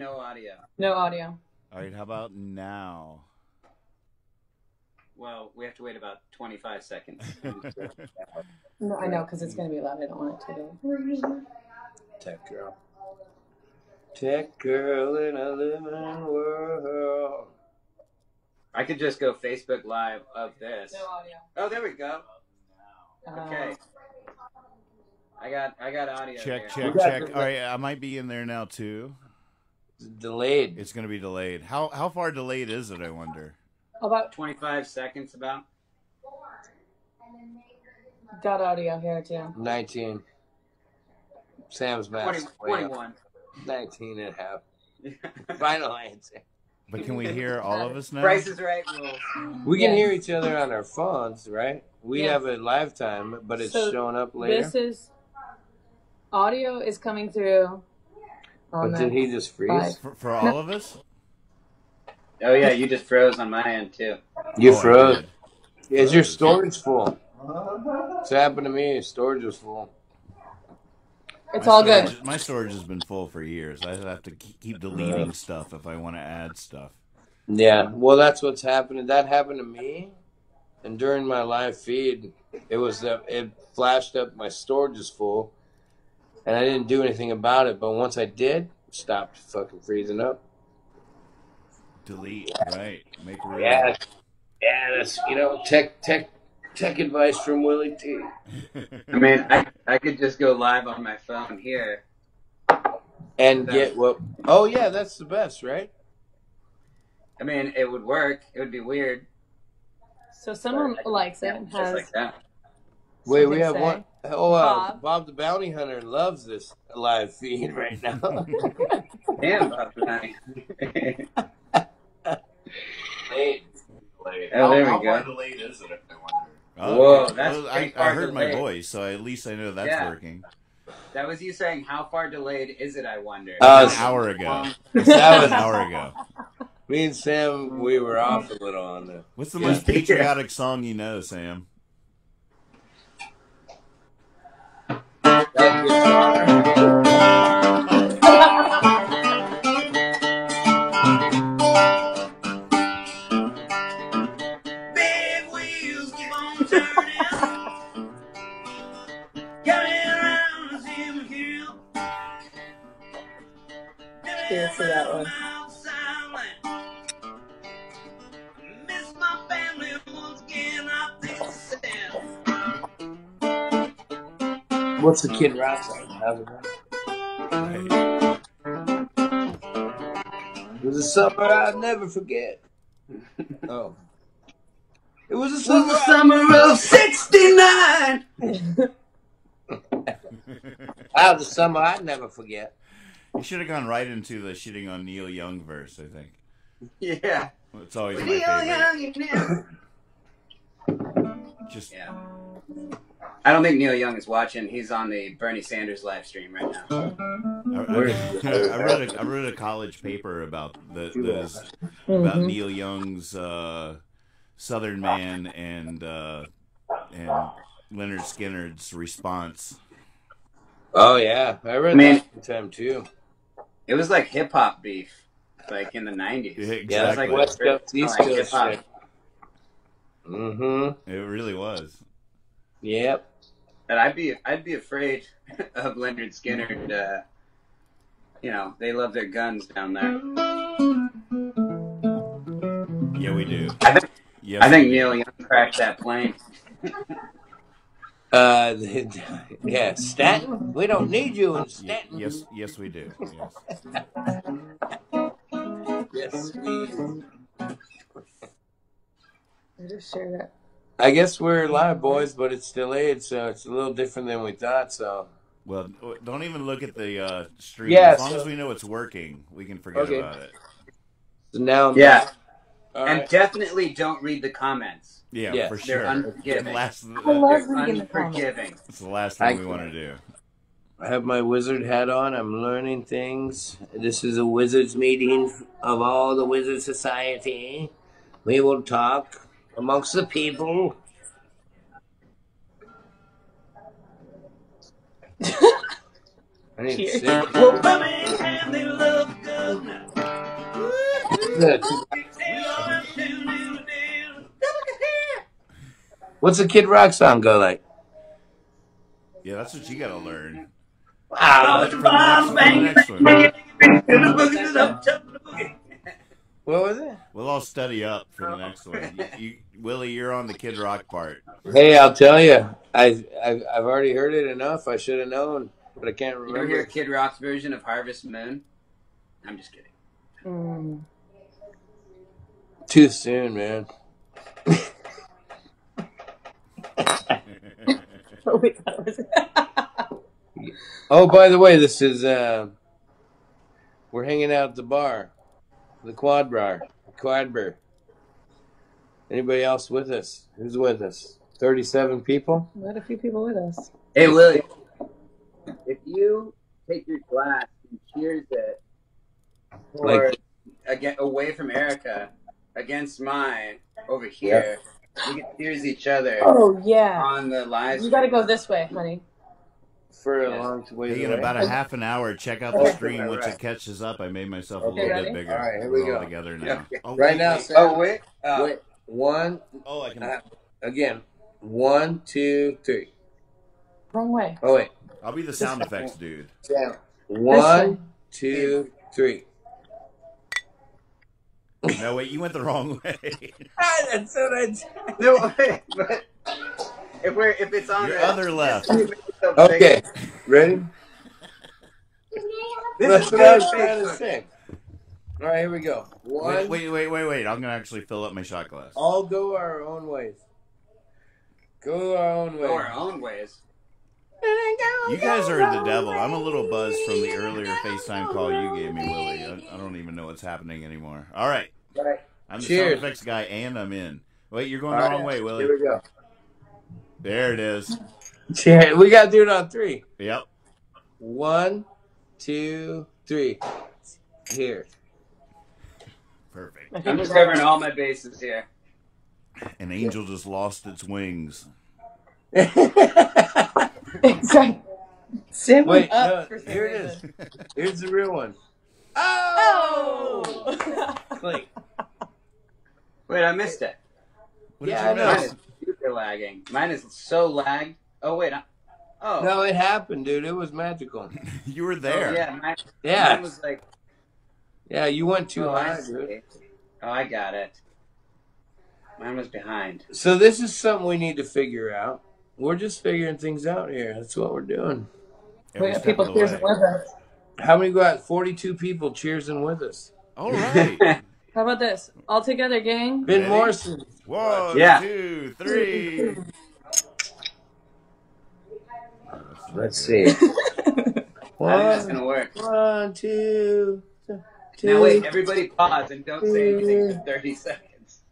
No audio. No audio. All right, how about now? Well, we have to wait about 25 seconds. No, I know because it's going to be loud. I don't want it to be. Tech girl. Tech girl in a living world. I could just go Facebook Live of this. No audio. Oh, there we go. Uh, Okay. I got I got audio. Check, here. check, check. All right, I might be in there now too. It's delayed. It's going to be delayed. How how far delayed is it? I wonder. about 25 seconds about. got audio here too. 19. Sam's 20, math. 21. 19 and a half. Final answer. But can we hear all of us now? Price is right. Rules. We can Yes. hear each other on our phones, right? We Yeah. have a live time, but it's So showing up later. This is audio is coming through. On but the, did he just freeze? For, for all of us? Oh yeah, you just froze on my end too. You Oh, froze. did. Is your storage full? What's happened to me? Storage is full. it's My all good. My storage has been full for years. I have to keep keep deleting stuff if I want to add stuff. Yeah, well, that's what's happening. That happened to me, and during my live feed, it was that it flashed up my storage is full, and I didn't do anything about it. But once I did, it stopped fucking freezing up. Delete, right? Make room. Yeah, yeah, that's you know tech tech tech advice from Willie T. I mean, I I could just go live on my phone here. And get what? Oh yeah, that's the best, right? I mean, it would work. It would be weird. So someone likes it Yeah, and just has like that. Wait, we have to one say. oh uh, Bob. Bob the Bounty Hunter loves this live feed right now. Damn, Bob Knight. Hey, Oh, there we go. delayed is it? Oh, Whoa, okay. that's Well, I, I far heard my delayed. voice, so at least I know that's Yeah. working. That was you saying, how far delayed is it, I wonder? Uh, An hour ago. That was An hour ago. Me and Sam, we were off a little on the. What's the most patriotic song you know, Sam? Big What's the Kid Rock song? Right. It was a summer I'd never forget. Oh. It was a summer. I- summer of 69. That was a summer I'd never forget. You should have gone right into the shitting on Neil Young verse, I think. Yeah. It's always my Neil favorite. Young, you know. Just Yeah. I don't think Neil Young is watching. He's on the Bernie Sanders live stream right now. I, I, I read a I read a college paper about the, the about Mhm. Neil Young's uh, Southern Man and uh, and Lynyrd Skynyrd's response. Oh yeah, I read I mean- that one time too. It was like hip hop beef, like in the 90s. Yeah, Yeah, it's exactly. like West Coast, East Coast hip-hop. Mm-hmm. It really was. Yep. But I'd be I'd be afraid of Lynyrd Skynyrd. And, uh, you know, they love their guns down there. Yeah, we do. I think Yes, I think we do. Neil Young crashed that plane. Uh, yeah, Stanton. We don't need you in Ye- Stanton. Yes, yes, we do. Yes. Yes, we. I just share that. I guess we're live, boys, but it's delayed, so it's a little different than we thought. So Well, don't even look at the uh, stream. Yeah, as long so- as we know it's working, we can forget Okay. about it. So now, I'm Yeah. All and right. definitely don't read the comments. Yeah, Yeah. for They're sure. unforgiving. Last, I love They're reading unforgiving. it's the last I- thing we want to do. I have my wizard hat on. I'm learning things. This is a wizards meeting of all the wizard society. We will talk amongst the people. I need to sing. Well, they love. What's the Kid Rock song go like? Yeah, that's what you gotta learn. Wow. What was it? We'll all study up for the next one. You, you, Willie, you're on the Kid Rock part. Hey, I'll tell you. I, I I've already heard it enough. I should have known, but I can't remember. You ever hear Kid Rock's version of Harvest Moon? I'm just kidding. Mm. Too soon, man. But we thought it was- Oh, by the way, this is uh, we're hanging out at the bar, the Quad Bar, Quad Bar. Anybody else with us? Who's with us? Thirty-seven people. we had a few people with us. Hey, Willie, if you take your glass and cheers it for, Like- again, away from Erica against mine over here, we can cheers each other Oh yeah. on the live. You got to go this way, honey. For a Yeah. long way. Hey, in about a half an hour, check out the Okay. stream. Once Right. it catches up, I made myself a little ready? bit bigger. All right, here we We're all go. together now. Okay. Oh, Right wait, now, wait. Sam. Oh, wait. Oh, Wait, one Oh, I can. uh, again. One, two, three. Wrong way. Oh wait, I'll be the sound effects dude. Sam. One, two, three. No, wait, you went the wrong way. That's what I. No, wait, but if we're if it's on Your the other left. Okay, ready? This That's is what I was trying to say. All right, here we go. One. Wait, wait, wait, wait, wait. I'm gonna actually fill up my shot glass. All go our own ways. Go our own way. Go our own ways. You guys are the devil. I'm a little buzzed from the earlier FaceTime call you gave me, Willie. I, I don't even know what's happening anymore. All right, All right, I'm the Cheers. sound effects guy, and I'm in. Wait, you're going All the right. wrong way, Willie. here we go. There it is. Cheers. We gotta do it on three. Yep. One, two, three. Here. Perfect. I think I'm just covering all my bases here. An angel just lost its wings. Exactly. Sam Wait, up no, for some here it is. reason. Here's the real one. Oh! oh! Click. Wait, I missed it. What did Yeah, you I know. Mine miss? super lagging. Mine is so lagged. Oh wait. I, oh. No, it happened, dude. It was magical. You were Oh, there. yeah. Mine, Yeah. Mine was like. Yeah, you went too oh, high, dude. Oh, I got it. Mine was behind. So this is something we need to figure out. We're just figuring things out here. That's what we're doing. Every We got people of cheering with us. How many got? Forty-two people cheersing with us. All right. How about this? All together, gang. Ben Ready? Morrison. One, Yeah. two, three. Let's see. I think that's One, gonna work. one, two, two. Now wait, everybody pause and don't say anything for 30 seconds.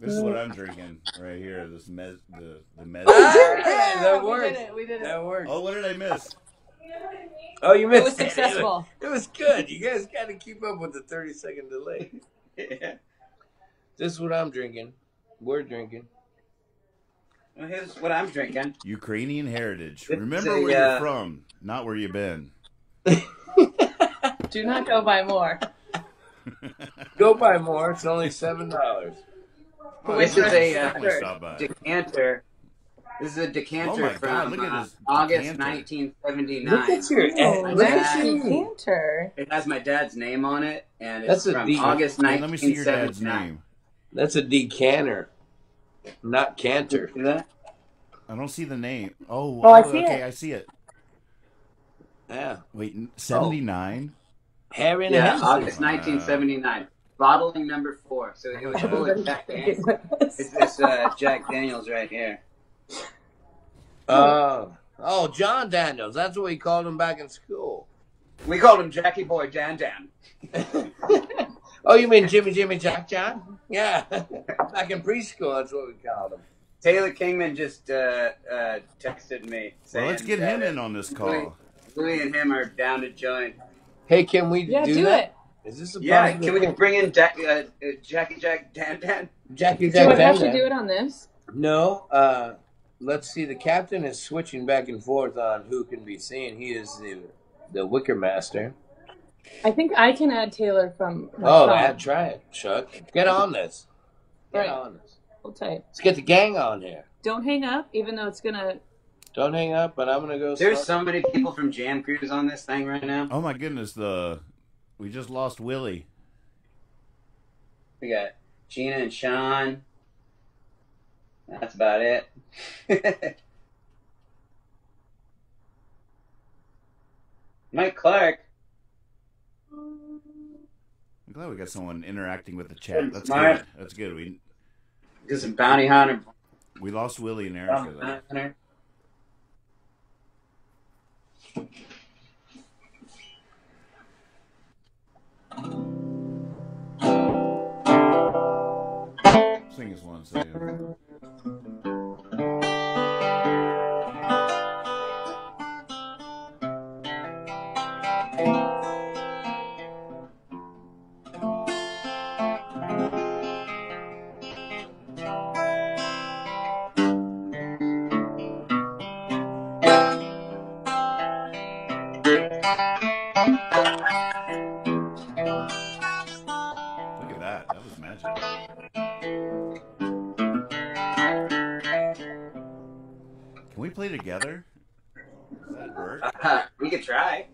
This is what I'm drinking right here. This mez, the the mez. Ah, that we worked. did it. We did it. That worked. Oh, what did I miss? Oh, you missed. It was successful. It was good. You guys got to keep up with the thirty-second delay. Yeah. This is what I'm drinking. We're drinking. Well, here's what I'm drinking. Ukrainian heritage. It's Remember a, where you're uh, from, not where you've been. Do not go buy more. Go buy more. It's only seven dollars. This is a uh, stop by. decanter. This is a decanter Oh from God, look at uh, this August decanter. 1979. Look at your. Oh, look at dad- decanter. It has my dad's name on it, and That's it's a from deep- August Hey, let me see your dad's 1979. name. That's a decanter, not canter. See that? I don't see the name. Oh, Oh, I see okay, it. I see it. Yeah. Wait, 79? Harry and Yeah, August Wow. 1979. Bottling number four. So it was full of Jack Daniels. It's this uh, Jack Daniels right here. Oh, oh, John Daniels. That's what we called him back in school. We called him Jackie Boy Dan Dan. oh, you mean Jimmy Jimmy Jack John? Yeah, back in preschool, that's what we called him. Taylor Kingman just uh, uh, texted me. Well, let's get him in on this call. Louis and him are down to join. Hey, can we Yeah, do, do that? it. Is this a Yeah, can we thing? bring in Jack, uh, uh, Jackie Jack Dan Dan? Jackie Do I Jack have to Daniels? do it on this? No. Uh, let's see. The captain is switching back and forth on who can be seen. He is the the Wicker Master. I think I can add Taylor from. Oh, phone. that try it, Chuck. Get on this. Get Right. on this. Hold tight. Let's get the gang on here. Don't hang up, even though it's gonna. Don't hang up, but I'm gonna go. There's start- so many people from Jam Cruise on this thing right now. Oh my goodness, the we just lost Willie. We got Gina and Sean. That's about it. Mike Clark. I'm glad we got someone interacting with the chat. That's Smart. good. That's good. We This is Bounty Hunter. we lost Willie and Erica Bounty though. Hunter. Sing us one second. Play together? Does that work? Uh, we could try.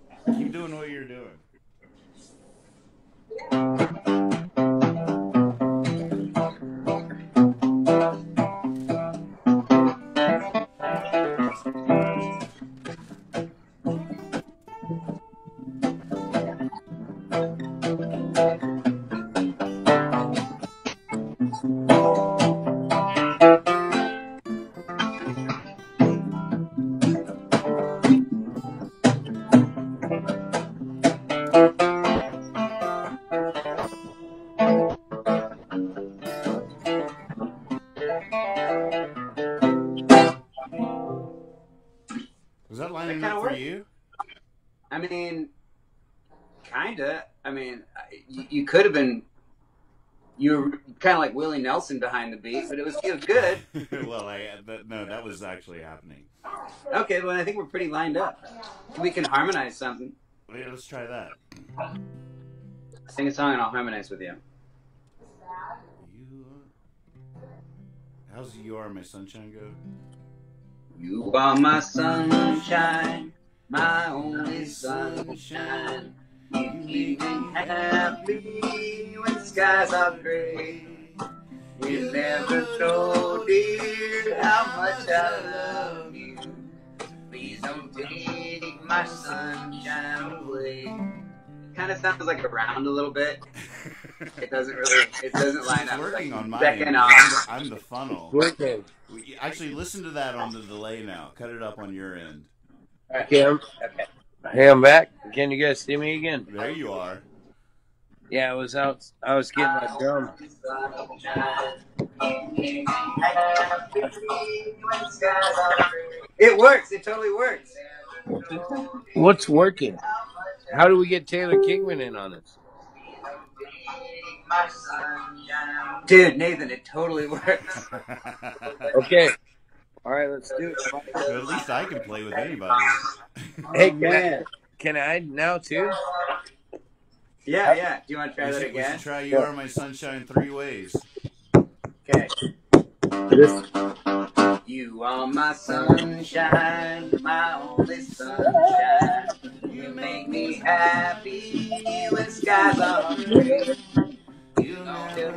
Could have been. You were kind of like Willie Nelson behind the beat, but it was it was good. well, I that, no, that was actually happening. Okay, well I think we're pretty lined up. We can harmonize something. Wait, let's try that. Sing a song and I'll harmonize with you. You are... How's you are my sunshine go? You are my sunshine, my only sunshine. You keep me happy when skies are gray. You never know, dear, how much I love you. Please don't take my sunshine away. Kind of sounds like around a little bit. It doesn't really. It doesn't line It's up. working Like, on my second end. on. I'm the, funnel. Working. Actually, listen to that on the delay now. Cut it up on your end. Okay, I'm, Okay. Hey, I'm back. Can you guys see me again? There you are. Yeah, I was out. I was getting my drum. It works. It totally works. What's working? How do we get Taylor Kingman in on this? Dude, Nathan, it totally works. Okay. All right, let's do it. At least I can play with anybody. Oh, hey, Oh, can I, man. can I now too? Yeah, yeah. Do you want to try We that should, we again? should try You Are My Sunshine three ways. Okay. This, You are my sunshine, my only sunshine. You make me happy when skies are gray. You don't know, dear,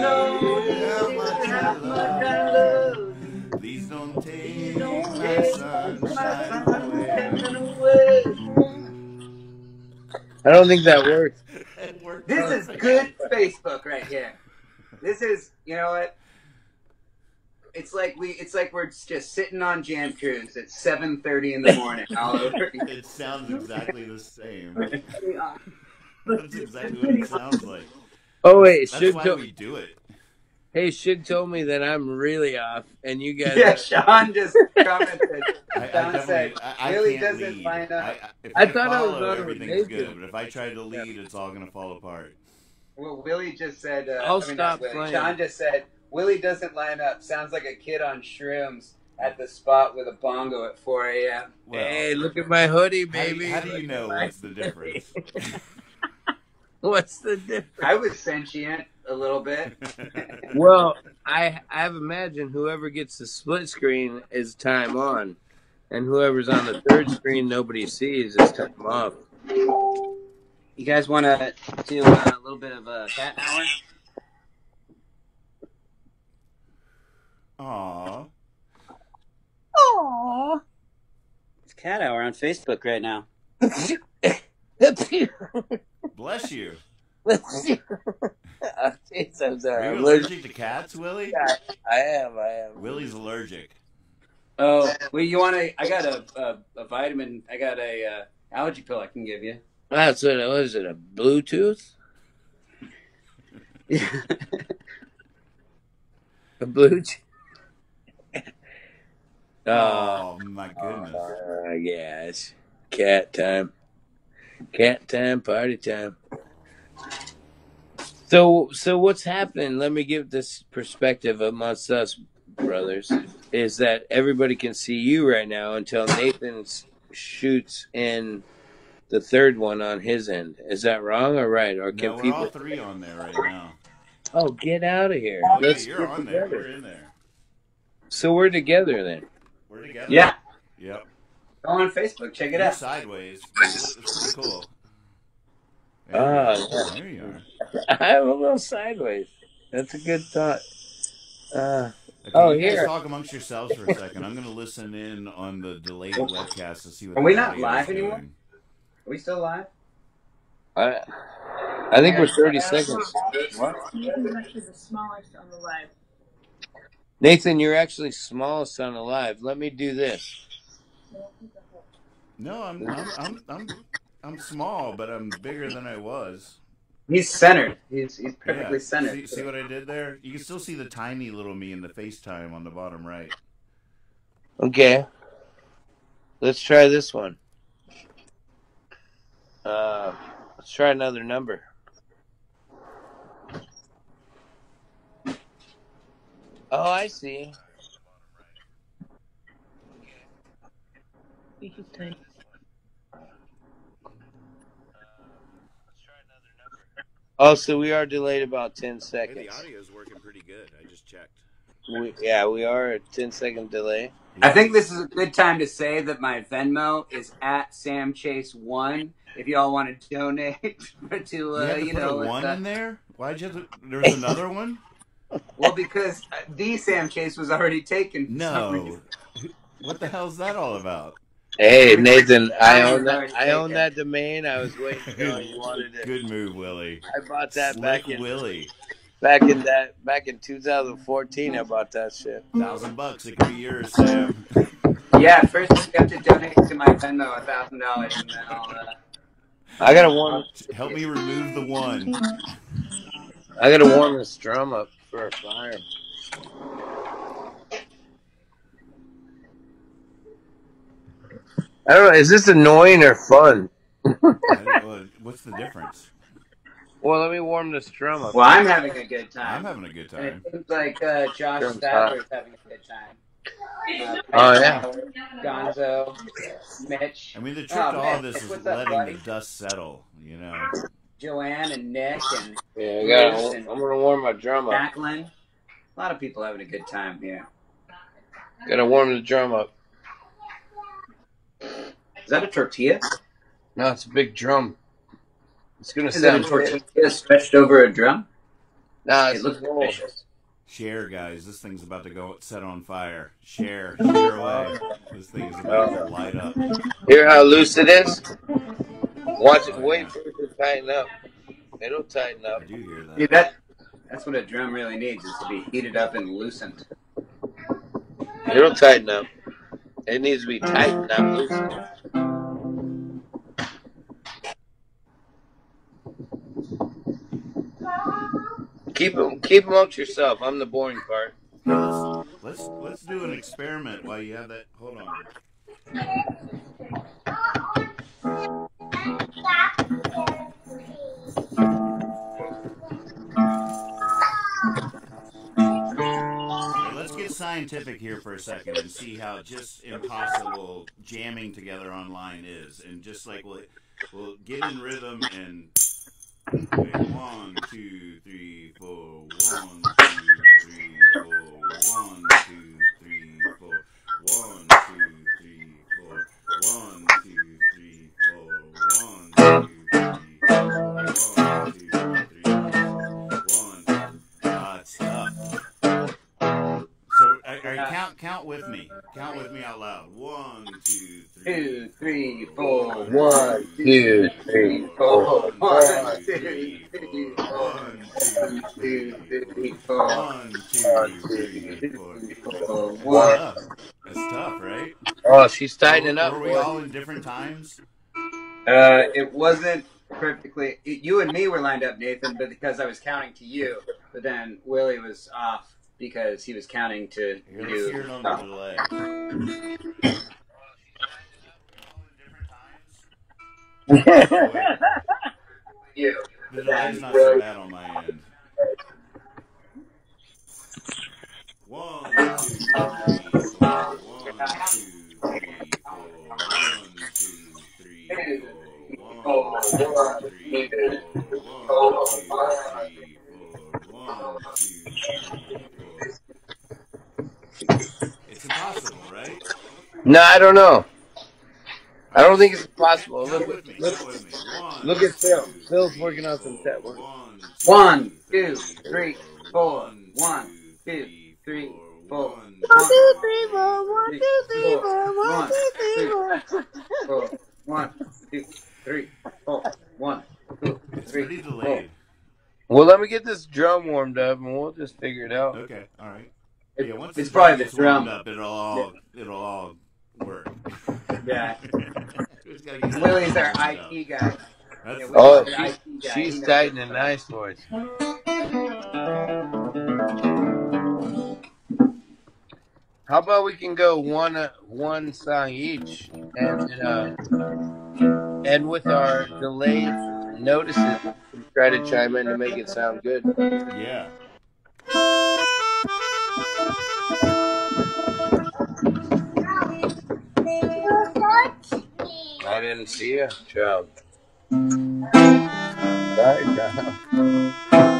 know, how much I love you. Please don't take my sunshine away. I don't think that works. This is good Facebook right here. This is, you know what? It's like we. It's like we're just sitting on Jam Cruise at seven thirty in the morning, all over. It sounds exactly the same. Yeah. That's exactly what it sounds like. Oh wait, That's Suge why told, we do it. hey Suge told me that I'm really off, and you guys. Yeah, Sean just commented. I, I Sean definitely, said, I, I really can't doesn't lead. line up. I, I, if I I, thought I was follow, on with everything's Nathan. good, but if I try to lead, it's all gonna fall apart. Well, Willie just said. Uh, I'll I mean, stop not Willie, playing. Sean just said Willie doesn't line up. Sounds like a kid on shrooms at the spot with a bongo at 4 a.m. Well, hey, look at my hoodie, how, do you- baby. how do you know what's the difference? What's the difference? I was sentient a little bit. Well, I I've imagined whoever gets the split screen is time on, and whoever's on the third screen nobody sees is time off. You guys want to do uh, a little bit of a cat hour? Aw, Aww. It's cat hour on Facebook right now. bless you. Oh, jeez, I'm Are sorry. you I'm allergic. allergic to cats, Willie? I am. I am. Willie's allergic. Oh, well, you want to? I got a, a a vitamin. I got a uh, allergy pill I can give you. That's what it was. It a Bluetooth? A Bluetooth? oh, Oh my goodness. uh, yeah, it's cat time. Cat time, party time. So, so what's happening? Let me give this perspective amongst us brothers. Is that everybody can see you right now until Nathan shoots in the third one on his end. Is that wrong or right? Or can No, we're people? all three on there right now. Oh, get out of here! Oh, yeah, Let's you're get on there. together. We're in there. So we're together then. We're together. Yeah, Yep. Go on Facebook. Check it You're out. sideways. It's pretty cool. There you Ah, yeah. There you are. I'm a little sideways. That's a good thought. Uh, Okay, Oh, you guys here. talk amongst yourselves for a second. I'm going to listen in on the delayed webcast to see what. Are we not audio's live doing. anymore? Are we still live? I, I think we're 30 seconds. What? Nathan's actually the smallest on the live. Nathan, you're actually smallest on the live. Let me do this. No, I'm I'm I'm I'm, I'm small, but I'm bigger than I was. He's centered. He's he's perfectly Yeah. centered. See, see what I did there? You can still see the tiny little me in the FaceTime on the bottom right. Okay. Let's try this one. Uh, let's try another number. Oh, I see. Oh, so we are delayed about 10 Hey, seconds. the audio is working pretty good. I just checked. We, yeah, we are a 10 second delay. I think this is a good time to say that my Venmo is at Sam Chase One. If y'all want to donate to, you uh, had to you put know, a one uh, in there. Why'd you have to? There was another one. well, because uh, the Sam Chase was already taken. No. What the hell's that all about? Hey, Nathan, I own that. I own that domain. I was waiting until you wanted it. Good move, Willie. I bought that Slick back in Willie. back in that back in 2014. I bought that shit. Thousand bucks. It could be yours, Sam. Yeah, first you have to donate to my Venmo a thousand dollars, and then I'll. Uh, I gotta warm. Help me remove the one. I gotta warm this drum up for a fire. I don't know. Is this annoying or fun? I What's the difference? Well, let me warm this drum up. well, I'm having a good time. I'm having a good time. it time. seems like uh, Josh Drum's Stadler's having a good time. Uh, Oh, yeah. Gonzo, Mitch, I mean, the trick Oh, to all man. this is What's letting buddy? the dust settle. You know. Joanne, and Nick, and Yeah, I gotta. I'm gonna warm my drum up. Jacqueline. A lot of people having a good time here. Gotta warm the drum up. Is that a tortilla? No, it's a big drum. It's gonna Is that a sound. tortilla stretched over a drum? Nah, It looks little. delicious. Share, guys. This thing's about to go set on fire. Share, share away. This thing is about to light up. Hear how loose it is? Watch it. Oh, Wait yeah. for it to tighten up. It'll tighten up. I do hear that. Dude, that That's what a drum really needs is to be heated up and loosened. It'll tighten up. It needs to be tightened, not loosened. Keep them, keep amongst yourself. I'm the boring part. Let's, let's let's do an experiment while you have that. Hold on. Scientific here for a second and see how just impossible jamming together online is, and just like we'll we'll get in rhythm and wait, one two three four. One two three four. One two three four. One two three four. One two three four. One two three count count with me. Count with me out loud. One, two, three. Two, three, four. One, two, three, four. One, two, three, four. One, two, three, four. One, two, three, four. Four, one. That's tough, right? Oh, she's tightening up. Were we all in different times? Uh, it wasn't perfectly. It, you and me were lined up, Nathan, but because I was counting to you, but then Willie was off because he was counting to Here, let's you. it on the delay. You. The delay's not so bad on my end. One, two, three, four. One, two, three, four. One, two, three, four. One, two, three, four. One, two, three, four. One, two, three, four. It's impossible, right? No, I don't know. I don't think it's possible. Count Look, look, Count with me. One, look at Phil. Phil's working on some set work. One, One, two, three, four. One, two, three, four. One, two, three, four. One, two, three, four. One, two, four. One, two, three, four. One, two, It's three, pretty four. delayed. Well, let me get this drum warmed up, and we'll just figure it out. Okay, all right. Yeah, once it's probably the drum. Up, it'll all it'll all work. Yeah. Just Willie's our warmed. IT guy. That's Yeah, Oh, Willie's our IT guy. She's He knows tight and what's nice voice. How about we can go one uh, one song each, and uh, and with our delayed notices, try to chime in to make it sound good. yeah. I didn't see you, child. Sorry, child.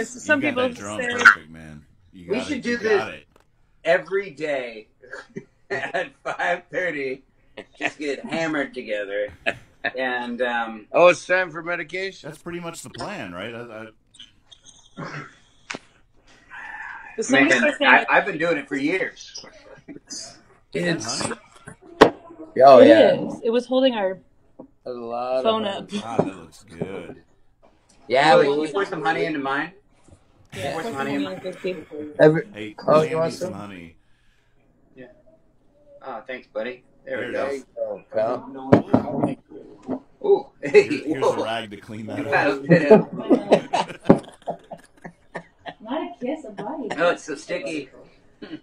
Is some you got people that drum say- perfect, man. You We should it. do you this. it. Every day at 5.30, just get hammered together. And, um, Oh, it's time for medication. That's pretty much the plan, right? I, I... man, I, I've been doing it for years. It's Honey? oh it yeah, is. It was holding our a lot phone of up. Ah, that looks good. Yeah, Oh, we, can you pour some honey into mine? Yeah, Pour some honey in mine. every, Hey, Oh, you want some some? honey. Oh, ah, thanks, buddy. There we There there go. you oh, go, pal. Ooh, hey, Here- here's whoa. a rag to clean that up. fit in. Not a kiss, a bite. Oh, it's so sticky. Hmm.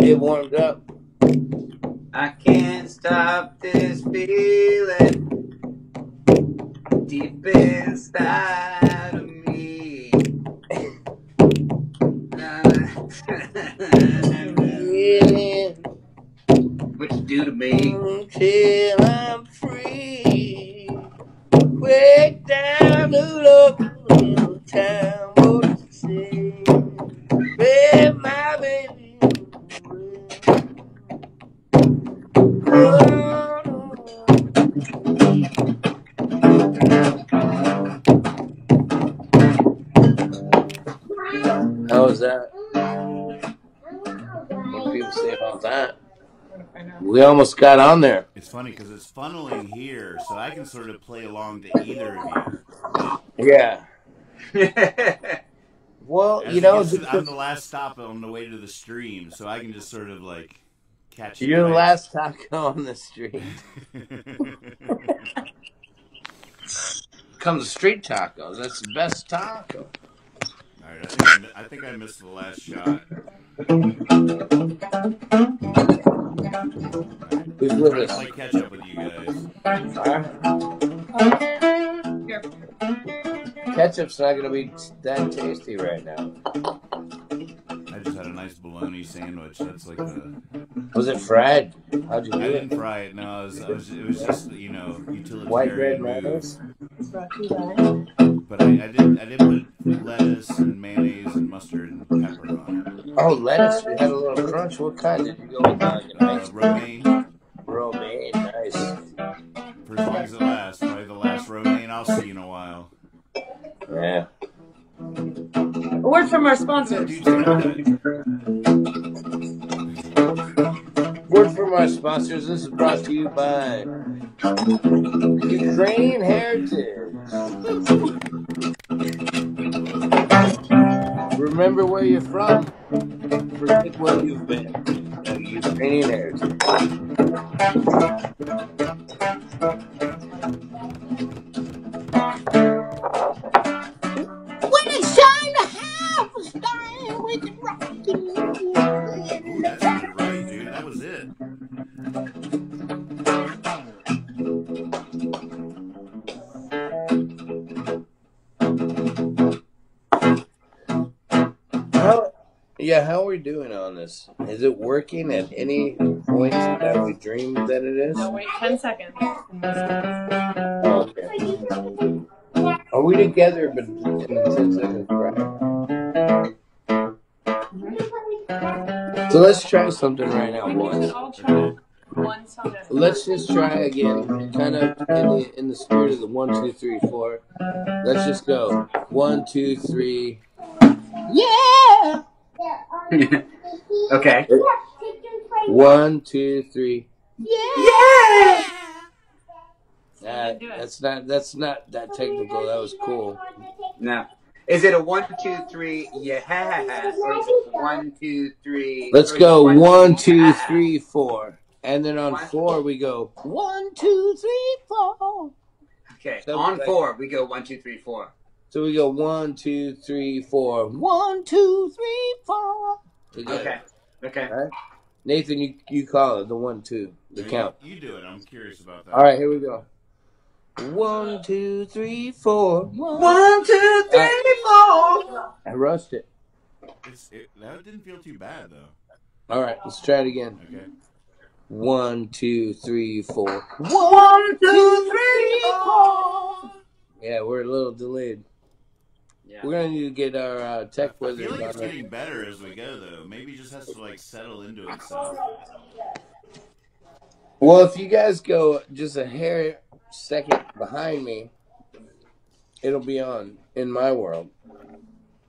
It warmed up. I can't stop this feeling deep inside of me. What you do to me? until I'm free. Break down the local what you say? My baby How We almost got on there. It's funny because it's funneling here, so I can sort of play along to either of you. Yeah. Well, As you know, gets to- I'm the last stop on the way to the stream, so I can just sort of like catch. it you're the last taco on the street. Comes the street tacos. That's the best taco. All right, I think I, I think I missed the last shot. Who's I'm with to us? play catch up with you guys. Here. Ketchup's not gonna be that tasty right now. I just had a nice bologna sandwich. That's like the. Was it fried? How'd you I do didn't it? fry it. No, it was, I was, it was just you know utilitarian White bread move. Mayonnaise? It's brought to you by. But I, I did I did put lettuce and mayonnaise and mustard and pepper on it. Oh, lettuce. We had a little crunch. What kind did you go with? Like a Uh, nice romaine romaine. Nice. for as long as it lasts. Probably the last romaine I'll see you in a while. Yeah. A word from our sponsors. Word from our sponsors. This is brought to you by Ukraine Heritage. Remember where you're from. Forget where you've been. Uh, Ukrainian Heritage. When it's time to have a style, we can rock yeah, how are we doing on this? Is it working at any point that we dreamed that it is? No, wait 10 seconds. Okay. Are we together but in 10 seconds right? So let's try something right now, We boys. all try one song at a time. Let's just try again, kind of in the in the spirit of the one, two, three, four. Let's just go one, two, three. Yeah. Okay. One, two, three. Yeah. That, that's not that's not that technical. That was cool. No. Is it a one, two, three, yeah, or is it one, two, three? Let's or go it one, two, yeah? three, four, and then on One. four we go. One, two, three, four. Okay. So, On like- four, we go one, two, three, four. So we go one, two, three, four. One, two, three, four. Together. Okay. Okay. All right. Nathan, you you call it the one, two, the You- count. You do it. I'm curious about that. All right, here we go. One, two, three, four. One, two, three, four. I rushed it. It's, it, that didn't feel too bad though. All right, let's try it again. Okay. One, two, three, four. One, two, three, four. Yeah, we're a little delayed. Yeah. We're gonna need to get our uh, tech I feel like it's getting better as we go though. Maybe it just has to like settle into itself. Well, if you guys go just a hair second behind me, it'll be on in my world.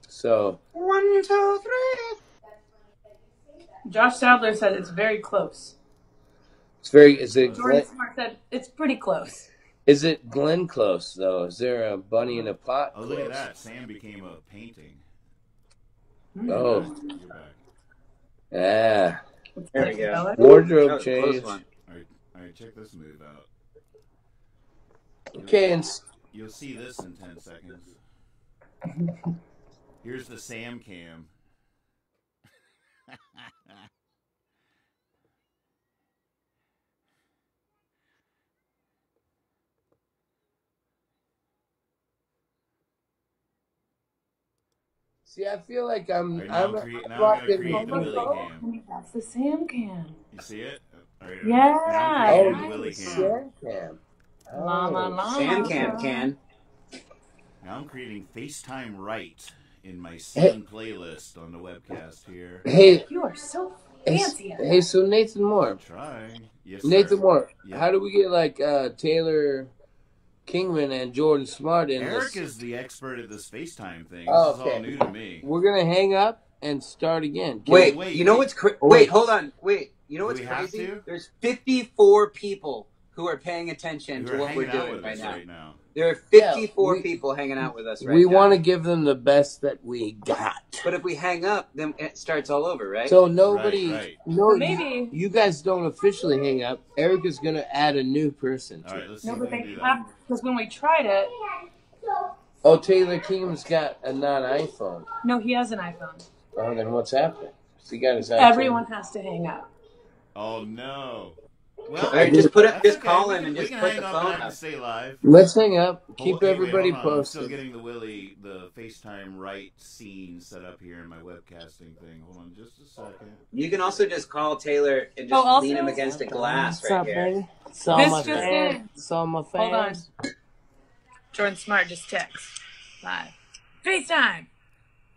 So One, two, three. Josh Sadler said it's very close. it's very. Is it Jordan Smart said it's pretty close. Is it Glenn Close though? Is there a bunny in a pot? Oh, look at that. Sam became a painting. Hmm. Oh, yeah. There we go. Wardrobe That was a close change. one. All right, all right. Check this move out. Okay, and You'll see this in ten seconds. Here's the Sam cam. see, I feel like I'm. All right, now I'm, I'm, crea- I'm now locked in. create the Willy cam. That's the Sam can. You see it? All right, Yeah, Now I'm Oh, creating the nice. Willy cam. Sam Cam. La la Oh. la. Sam Cam can. Now I'm creating FaceTime right in my scene playlist on the webcast here. Hey, You are so fancy. at hey, so Nathan Moore. Try. Yes, Nathan sir. Moore, Yeah. how do we get like uh, Taylor Kingman and Jordan Smart in Eric this? is the expert at this FaceTime thing. This Oh, is all new to me. We're gonna hang up and start again. Can Wait, wait, you know what's cra- Oh, wait, wait. hold on. Wait, you know what's we have crazy? to? There's 54 people who are paying attention Who to what we're doing right now. right now. There are Yeah, 54 we- people hanging out with us right we now. want to give them the best that we got. But if we hang up, then it starts all over, right? So nobody, Right, right. no, Maybe. you guys don't officially hang up. Eric is gonna add a new person. All To let's No, see but if we they can do have that. Because when we tried it, Oh, Taylor Kingman's got a non-iPhone. no, he has an iPhone. Oh, then what's happening? So he got his iPhone. Everyone has to hang up. Oh no. Well, All right, just put it, that's just okay. call we him and just put the phone and I can up. stay live. Let's hang up. Keep hey, everybody hold on. I'm still getting the Willy, the FaceTime right scene set up here in my webcasting thing. Hold on just a second. You can also just call Taylor and just Oh, also- lean him against a glass What's right up, here. baby? Saw This my just fans. in. Saw my Hold on. Jordan Smart just text live. FaceTime.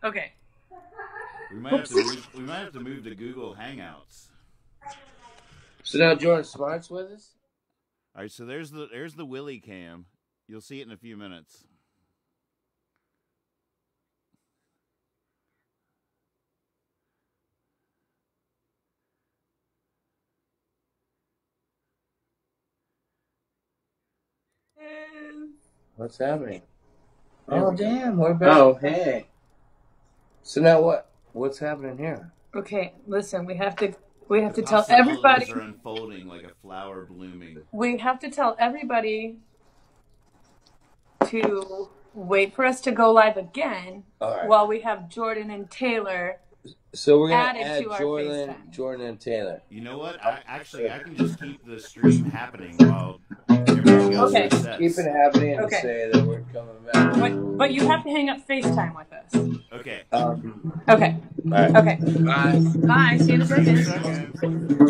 Okay. We might have to move, we might have to move to Google Hangouts. So now Jordan Smart's with us. All right, so there's the there's the Willy cam. You'll see it in a few minutes. What's happening? Oh damn, we're back. Oh, hey. So now what? What's happening here? Okay. Listen, we have to. We have to tell possibilities everybody. are unfolding like a flower blooming. We have to tell everybody to wait for us to go live again All right. while we have Jordan and Taylor. so we're gonna added add to our Jordan, FaceTime. Jordan, and Taylor. You know what? I actually I can just keep the stream happening while everything else Okay. resets. Keep it happening and Okay. say that we're coming back. But, but you have to hang up FaceTime with us. Okay. Um, Okay. all right. Okay. Bye. Bye. See you in a second.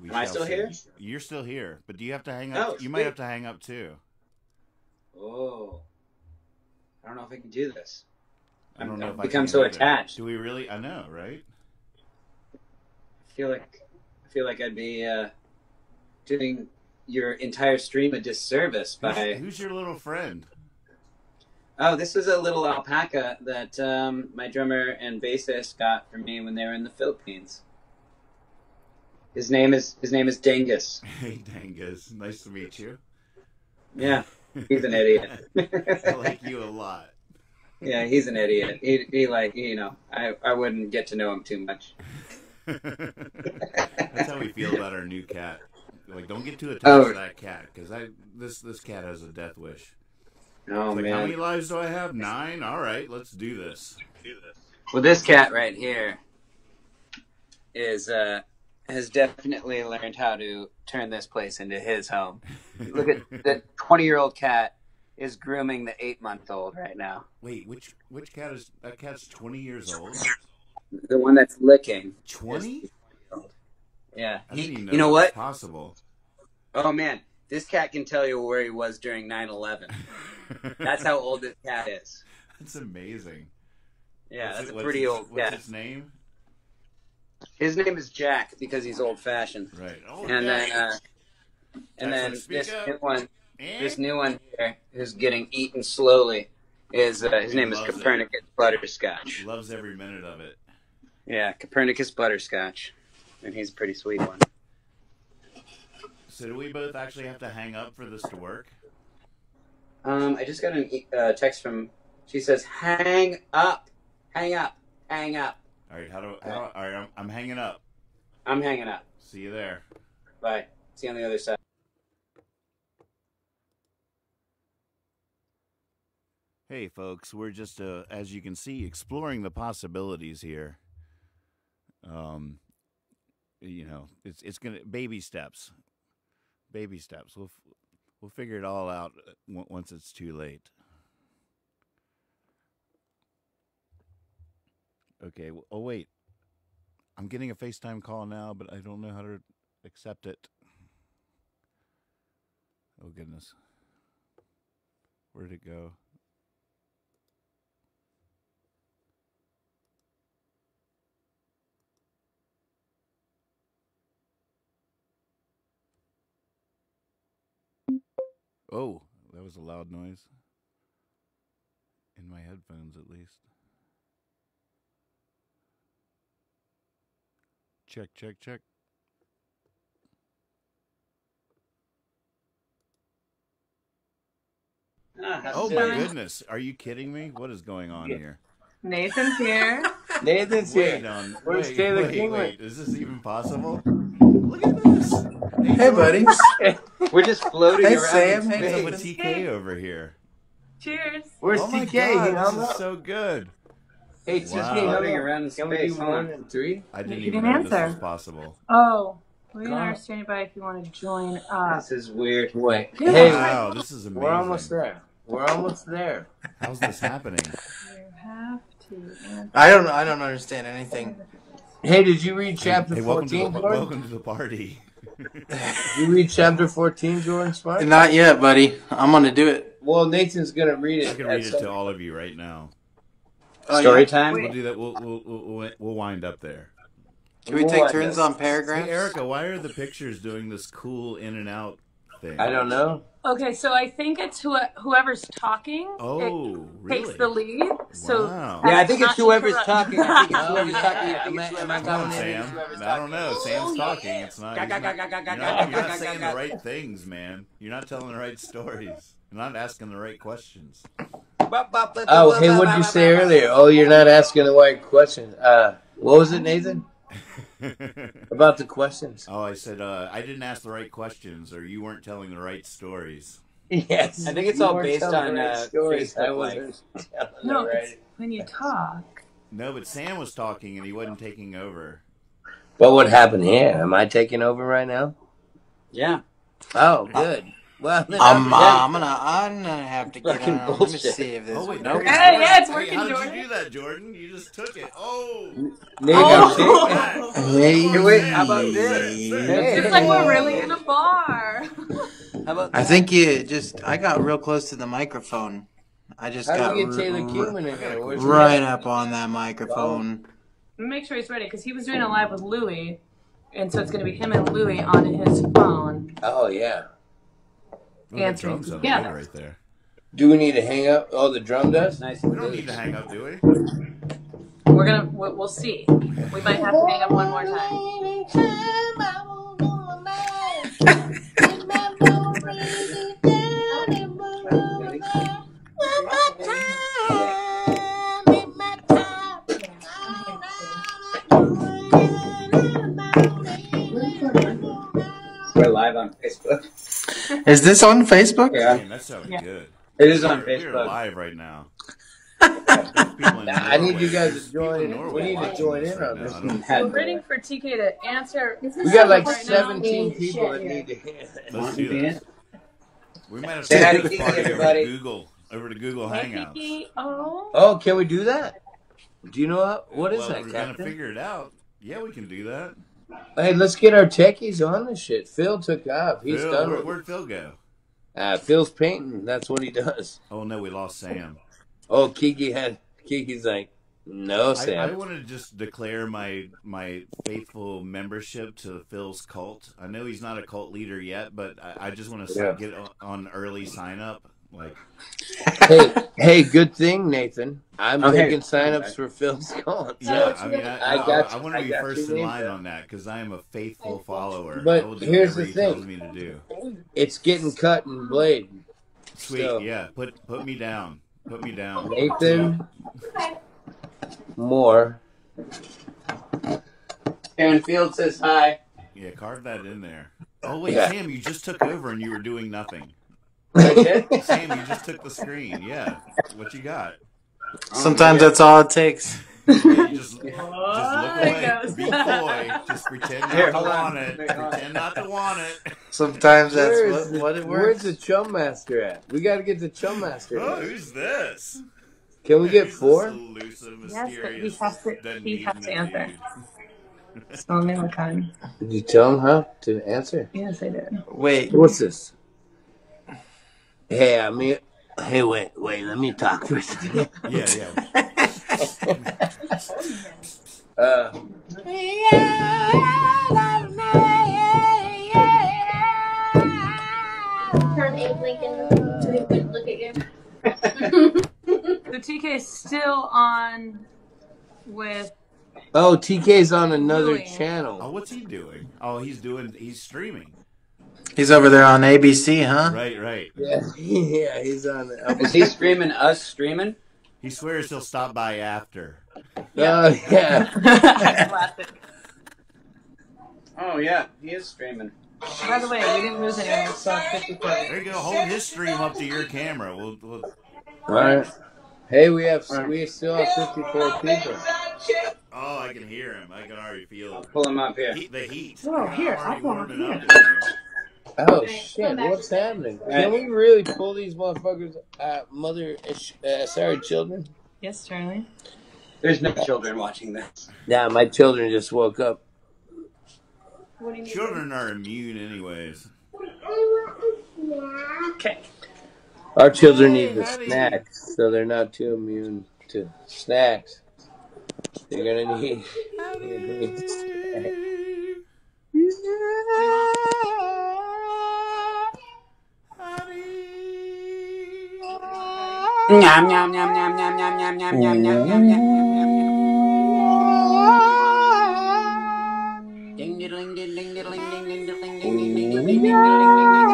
We Am I shall still see. here? You're still here, but do you have to hang up? Oh, you might sweet. have to hang up too. Oh. I don't know if I can do this. I don't I've know if I become can so either. attached. Do we really? I know, right? I feel like I feel like I'd be uh, doing your entire stream a disservice by. who's your little friend? Oh, this is a little alpaca that um, my drummer and bassist got for me when they were in the Philippines. His name is his name is Dingus. Hey, Dangus. Nice to meet you. Yeah, he's an idiot. I like you a lot. yeah, he's an idiot. He, he like you know I I wouldn't get to know him too much. That's how we feel about our new cat. Like, don't get too attached Oh. to that cat because I this this cat has a death wish. Oh like, how many lives do I have? Nine. All right, let's do this. Well, this cat right here is uh has definitely learned how to turn this place into his home. Look at the 20 year old cat is grooming the eight month old right now. Wait, which which cat is that? Cat's twenty years old. The one that's licking. Twenty? Yeah. He, know you know what? possible. Oh man, this cat can tell you where he was during 9 11. That's how old this cat is. That's amazing. Yeah, What's that's it- a pretty its- old What's cat. its name? His name is Jack because he's old fashioned. Right. Oh, And then, uh, and then this up. new one, Eh? This new one here, who's getting eaten slowly, is uh, his He name is loves it. Copernicus Butterscotch. Loves every minute of it. Yeah, Copernicus Butterscotch, and he's a pretty sweet one. So do we both actually have to hang up for this to work? Um, I just got an e- uh, text from. She says, "Hang up, hang up, hang up." All right, how do, how do all right? I'm, I'm hanging up. I'm hanging up. See you there. Bye. See you on the other side. Hey, folks, we're just, uh, as you can see, exploring the possibilities here. Um, you know, it's it's gonna baby steps, baby steps. We'll we'll figure it all out uh, once it's too late. Okay. Oh wait, I'm getting a FaceTime call now, but I don't know how to accept it. Oh goodness, where'd it go? Oh, that was a loud noise. In my headphones, at least. Check, check, check. Ah, Oh my going? goodness. Are you kidding me? What is going on here? Nathan's here. Nathan's Wait here. on. Where's wait, Taylor wait, King? wait. Is this even possible? Look at this. Hey, buddy. We're just floating Hey, around. Sam. in Hey, What's up with TK over here? Cheers. Where's oh my TK? He God, hung this up. is so good. Hey, Just Wow. TK, hung floating around in Can we do space. One and three? I didn't You even didn't know this answer. was possible. Oh, we Come. are standing by if you want to join us. This is weird. Wait. Yeah. Hey, Wow, this is amazing. we're almost there. We're almost there. How's this happening? You have to answer. I don't. I don't understand anything. Hey, did you read chapter hey, welcome to 14, the Jordan? welcome to the party. Did you read chapter 14, Jordan Smart? Not yet, buddy. I'm gonna do it. Well, Nathan's going to read it. I it. can at read it some- to all of you right now. Oh, Story yeah. time. We'll do that. We'll we'll we'll, we'll, we'll wind up there. Can we take turns on paragraphs? Hey, Erica, why are the pictures doing this cool in and out thing? I don't know. Okay, so I think it's who, whoever's talking. Oh, it really? takes the lead. So Yeah, I think it's whoever's interrupt. talking. I think it's Oh, whoever's talking. I think it's am whoever's Come on, going in? talking. Sam. I don't know. Sam's Oh, talking. It's not. Ga, You're not, you're not, you're ga, not ga, saying the right things, man. You're not telling the right stories. You're not asking the right questions. Oh, hey, what did you say earlier? Oh, you're not asking the right questions. Uh, what was it, Nathan? About the questions. oh, I said uh, I didn't ask the right questions, or you weren't telling the right stories. Yes. I think it's You all based on, right uh, stories. Facebook I wasn't telling No, the it's right. when you talk. No, but Sam was talking and he wasn't taking over. But what happened here? Am I taking over right now? Yeah. Oh, good. Well, I'm, uh, I'm I'm gonna. I'm gonna have to get Fucking on. Let me see if this. Oh wait, nope. no. Hey, yeah, it's Hey, working, how did Jordan. you do that, Jordan? You just took it. Oh. Nigga, Oh. Back. Hey, Hey, wait, how about this? Hey. It's like we're really in a bar. How about I think you just. I got real close to the microphone. I just How got do we get Taylor r- in here? Where's right at? up on that microphone. Make sure he's ready because he was doing a live with Louie, and so it's going to be him and Louie on his phone. Oh, yeah. Oh, that Answering drum sounded together. good right there. Do we need to hang up? Oh, the drum does? Nice. We don't need to hang up, do we? We're gonna we'll, we'll see. We might have to hang up one more time. Is this on Facebook? Yeah. Man, that sounded Yeah. good. It is on We're, we're Facebook. live right now. There's people in Nah, I need you guys to join in in. We need to join in on this I one. don't- We're waiting for TK to answer. We got like Right now. 17 people that need to hear Let's do this. We might have to Say take this party over to. Google, over to Google Hangouts. Oh. Oh, can we do that? Do you know what, what is well, that, we're gonna figure it out. Yeah, we can do that. Hey, let's get our techies on this shit. Phil took off. He's Phil, done where, with where'd Phil go? uh, Phil's painting. That's what he does. Oh no, we lost Sam. Oh, Kiki had Kiki's like, No, I, I want to just declare my my faithful membership to Phil's cult. I know he's not a cult leader yet, but I, I just want to Yeah. get on, on early sign up. Like, hey, hey, good thing, Nathan. I'm Okay. taking signups for Phil's call. yeah, I mean, I, I I, got I, you. want to be first in line on that because I am a faithful follower. But I will do here's whatever the he thing. tells me to do. It's getting cut and blade. Sweet, So- yeah. Put put me down. Put me down. Nathan Moore. Aaron Field says hi. Yeah, carve that in there. Oh wait, Yeah. Sam, you just took over and you were doing nothing. Okay. Sam, you just took the screen. Yeah, what you got? Sometimes that's all it takes. Yeah, just, just look away. Be coy. Just pretend not Here, to hold on. want it. Wait. Pretend not to want it. Sometimes that's Where is what, the, what it where's the chum master at? We got to get the chum master. Oh, who's this? Can we get four? Elusive, Yes, but he has to- he has to answer. dude. So let me look. Did you tell him how to answer? Yes, I did. Wait, What's this? Hey, I mean, hey, wait, wait, let me talk for a second. Yeah, yeah. Uh, Turn Abe Lincoln so he could look at you. The TK is still on with. oh, TK's on another channel. Oh, what's he doing? Oh, he's doing. He's streaming. He's over there on ABC, huh? Right, right. Yeah, yeah, he's on. Is he streaming us streaming? He swears he'll stop by after. Oh, yeah. Classic. Oh yeah, he is streaming. By the way, we didn't lose anyone. We still 54. There you go. Hold his stream up to your camera. We'll, we'll All right. Hey, we have we still have fifty four people. Oh, I can hear him. I can already feel it. Pull him up here. Heat, the heat. Oh, here, I'll pull him warming up here. Oh Okay, shit! What's to- happening? Right. Can we really pull these motherfuckers? Uh, mother, uh, sorry, children. Yes, Charlie. There's no children watching this. Yeah, my children just woke up. What do you need? Children are immune, anyways. Okay. Our children Hey, need the honey. snacks, so they're not too immune to snacks. They're gonna need. Nyam nyam nyam nyam nyam nyam nyam nyam nyam nyam nyam nyam nyam nyam. Ding diddling ding ding diddling ding ding diddling ding ding ding ding ding ding ding ding ding.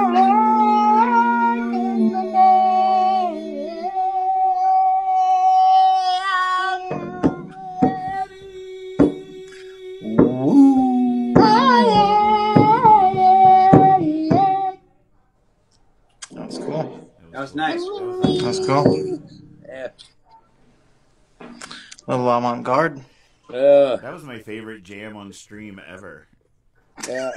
That's cool. That was nice. That's cool. Yeah. little avant garde. Uh, That was my favorite jam on stream ever. yeah.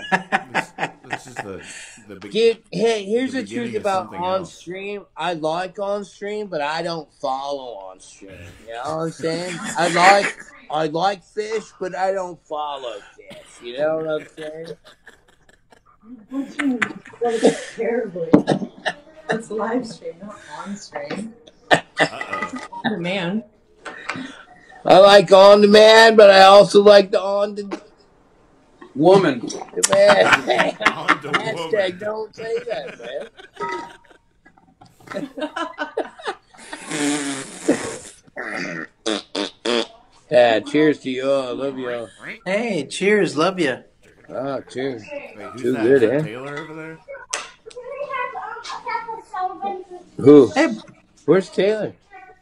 It's, it's just the the big. Get, hey, here's The the, truth about something on else. stream. I like on stream, but I don't follow on stream. You know what I'm saying? I like I like fish, but I don't follow fish. You know what I'm saying? terribly. It's live stream, not on stream. Uh-oh. On demand. I like on demand, but I also like the on the Woman. man. On the Hashtag woman. don't say that, man. Yeah, cheers to you all. I love you all. Hey, cheers. Love you. Ah, cheers. Wait, who's Too that? good, Is that eh? Taylor over there? Who? Hey, Where's Taylor?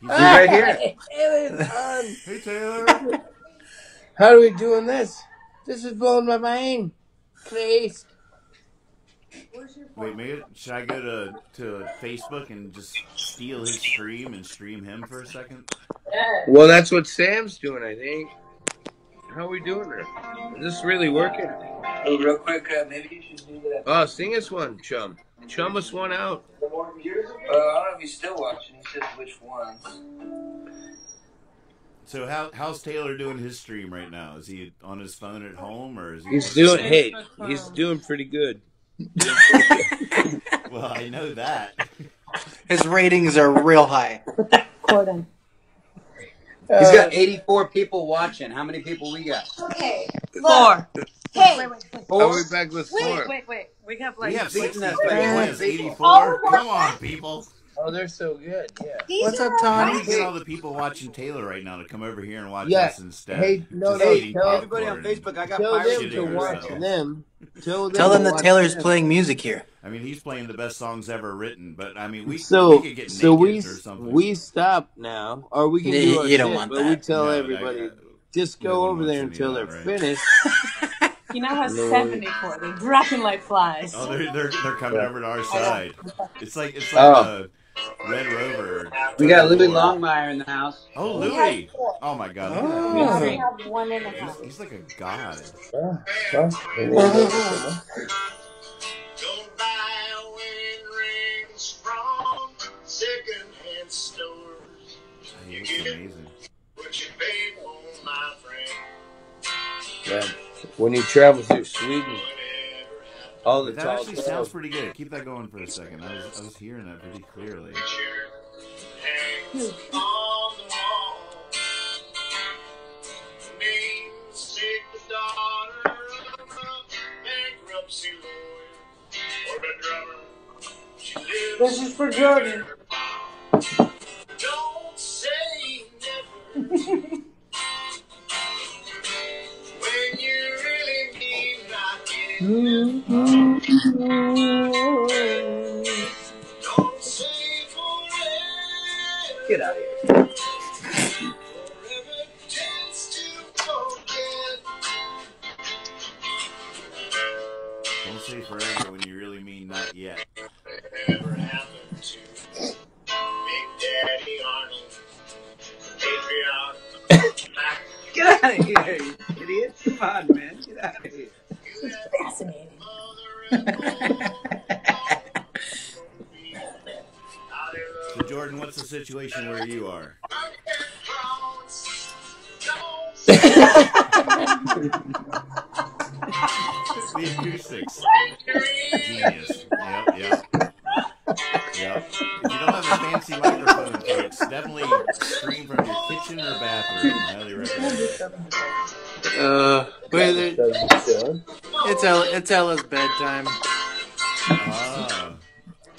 He's right here. Taylor's on. Hey Taylor. How are we doing this? This is blowing my mind. Please. Wait, maybe should I go to to Facebook and just steal his stream and stream him for a second? Well, that's what Sam's doing, I think. How are we doing there? Is this really working? Hey, real quick, uh, maybe you should do that. Oh, sing us one, chum. Chum us one out. Uh, I don't know if he's still watching. He said which ones. So how how's Taylor doing his stream right now? Is he on his phone at home or is he? He's doing. Hey, he's doing pretty good. Well, I know that. his ratings are real high. Gordon. He's got 84 people watching. How many people we got? Okay. Four. Hey. Wait, wait, wait. Are we back with Wait, four? Wait, wait. We have like We have Beating 60 us by fans, 80 84. Come on, people. Oh, they're so good. Yeah. These What's are up, How do Tony? we get all the people watching Taylor right now to come over here and watch Yeah. us instead? Hey, no, Just no, eating tell Everybody on. Facebook, I got Tell them to Shitting watch yourself. them. Tell them, Tell them that Taylor's them. playing music here. I mean, he's playing the best songs ever written, but I mean, we, So, we could get so we naked or something. we stop now, or we can You- do our you don't shit, want but we tell No, everybody that- just go over there until they're right? finished. he now has No. 74. They're dropping like flies. Oh, they're, they're, they're coming over to our side. It's like it's Oh. like a Red Rover. We got Louis Longmire in the house. Oh, We Louis! Oh my God! Oh. We have one in the He's, house. he's like a god. Don't buy wedding rings from secondhand stores. He looks amazing. What you paid for, my friend. Yeah. When you travel through Sweden, all the that actually tales- sounds pretty good. Keep that going for a second. I was I was hearing that pretty clearly. picture hangs on the wall. Namesake the daughter of a bankruptcy lawyer or a drummer. She lives This is for Jordan. Don't say never. Get out of here. Forever tends to forget. Don't say forever when you really mean not yet. Whatever happened to Big Daddy Arnold? Patriot. Get out of here, you idiot. Come on, man. Get out of here. You had Fascinating. So Jordan, what's the situation where you are? The acoustics. it's Ella, it's Ella's bedtime. Ah,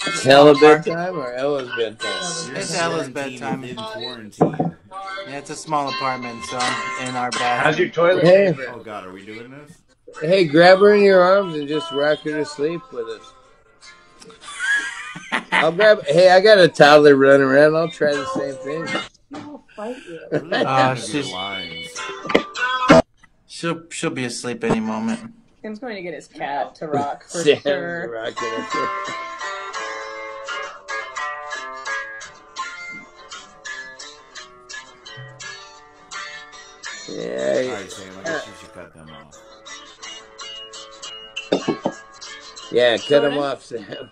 It's Ella bedtime or Ella's bedtime? you're It's Ella's bedtime. Within quarantine. Yeah, it's a small apartment, so I'm in our bathroom. How's your toilet Hey. paper? Oh God, are we doing this? Hey, grab her in your arms and just rock her to sleep with us. I'll grab. Hey, I got a toddler running around. I'll try the same thing. What are the Uh, names of she's- She'll she'll be asleep any moment. Tim's going to get his cat to rock for Sam's sure. rocking it. All Yeah, right, Sam. I guess you should cut them off. yeah. Cut him Jordan? off, Sam.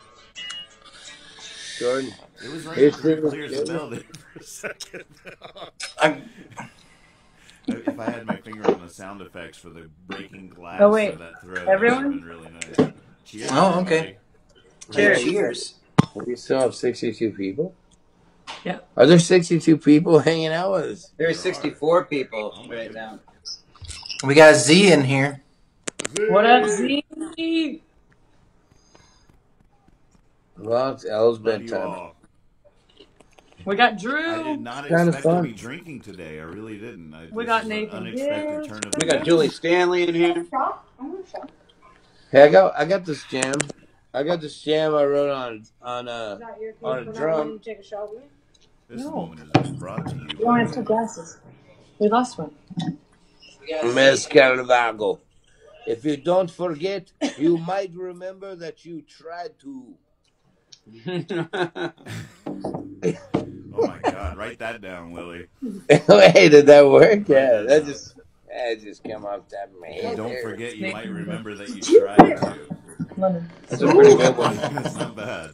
Jordan. It was raining Here's pretty the- clear as a bell there for a second. I'm, if I had my finger on the sound effects for the breaking glass Oh, wait. of that thread, Everyone? that would have been really nice. Cheers. Oh, okay. Cheers. cheers. We still have sixty-two people. Yeah. Are there sixty-two people hanging out with us? There's 64 people oh right now. We got Z in here. Z. What up, Z? Well, it's Ella's Love bedtime. All. We got I did Drew. not Kinda expect fun. to be drinking today. I really didn't. I, We this got is an Nathan Unexpected Gibbs. turn of We got. Julie Stanley in here. Hey, I got I got this jam. I got this jam I wrote on on uh on a drum. This No. moment is brought to you. We only have two glasses. We lost one. Mezcalvago. If you don't forget, you might remember that you tried to. Oh my God! Write that down, Willie. hey, did that work? Yeah, that just that just came off the top of my And don't there. forget, you might remember that you tried to. London. That's a pretty good one. That's not bad.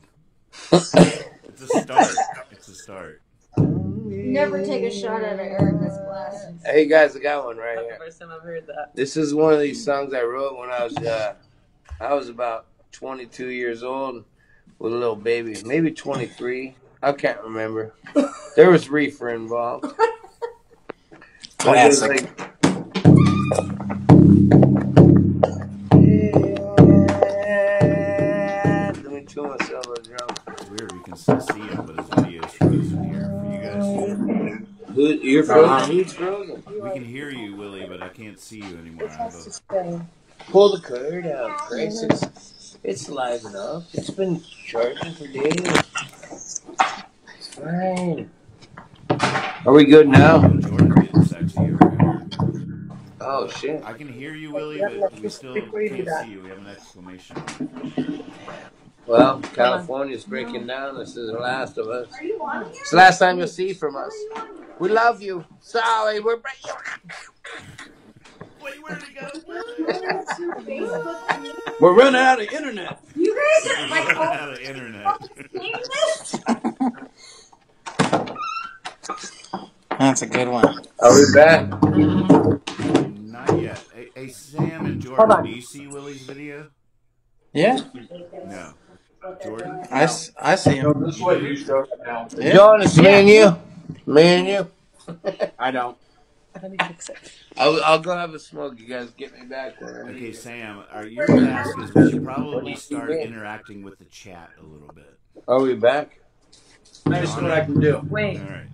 It's a start. It's a start. Never take a shot at of Erica's glass. Hey guys, I got one right That's here. first time I've heard that. This is one of these songs I wrote when I was uh I was about 22 years old with a little baby, maybe 23. I can't remember. There was reefer involved. Classic. Let me chew myself a drum. It's weird. We can still see him, but his video is frozen here for you guys. Who, you're uh-huh. frozen. He's frozen. We can hear you, Willie, but I can't see you anymore. I have a- Pull the card out, Grace. It's, it's live enough. It's been charging for days. It's fine. Are we good now? Jordan getting sexy over here. Oh shit. I can hear you, Willie, but we still can't see you. We have an exclamation. Well, California's breaking down. This is the last of us. It's the last time you'll see from us. We love you. Sorry, we're breaking. Wait, where'd he go? We're running out of internet. You guys are like all out of internet. That's a good one. Are we back? Not yet. Hey, hey, Sam and Jordan, do you see Willie's video? Yeah, No. Jordan? I, s- I see him. This way you start now. Yeah. John, it's me and you. Me and you. I don't. Let me fix it. I'll, I'll go have a smoke. You guys get me back there. Okay, Sam, our, your task is we should probably start interacting with the chat a little bit. Are we back? I just know what I can do. Wait. All right.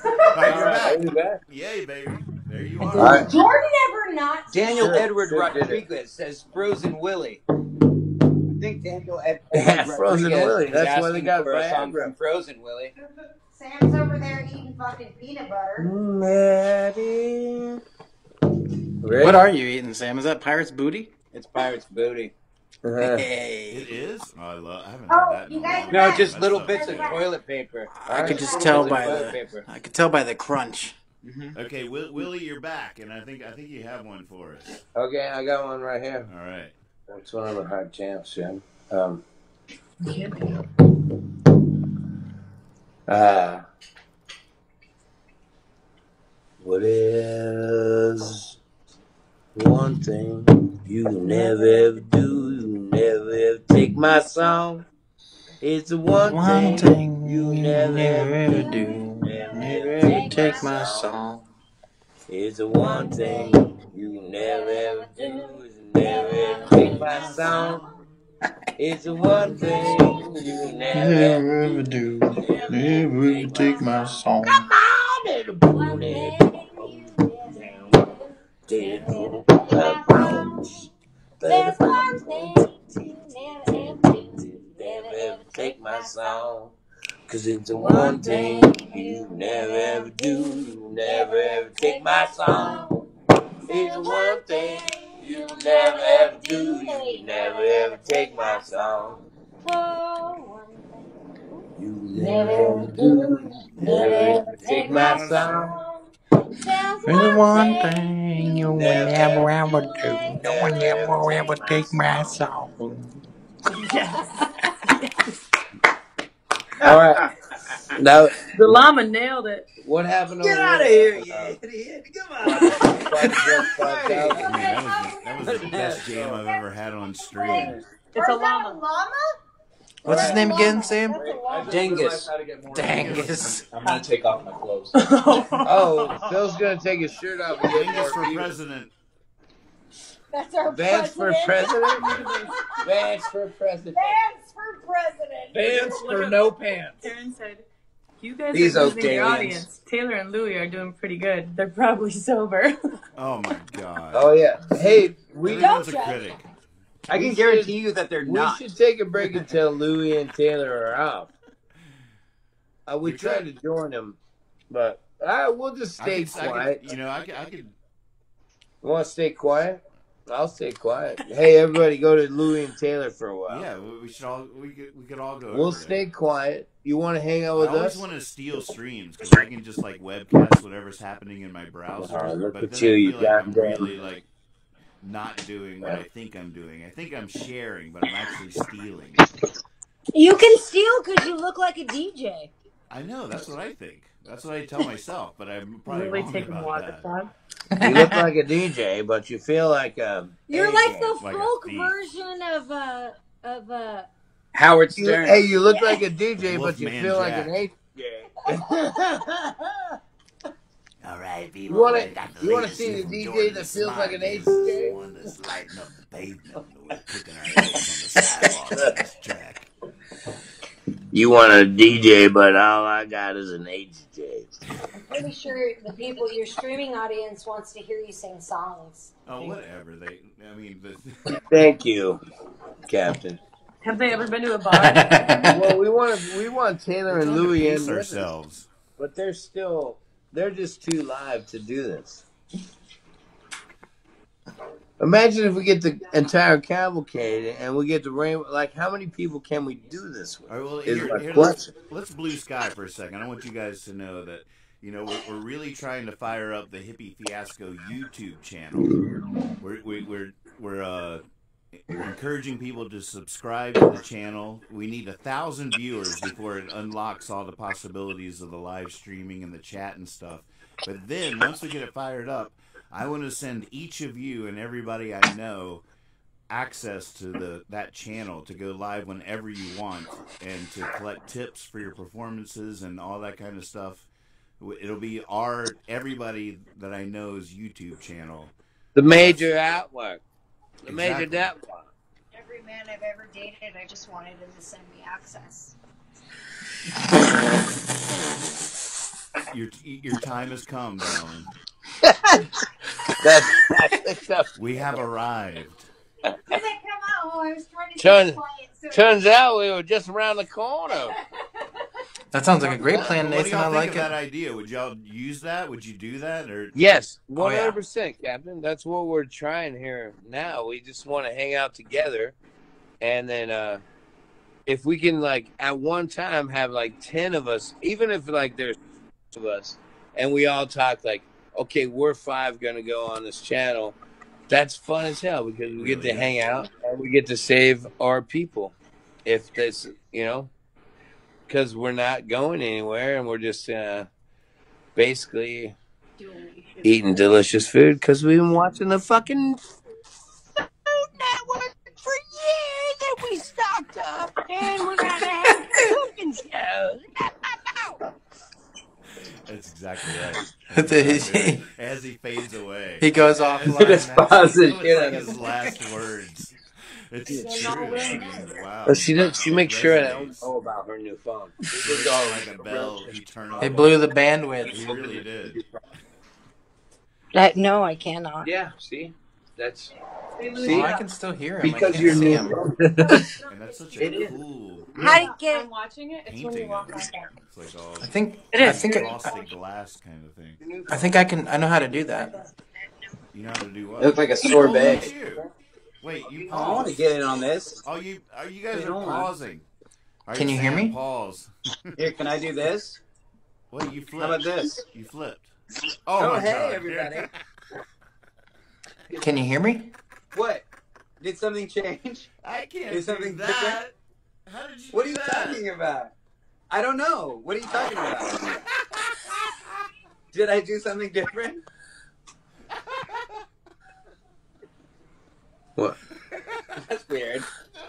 All right, you're Are back. we back? Yay, baby. There you All are. right. Jordan ever not Daniel Sure, Edward sure. Rodriguez says Frozen Willie. I think Daniel Ed- Yeah, Edward Frozen Rodriguez Willie. That's why they got for a Viagra. Frozen Willie. Sam's over there eating fucking peanut butter. Maddie. Ready? What are you eating, Sam? Is that pirate's booty? It's Pirate's Booty. Uh-huh. Hey. It is? Oh, I, love, I haven't Oh, had that in you guys. No, just That's little so bits of toilet paper. I could just tell by the paper. I could tell by the crunch. Okay, Will, Willie, you're back, and I think I think you have one for us. Okay, I got one right here. All right. It's one of the hard champs, Jim. Um, uh, what is one thing you never ever do? You never ever take my song. It's the one, One thing you you never never ever do. Never Never ever ever take my song. It's the one thing you never ever do. Is never ever take my song. It's the one thing you never ever Never do. Never ever take my song. Come on, little booty. Dead the bones. There's one thing you never ever do. Never ever take my song. Cause it's the one thing you never ever do. You never ever take my song. It's the one thing you never ever do. You never ever take my song. Oh, one thing. You never ever do. Never ever take my song. There's There's one thing you will Never never ever ever do. No one ever ever take my song. All right. Now, The llama nailed it. what happened? Get over out of here, you Uh, idiot! Come on. five just five I thousand. mean, that was, the best jam I've ever had on stream. It's a Is a llama. llama? What's his name again, Sam? That's a llama. Dingus. Dangus. I'm gonna take off my clothes. Oh, Phil's gonna take his shirt off. and get Dingus for president. That's our Vance for president. president. Vance for president. Vance for president. Pants for no pants. Aaron said, "You guys These are losing your Octavians. audience. Taylor and Louie are doing pretty good. They're probably sober." Oh my god. Oh yeah. Hey, we Everyone's a judge. critic. I We can should- guarantee you that they're we not. We should take a break until Louie and Taylor are out. Uh, we We tried to join them, but uh, we'll just I stay could, I quiet. could, you know, I could, I could. You want to stay quiet? I'll stay quiet. Hey, everybody, go to Louie and Taylor for a while. Yeah, we, we should all. We could, we could all go. We'll over there. stay quiet. You want to hang out with us? I with always us? want to steal streams because I can just like webcast whatever's happening in my browser. Oh, look but at then you, I you feel like I'm goddamn- really like not doing what I think I'm doing. I think I'm sharing, but I'm actually stealing. You can steal because you look like a DJ. I know that's what I think. That's what I tell myself, but I'm probably really wrong taking about water, that. Bob. You look like a DJ, but you feel like a. You're AJ. like the Like folk version of uh of uh. Howard You- Stern. hey, you look like a DJ, but you Wolfman feel like Jack. an AJ. All right, You people. wanna- I got the you wanna see the DJ Jordan that feels like an Smiley. HJ? One that's lighting up the pavement. We're cooking our heads on the sidewalk on this track. You want a DJ, but all I got is an HJ. I'm pretty sure the people, your streaming audience, wants to hear you sing songs. Oh, whatever. They, I mean, the, Thank you, Captain. Have they ever been to a bar? well, we want we want Taylor we're and Louie in pace with us, ourselves. but they're still they're just too live to do this. Imagine if we get the entire cavalcade and we get the rain. Like, how many people can we do this with? All right, well, here, here, let's, let's blue sky for a second. I want you guys to know that, you know, we're, we're really trying to fire up the Hippy Fiasco YouTube channel. We're, we, we're, we're uh, encouraging people to subscribe to the channel. We need a thousand viewers before it unlocks all the possibilities of the live streaming and the chat and stuff. But then, once we get it fired up, I want to send each of you and everybody I know access to the that channel to go live whenever you want and to collect tips for your performances and all that kind of stuff. It'll be our everybody that I know's YouTube channel. The major network. The major Exactly. network. Every man I've ever dated, I just wanted him to send me access. Your your time has come, darling. That's, that's the We have arrived. When out, oh, I was trying to Turn- stay quiet. So Turns out we were just around the corner. That sounds like a great plan, What do Nathan. y'all I think like of that idea? Would y'all use that? Would you do that? Or Yes, Oh, one yeah. hundred percent, Captain. That's what we're trying here now. We just want to hang out together, and then uh if we can, like, at one time have like ten of us, even if like there's of us, and we all talk like, okay, we're five gonna go on this channel. That's fun as hell because we get to hang out and we get to save our people. If this, you know, because we're not going anywhere and we're just uh, basically eating delicious food because we've been watching the fucking Food Network for years and we stocked up and we're gonna have cooking shows. That's exactly right. That's exactly right. As he fades away. He goes off. offline. Just That's- pause it, It's like his last words. It's Yeah. true. I mean, wow. But she does. She makes sure I don't know about her new phone. Rings like a bell eternally. They blew the bandwidth. He really did. Uh, no, I cannot. Yeah. See, that's Oh, I can still hear him. Because you're see new. him. And that's such a It is. cool How do you get I'm watching it. It's when you walk of on It's like all I think. It I think. I, frosted glass kind of thing. I think I can. I know how to do that. You know how to do what? It looked like a Oh, sorbet. look. Wait, you Oh, I want to get in on this. Oh, you are you guys are pausing. All Can you hear me? Pause. Here, can I do this? Wait, you flipped. How about this? You flipped. Oh, Oh, my hey, God. everybody. Can you hear me? What? Did something change? I can't Is do something that. How did you What are you that? talking about? I don't know. What are you talking about? Did I do something different? What? That's weird.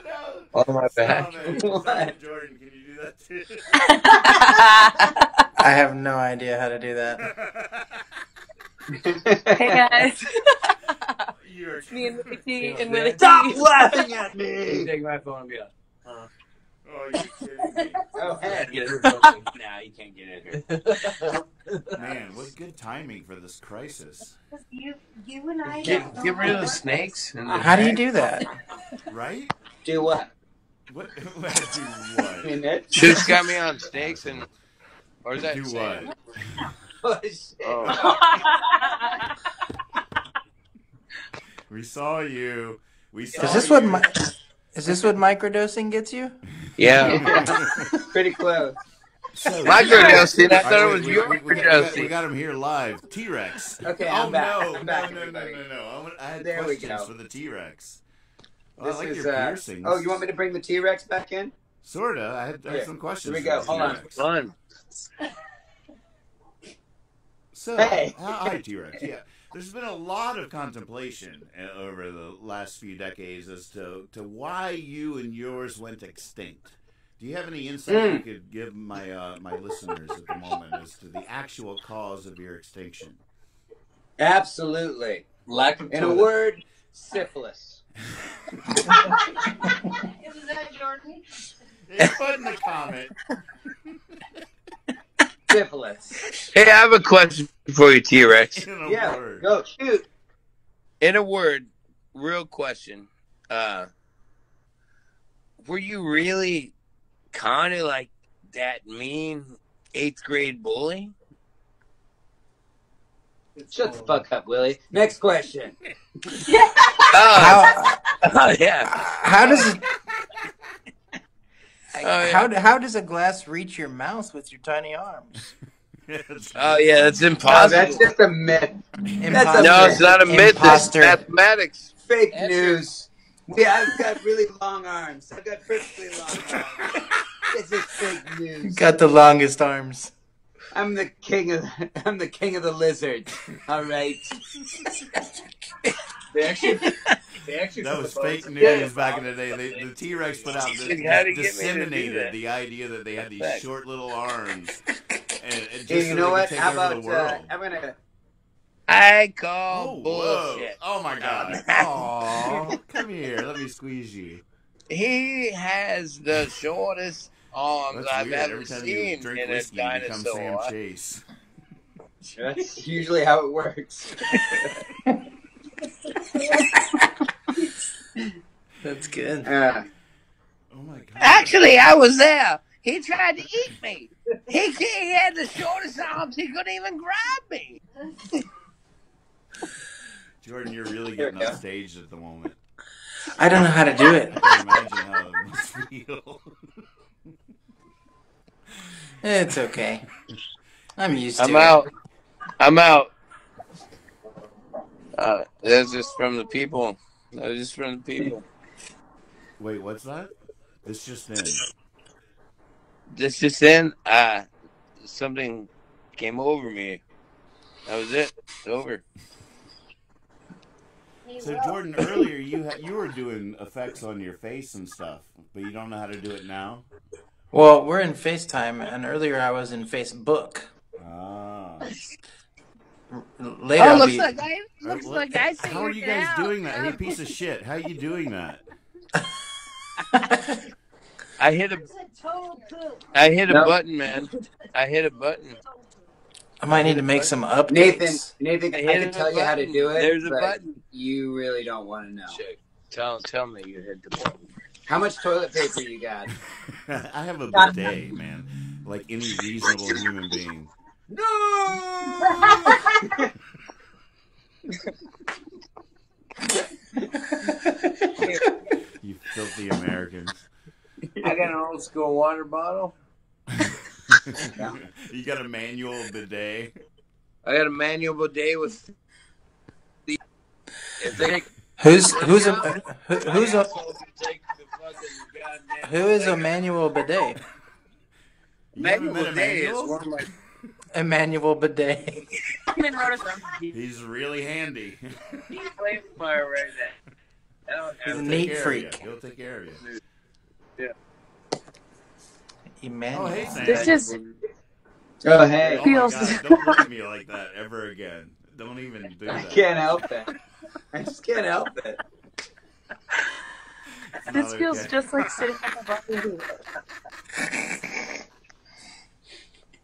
no, On my back. Stop it. What? Jordan, can you do that too? I have no idea how to do that. Hey guys, You're me and Willie T and Willie Stop laughing at me! take my phone and be like, Oh, you kidding me? Oh, hey. get her phone. nah, you can't get in here. Man, what good timing for this crisis, you, you and I Get, get rid of the snakes. And the How do you do that? right? Do what? What? do what? In it? Shoot's got me on snakes and. Or is that Do what? Oh, shit. Oh. We saw you. We saw Is this you. what mi- is this what microdosing gets you? Yeah. Pretty close. So, Microdosing. I thought it was we, your we, we, we, got, we got him here live. T Rex. Okay, oh I'm back. no, I'm back, no, no, no, no, no! I, want, I had There questions for the T Rex. I This like is, your uh, piercings. oh, you want me to bring the T Rex back in? Sorta. I had, I had some questions. here we go. Hold on. Fun. So, Hey. hi, T Rex. Yeah, there's been a lot of contemplation uh, over the last few decades as to to why you and yours went extinct. Do you have any insight Mm. you could give my uh, my listeners at the moment as to the actual cause of your extinction? Absolutely. Lack of In a word, syphilis. Is that Jordan? It's put in the comment. Syphilis. Hey, I have a question for you, T Rex. Yeah, word. go shoot. In a word, real question. Uh, were you really kind of like that mean eighth grade bully? Shut the fuck up, Willie. Next question. Oh, How, oh yeah. how does it, Oh, yeah. how how does a glass reach your mouth with your tiny arms? Oh yeah, that's impossible. that's just a myth. Imposter. no, it's not a myth. It's mathematics. Fake That's news. Yeah, I've got really long arms. I've got perfectly long arms. This is fake news. Got the longest arms. I'm the king of I'm the king of the lizards. All right. They actually, they actually That was fake bones- news back in the day. They, the T Rex put out How the, did you get me to do disseminated the idea that they had these Fact. short little arms, and, and just Hey, so you they know what? take How over about the uh, world. I'm gonna I call oh, whoa. bullshit. oh my god! Aw, come here. Let me squeeze you. He has the shortest arms That's I've weird. ever Every time you seen drink in a whiskey, you become Sam dinosaur. Chase. that's usually how it works. That's good. Uh, Oh my god! Actually, I was there. He tried to eat me. He, he had the shortest arms. He couldn't even grab me. Jordan, you're really getting we go. upstaged at the moment. I don't know how to do it. I can imagine how it must feel. It's okay. I'm used to it. I'm it. out. I'm out. Uh, that's just from the people. That's just from the people. Wait, what's that? This just in. This just in. Uh, something came over me. That was it. It's over. So. Jordan, earlier you ha- you were doing effects on your face and stuff, but you don't know how to do it now. Well, we're in FaceTime, and earlier I was in Facebook. Ah. Later, oh, I'll looks be. like I looks What- like I see How are you guys doing that? Hey, piece of shit! How are you doing that? I hit a It's a total. I hit a No. button, man. I hit a button. I might need to make some updates. Nathan, Nathan, I I hit can a tell you how to do it, There's a but button. you really don't want to know. Check. Tell tell me you hit the button. How much toilet paper you got? I have a bidet, man. Like any reasonable human being. No! You filthy Americans. I got an old school water bottle. you got a manual bidet. I got a manual bidet with. The, if they, Who's who's a who, who's a who is Emmanuel Bidet? You haven't manual met bidet is one of my. Emmanuel Bidet. I'm in He's really handy. He's playing fire right now. He's a neat Take care of freak. He'll take care of you. Yeah. Emmanuel. Oh, hey, Sam. This just Oh, hey. Oh feels- my God, don't look at me like that ever again. Don't even do that. I can't help it. I just can't help it. It's this feels okay. just like sitting on a barbecue.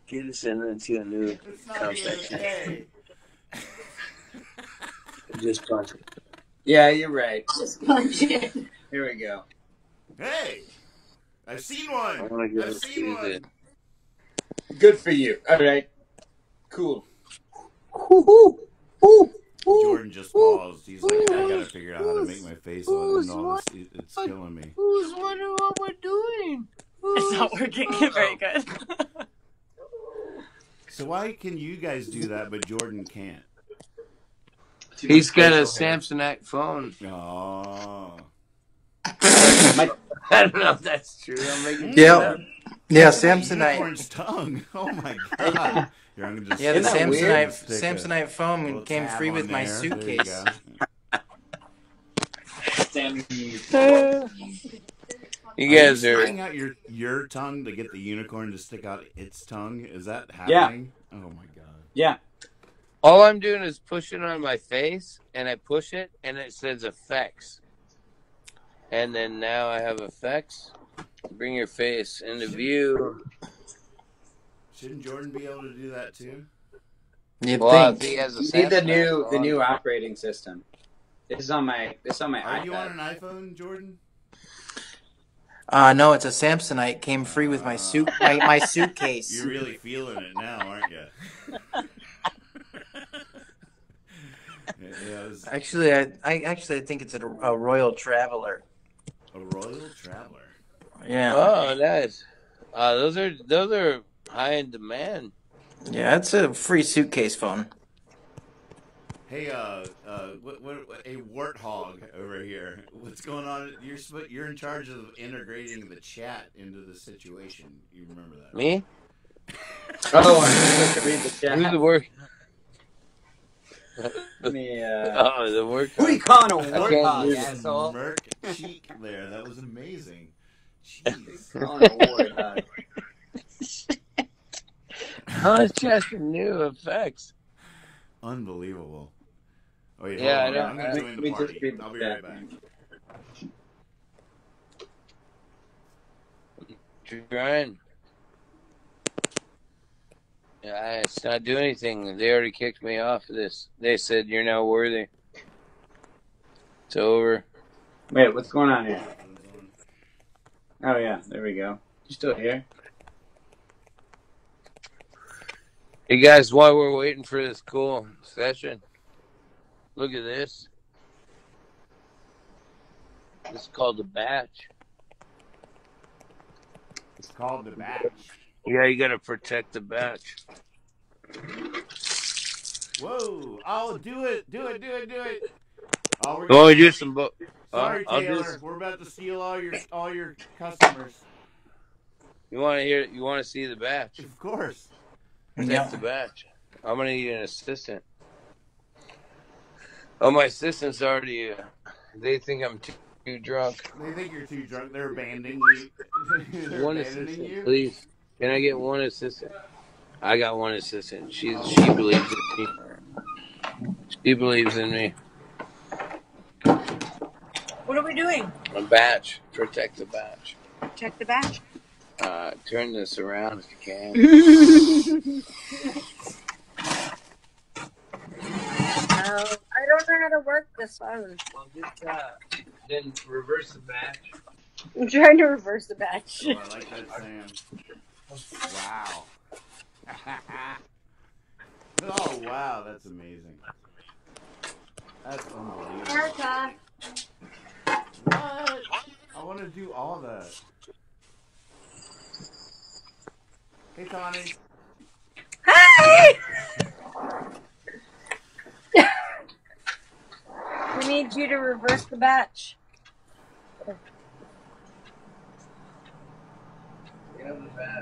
Get us in into a new It's not comment even section. okay. Just punch it. Yeah, you're right. Just punch it. Here we go. Hey, I've seen I one. want to go I've seen one. it. Good for you. All right. Cool. Jordan just paused. He's like, I gotta figure out how to make my face on and all this. It- It's killing me. Who's wondering what we're doing? It's not working very oh. good. So why can you guys do that, but Jordan can't? He's got a Samsonite phone. Oh. My, I don't know if that's true. I'm making shit Yeah. Yeah, Samsonite. Unicorn's tongue. Oh my god. Here, I'm just Yeah, the Isn't weird? Samsonite Samsonite phone came free on with my there. There you suitcase. go. Sammy. You Are guys are. sticking out your your tongue to get the unicorn to stick out its tongue. Is that happening? Yeah. Oh my god. Yeah. All I'm doing is pushing on my face, and I push it, and it says effects. And then now I have effects. Bring your face into view. Shouldn't Jordan be able to do that too? You'd Well, think. if he has a You need the Samsung new the new operating system. This is on my this is on my Are you iPad. on an iPhone, Jordan? Uh, no, it's a Samsonite. Came free with my suit, my, my suitcase. You're really feeling it now, aren't you? yeah, was Actually, I, I actually think it's a, a Royal Traveler. a royal traveler. Yeah, Oh, nice. Uh, those are those are high in demand. yeah, it's a free suitcase phone. Hey, uh, uh, what, what, what, a warthog over here. What's going on? You're you're in charge of integrating the chat into the situation. You remember that? Me? Oh, I'm supposed to read the chat. Who's the work? Let me, uh, Oh, the work. who are you calling a I can't warthog, asshole? Merc cheek there. That was amazing. Jeez. Calling a warthog. Huh? It's just new effects. Unbelievable. Oh, wait, Yeah, I on. I'm know. going to join the just party. read I'll be right back. Trying. Yeah, it's not doing anything. They already kicked me off of this. They said you're not worthy. It's over. Wait, what's going on here? Oh yeah, there we go. You still here? Hey guys, while we're waiting for this cool session, look at this. This is called the batch. It's called the batch. Yeah, you gotta protect the batch. Whoa! Oh, do it! Do it! Do it! Do it! Oh, we're You want me to do some bo- Sorry, uh, Taylor. do We're about to steal all your all your customers. You want to hear? You want to see the batch? Of course. Protect Yeah. the batch. I'm gonna need an assistant. Oh, my assistant's already. Uh, they think I'm too, too drunk. They think you're too drunk. They're abandoning you. They're One abandoning assistant, you. please. Can I get one assistant? I got one assistant. She she believes in me. She believes in me. What are we doing? A batch. Protect the batch. Check the batch. Uh, turn this around if you can. Oh, I don't know how to work this phone. Well, just uh, then reverse the batch. I'm trying to reverse the batch. Oh, I like that, Sam. Wow. oh wow, that's amazing. That's unbelievable. Erica. What? I want to do all that. Hey, Tawny. Hi! We need you to reverse the batch.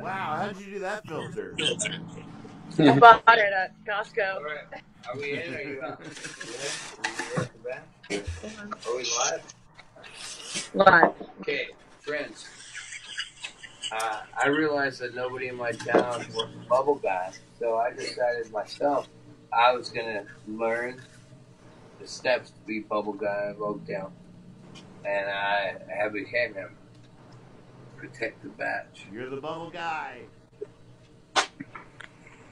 Wow, how did you do that filter? I bought it at Costco. Are we in? Are you out? Yeah? Reverse the batch? Are we live? Live. Okay, friends. Uh, I realized that nobody in my town was a bubble guy, so I decided myself I was gonna learn the steps to be bubble guy of Oakdale, and I have became him. Protect the batch. You're the bubble guy.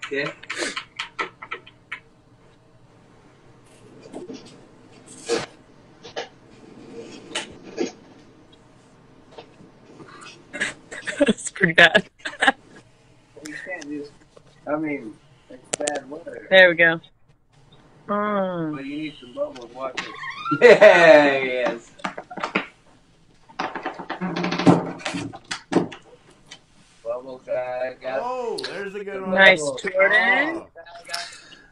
Okay. That's pretty bad. You can't just. I mean, it's bad weather. There we go. Mm. But you need some bubbles. Watch it. Yeah, yes. Bubble guy got. Oh, there's a good one. Nice, Oh. Jordan.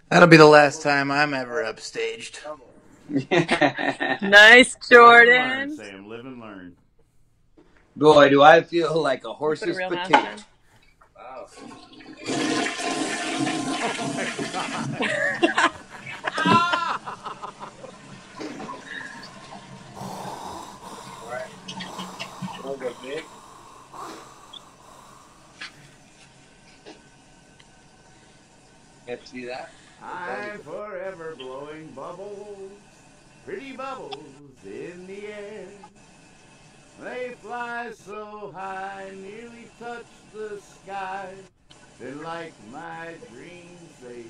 That'll be the last time I'm ever upstaged. Nice, Live and learn, Sam. Live and learn. Boy, do I feel like a Put a horse's real potato. Wow. Alright. Wanna go big? Can't see that? I'm forever blowing bubbles, pretty bubbles in the air. They fly so high, nearly touch the sky. Then, like my dreams, they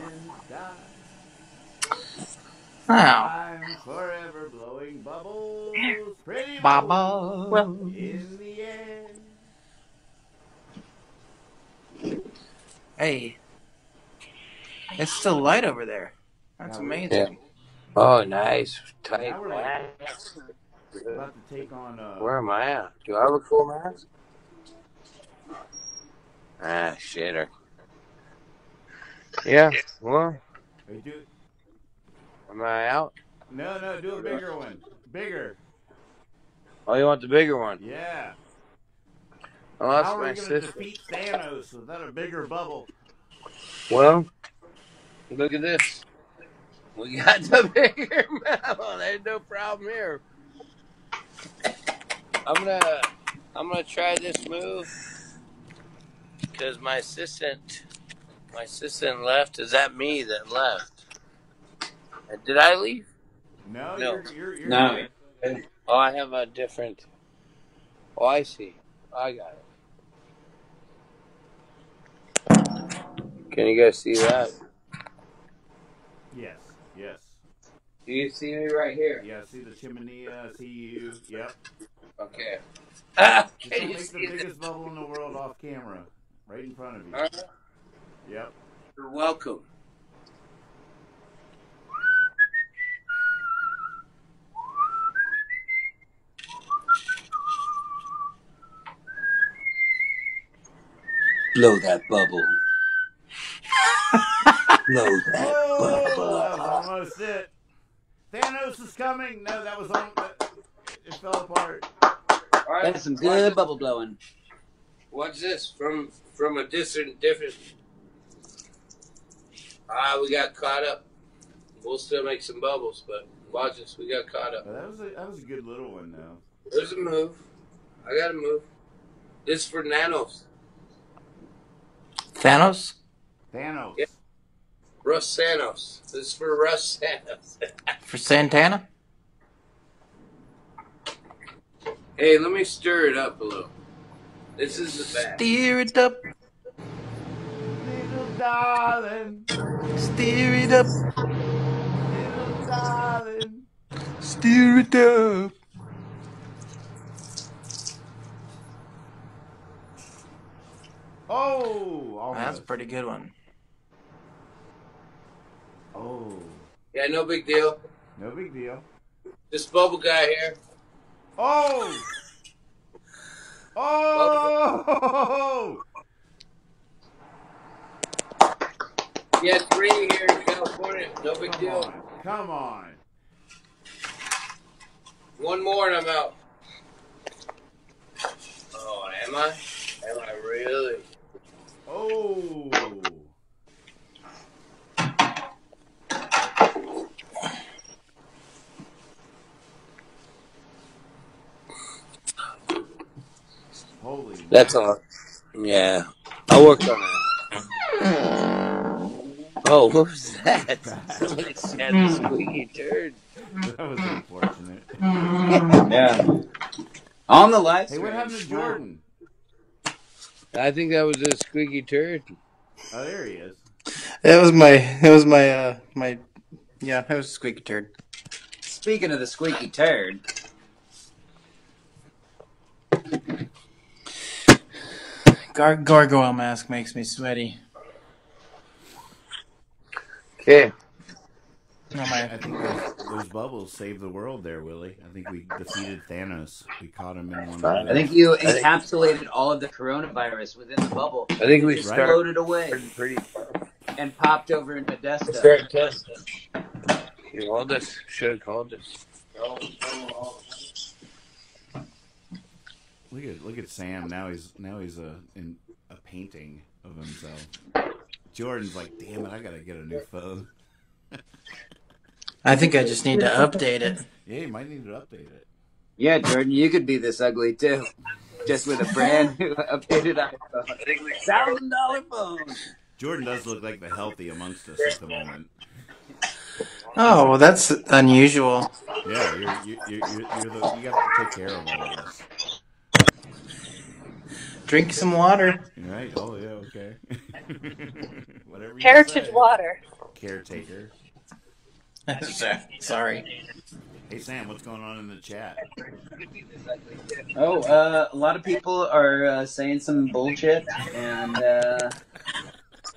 and die. Wow. I'm forever blowing bubbles, pretty Bubbles. bubbles in the air. Hey. It's still light over there. That's Now we- amazing. Oh, nice. Tight Now we're like mask. about to take on uh, Where am I at? Do I have a cool mask? Ah, shitter. Yeah, well, Hey, do, am I out? no, no, do a bigger one. Bigger. Oh, you want the bigger one? Yeah. Oh, that's How are my we going to sister. defeat Thanos without a bigger bubble? Well, look at this. We got the bigger bubble. There's no problem here. I'm gonna, I'm gonna try this move because my assistant, my assistant left. Is that me that left? Uh, did I leave? No, No. you're you're, you're No. Oh, I have a different. Oh, I see. I got it. Can you guys see that? Yes, yes. Do you see me right here? Yeah, I see the chimney, uh, see you. Yep. Okay. Ah, Just can don't you make the see this? biggest bubble in the world off camera. Right in front of you. Uh, Yep. You're welcome. Blow that bubble. Blow that bubble. was almost it. Thanos is coming. No, that was on. It fell apart. All right. That's some good bubble blowing. What's this from from a distant different? Ah, we got caught up. We'll still make some bubbles, but watch this. We got caught up. That was a that was a good little one though. There's a move. I got a move. This is for nanos. Thanos? Thanos. Yeah. Russ Sanos. This is for Russ Sanos. For Santana? hey, let me stir it up a little. This is the best. Steer it up. Little darling, Steer it up. little darling. Steer it up. Oh, almost. That's a pretty good one. Oh, Yeah, no big deal. no big deal. This bubble guy here. Oh, oh. Yeah, it's raining here in California. No big Come deal. on, come on. One more and I'm out. Oh, am I? Am I really? Oh, holy. That's all. Yeah, I'll work on that. Hmm. Oh, what was that? Somebody said a hmm. squeaky turd. That was unfortunate. Hmm. Yeah. On the live Hey, what happened to Jordan? I think that was a squeaky turd. Oh, there he is. It was my, it was my, uh, my, yeah, it was a squeaky turd. Speaking of the squeaky turd, Gar- gargoyle mask makes me sweaty. Okay. Oh, I think those, those bubbles saved the world there, Willie. I think we defeated Thanos. We caught him in one of I think you encapsulated all of the coronavirus within the bubble. I think we Just started floated away pretty and popped over in Modesto. Start testing. You called us. Should have called us. Look at look at Sam. Now he's now he's a in a painting of himself. Jordan's like, damn it, I gotta get a new phone. I think I just need to update it. Yeah, you might need to update it. Yeah, Jordan, you could be this ugly too. Just with a brand new updated iPhone. Thousand dollar phone. Jordan does look like the healthy amongst us at the moment. Oh, well, that's unusual. Yeah, you're you you're, you're, you're the you got to take care of all of us. Drink some water. Right? Oh yeah, okay. Whatever. You Heritage say. water. Caretaker. Sorry. Hey Sam, what's going on in the chat? Oh, uh, a lot of people are uh, saying some bullshit, and uh,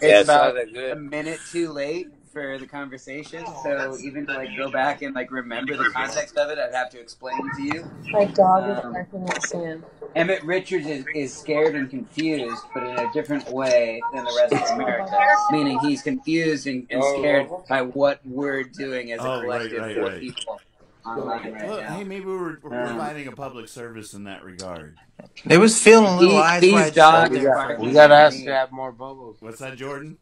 it's Yeah, about not a minute too late for the conversation. So even to like go back and like remember the context of it, I'd have to explain to you. My dog is Um, barking at Sam. Emmett Richards is, is scared and confused, but in a different way than the rest of America. Meaning he's confused and, and scared by what we're doing as a Oh, collective right, of right. people online right Well, now. hey, maybe we're, we're Um, providing a public service in that regard. They was feeling a little These- eyes these wide dogs shut We there. are for a barking We minute. gotta ask to have more bubbles. What's that, Jordan?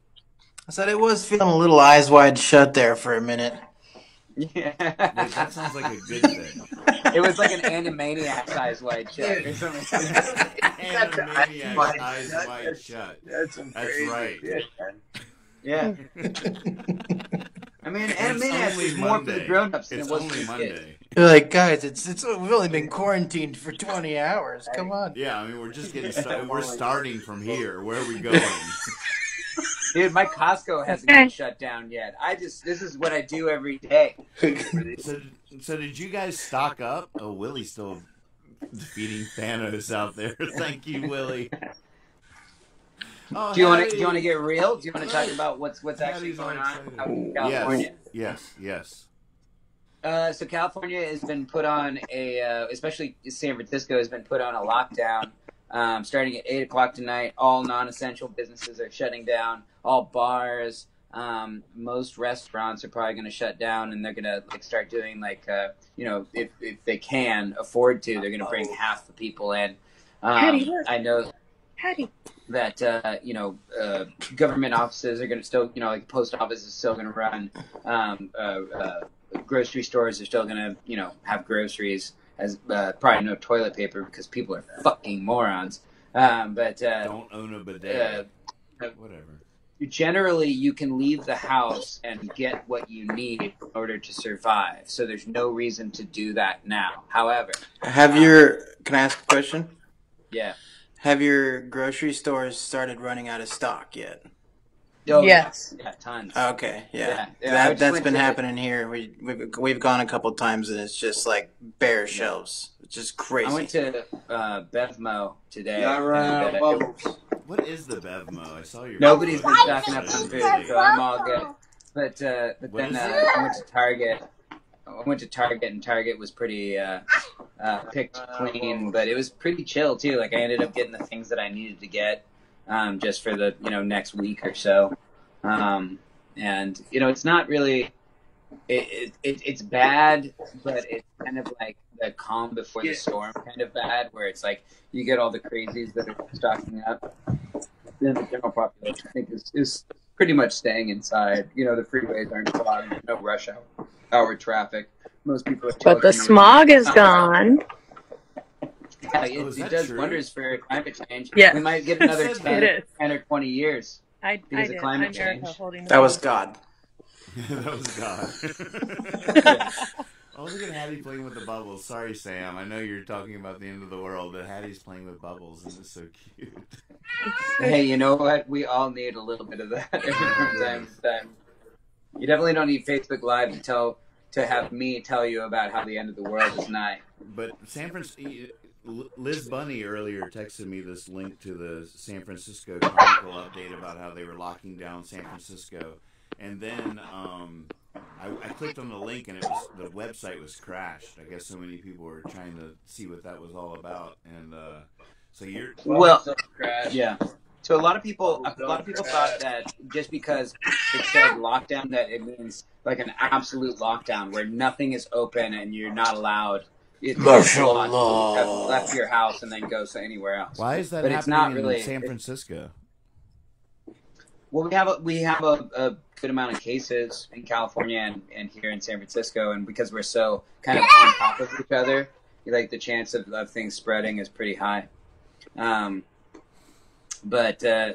I said it was feeling a little eyes wide shut there for a minute. Yeah. Wait, that sounds like a good thing. It was like an Animaniac size white shut or something. Animaniac eyes wide shut. That's some That's right. shit. Yeah. I mean, It's Animaniacs only is more for the grown-ups than it was for only the kids. Monday. You're like, guys, it's it's we've only been quarantined for 20 hours. Come on. Yeah, I mean we're just getting started. We're starting from here. Where are we going? Dude, my Costco hasn't been shut down yet. I just this is what I do every day. So, so did you guys stock up? Oh, Willie's still defeating Thanos out there. Thank you, Willie. Oh, Do you want to do you want to get real? Do you want to talk about what's what's actually Hattie's all going on out in California? Yes, yes, yes. Uh, so California has been put on a, uh, especially San Francisco has been put on a lockdown. Um, starting at eight o'clock tonight, all non-essential businesses are shutting down. All bars, um, most restaurants are probably going to shut down, and they're going to like start doing like, uh, you know, if if they can afford to, they're going to bring half the people in. Um. I know Patty. that uh, you know uh, government offices are going to still you know like post office is still going to run um, uh, uh, grocery stores are still going to you know have groceries as uh, probably no toilet paper because people are fucking morons um, but uh, Don't own a bidet. uh, Whatever. generally you can leave the house and get what you need in order to survive so there's no reason to do that now however Have your can I ask a question? yeah Have your grocery stores started running out of stock yet? Oh, Yes. yeah tons Okay, yeah, Yeah, yeah, I that's been to the- happening here. We we've, we've gone a couple times and it's just like bare shelves. It's just crazy. I went to uh, Bevmo today. Not running out and, of uh, bubbles. What is the Bevmo? I saw your. Nobody's been photo. stocking up on food, so I'm all good. But uh, but What then uh. I went to Target. I went to Target, and Target was pretty uh, uh, picked clean, but it was pretty chill too. Like I ended up getting the things that I needed to get um, just for the you know next week or so. Um, and you know, it's not really. It, it, it it's bad, but it's kind of like the calm before the storm kind of bad, where it's like you get all the crazies that are stocking up. Then the general population, I think, is, is pretty much staying inside. You know, the freeways aren't clogged, no rush hour, hour traffic. Most people are. But the smog is gone. Yeah, it, Oh, it does true? wonders for climate change. Yes. we might get another It 10, 10 or twenty years. I, Because I of climate I'm change. that was. God. that was God. oh, look at Hattie playing with the bubbles. Sorry, Sam. I know you're talking about the end of the world, but Hattie's playing with bubbles. This is so cute. Hey, you know what? We all need a little bit of that from time to time. You definitely don't need Facebook Live to tell to have me tell you about how the end of the world is nigh. But San Francisco, Liz Bunny earlier texted me this link to the San Francisco Chronicle update about how they were locking down San Francisco, and then um, I, I clicked on the link and it was the website was crashed. I guess so many people were trying to see what that was all about, and uh, so you're Well, yeah. So a lot of people, a lot of people thought that just because it said lockdown, that it means like an absolute lockdown where nothing is open and you're not allowed. It's Martial locked. law. Left your house and then go so anywhere else. why is that But it's happening not in really- San it- Francisco? Well, we have a, we have a, a good amount of cases in California and, and here in San Francisco, and because we're so kind of on top of each other, like the chance of, of things spreading is pretty high. Um, but uh,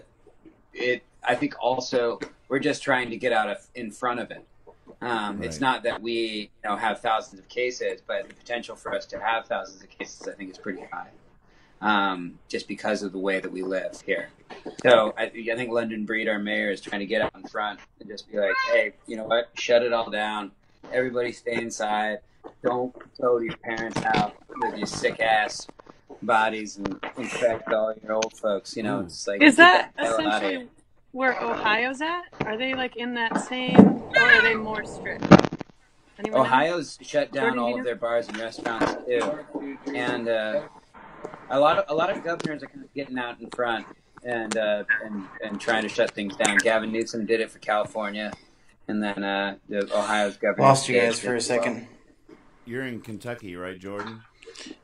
it, I think also we're just trying to get out of in front of it. Um, It's not that we you know have thousands of cases, but the potential for us to have thousands of cases, I think, is pretty high. Um, just because of the way that we live here. So I, I think London Breed, our mayor, is trying to get out in front and just be like, hey, you know what? Shut it all down. Everybody stay inside. Don't go to your parents' house with your sick ass bodies and infect all your old folks. You know, it's like Is that the hell outta here. essentially where Ohio's at? Are they like in that same, or are they more strict? Anyone know? Ohio's shut down Jordan, all of know? their bars and restaurants too, and uh, a lot of a lot of governors are kind of getting out in front and uh, and and trying to shut things down. Gavin Newsom did it for California, and then uh, the Ohio's governor Lost you guys for a as well. second. You're in Kentucky, right, Jordan?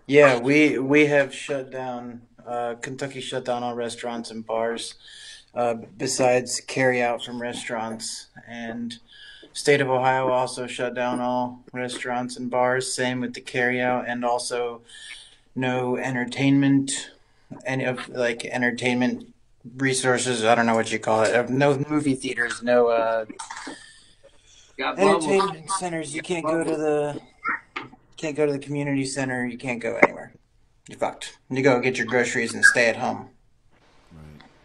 Yeah, we we have shut down. Uh, Kentucky shut down all restaurants and bars, uh, besides carry out from restaurants. And state of Ohio also shut down all restaurants and bars. Same with the carry out, and also no entertainment, any of like entertainment resources. I don't know what you call it. Uh, No movie theaters. No uh, Got entertainment centers. You can't go to the can't go to the community center. You can't go anywhere. You're fucked. You go get your groceries and stay at home.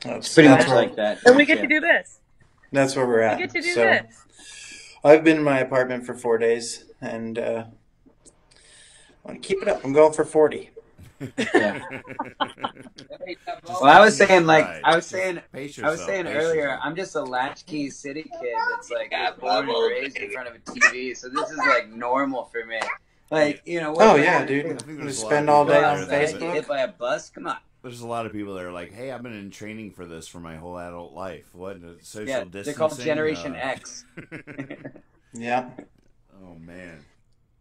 That's, It's pretty much like that. And we get to do this. That's where we're at. We at. get to do so this. I've been in my apartment for four days, and uh, I want to keep it up. I'm going for forty. Yeah. Well, I was saying like I was saying I was saying earlier. I'm just a latchkey city kid that's like was born and raised in front of a TV, so this is like normal for me. Like you know, Oh yeah, dude. think We there's a lot spend all day on there Facebook. hit by a bus? Come on. There's a lot of people that are like, "Hey, I've been in training for this for my whole adult life. What uh, social Yeah, distancing?" they're called Generation uh, X. Yeah, oh man,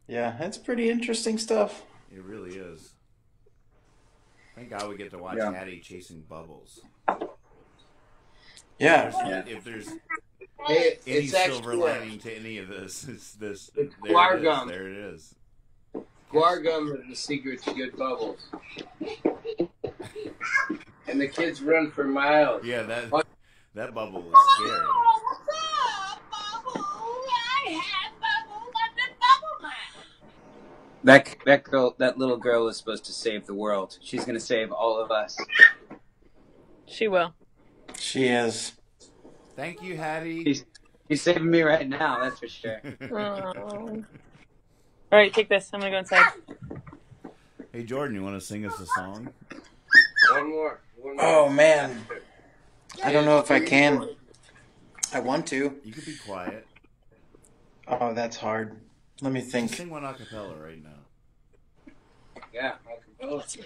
yeah. that's pretty interesting stuff. it really is. Thank God we get to watch Yeah. Hattie chasing bubbles. Yeah, Yeah. If there's Hey, any silver actually lining to any of this, it's this. It's there it is. There it is. Guar gum is the secret to good bubbles. And the kids run for miles. Yeah, that that bubble was scary. What's up, Bubble? I have bubbles and a bubble mask. That that girl, that little girl is supposed to save the world. She's gonna save all of us. She will. she is. Thank you, Hattie. She's, she's saving me right now. That's for sure. All right, take this. I'm gonna go inside. hey, Jordan, you want to sing us a song? One more. One more. Oh man, I don't know if I can. I want to. You could be quiet. Oh, that's hard. Let me Just think. sing one a cappella right now. Yeah, I can.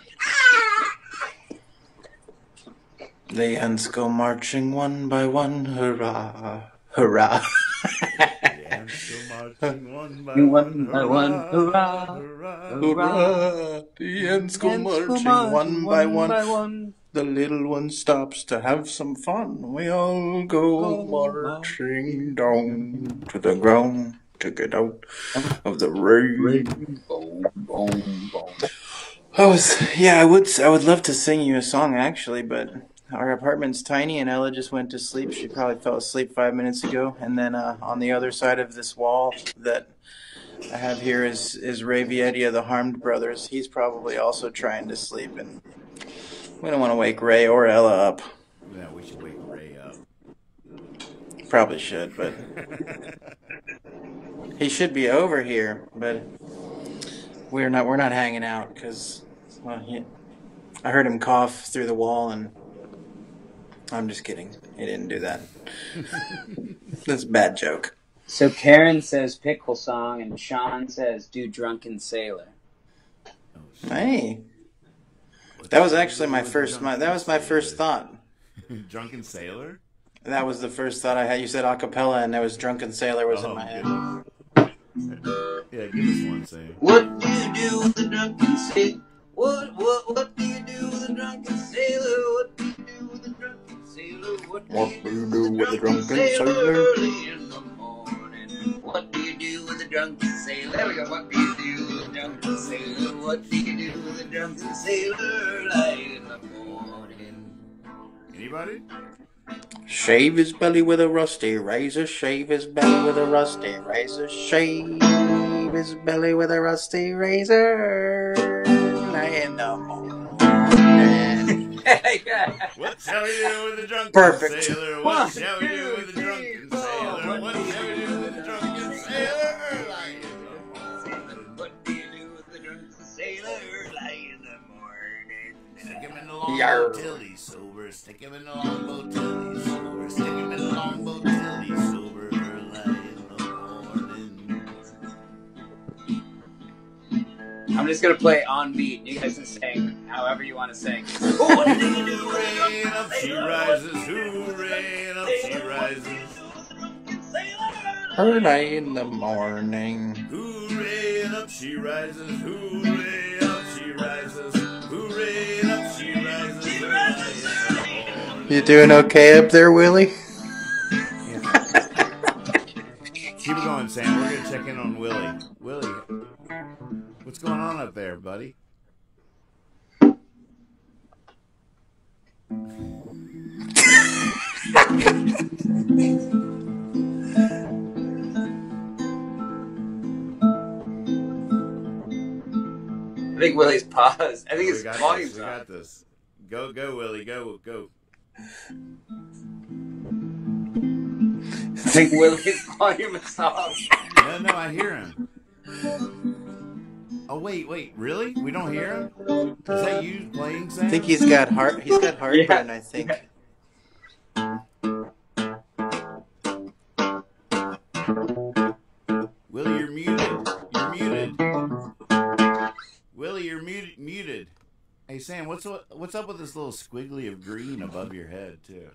The ants go marching one by one, hurrah, hurrah. Yeah, still marching one by One one, by one, hurrah, hurrah. Hurrah! The ants go marching one by one. The little one stops to have some fun. We all go marching down to the ground to get out of the rain. Boom, boom, boom. I was, yeah, I would, I would love to sing you a song actually, but our apartment's tiny and Ella just went to sleep. She probably fell asleep five minutes ago. And then uh, on the other side of this wall that I have here is is Ray Vietti of the Harmed Brothers. He's probably also trying to sleep, and we don't want to wake Ray or Ella up. Yeah, we should wake Ray up. Probably should, but he should be over here. But we're not. We're not hanging out because well, he, I heard him cough through the wall, and I'm just kidding. He didn't do that. That's a bad joke. So Karen says pickle song, and Sean says do drunken sailor. Hey, that was actually my first. My, that was my first thought. Drunken Sailor? That was the first thought I had. You said acapella, and that was "Drunken Sailor" was in Oh, my head. goodness. Yeah, give us one, say. What do you do with a drunken sailor? What what what do you do with a drunken sailor? What do you do What do you do with a drunken sailor sailor? early in the morning? What do you do with a drunken sailor? There we go. What do you do with a drunken sailor? What do you do with a drunken sailor early in the morning? Anybody? Shave his belly with a rusty razor. Shave his belly with a rusty razor. Shave his belly with a rusty razor. In the morning. What shall we do with the drunken Perfect. sailor? What shall we do with the drunken sailor? What shall we do with the drunken sailor? Lie in the morning. What do you do with the drunken sailor? Lie in the morning. Stick him in the longboat till he's sober. Stick him in the longboat till he's sober. Stick him in the longboat I'm just gonna play on beat. You guys can sing however you want to sing. She rises. Early in the morning. Hooray, up she rises. Hooray, up she rises. Hooray, up she rises. You doing okay up there, Willie? Keep it going, Sam. We're gonna check in on Willie. Willie, what's going on up there, buddy? I think Willie's paused. I think his volume's We on. got this. Go, go, Willie. Go, go. I think Willie's volume is off. No, no, I hear him. Oh wait, wait, really? We don't hear him? Is that you playing, Sam? I think he's got heart. He's got heartburn. I think. Willie, you're muted. You're muted. Willie, you're muted. Muted. Hey Sam, what's what, what's up with this little squiggly of green above your head too?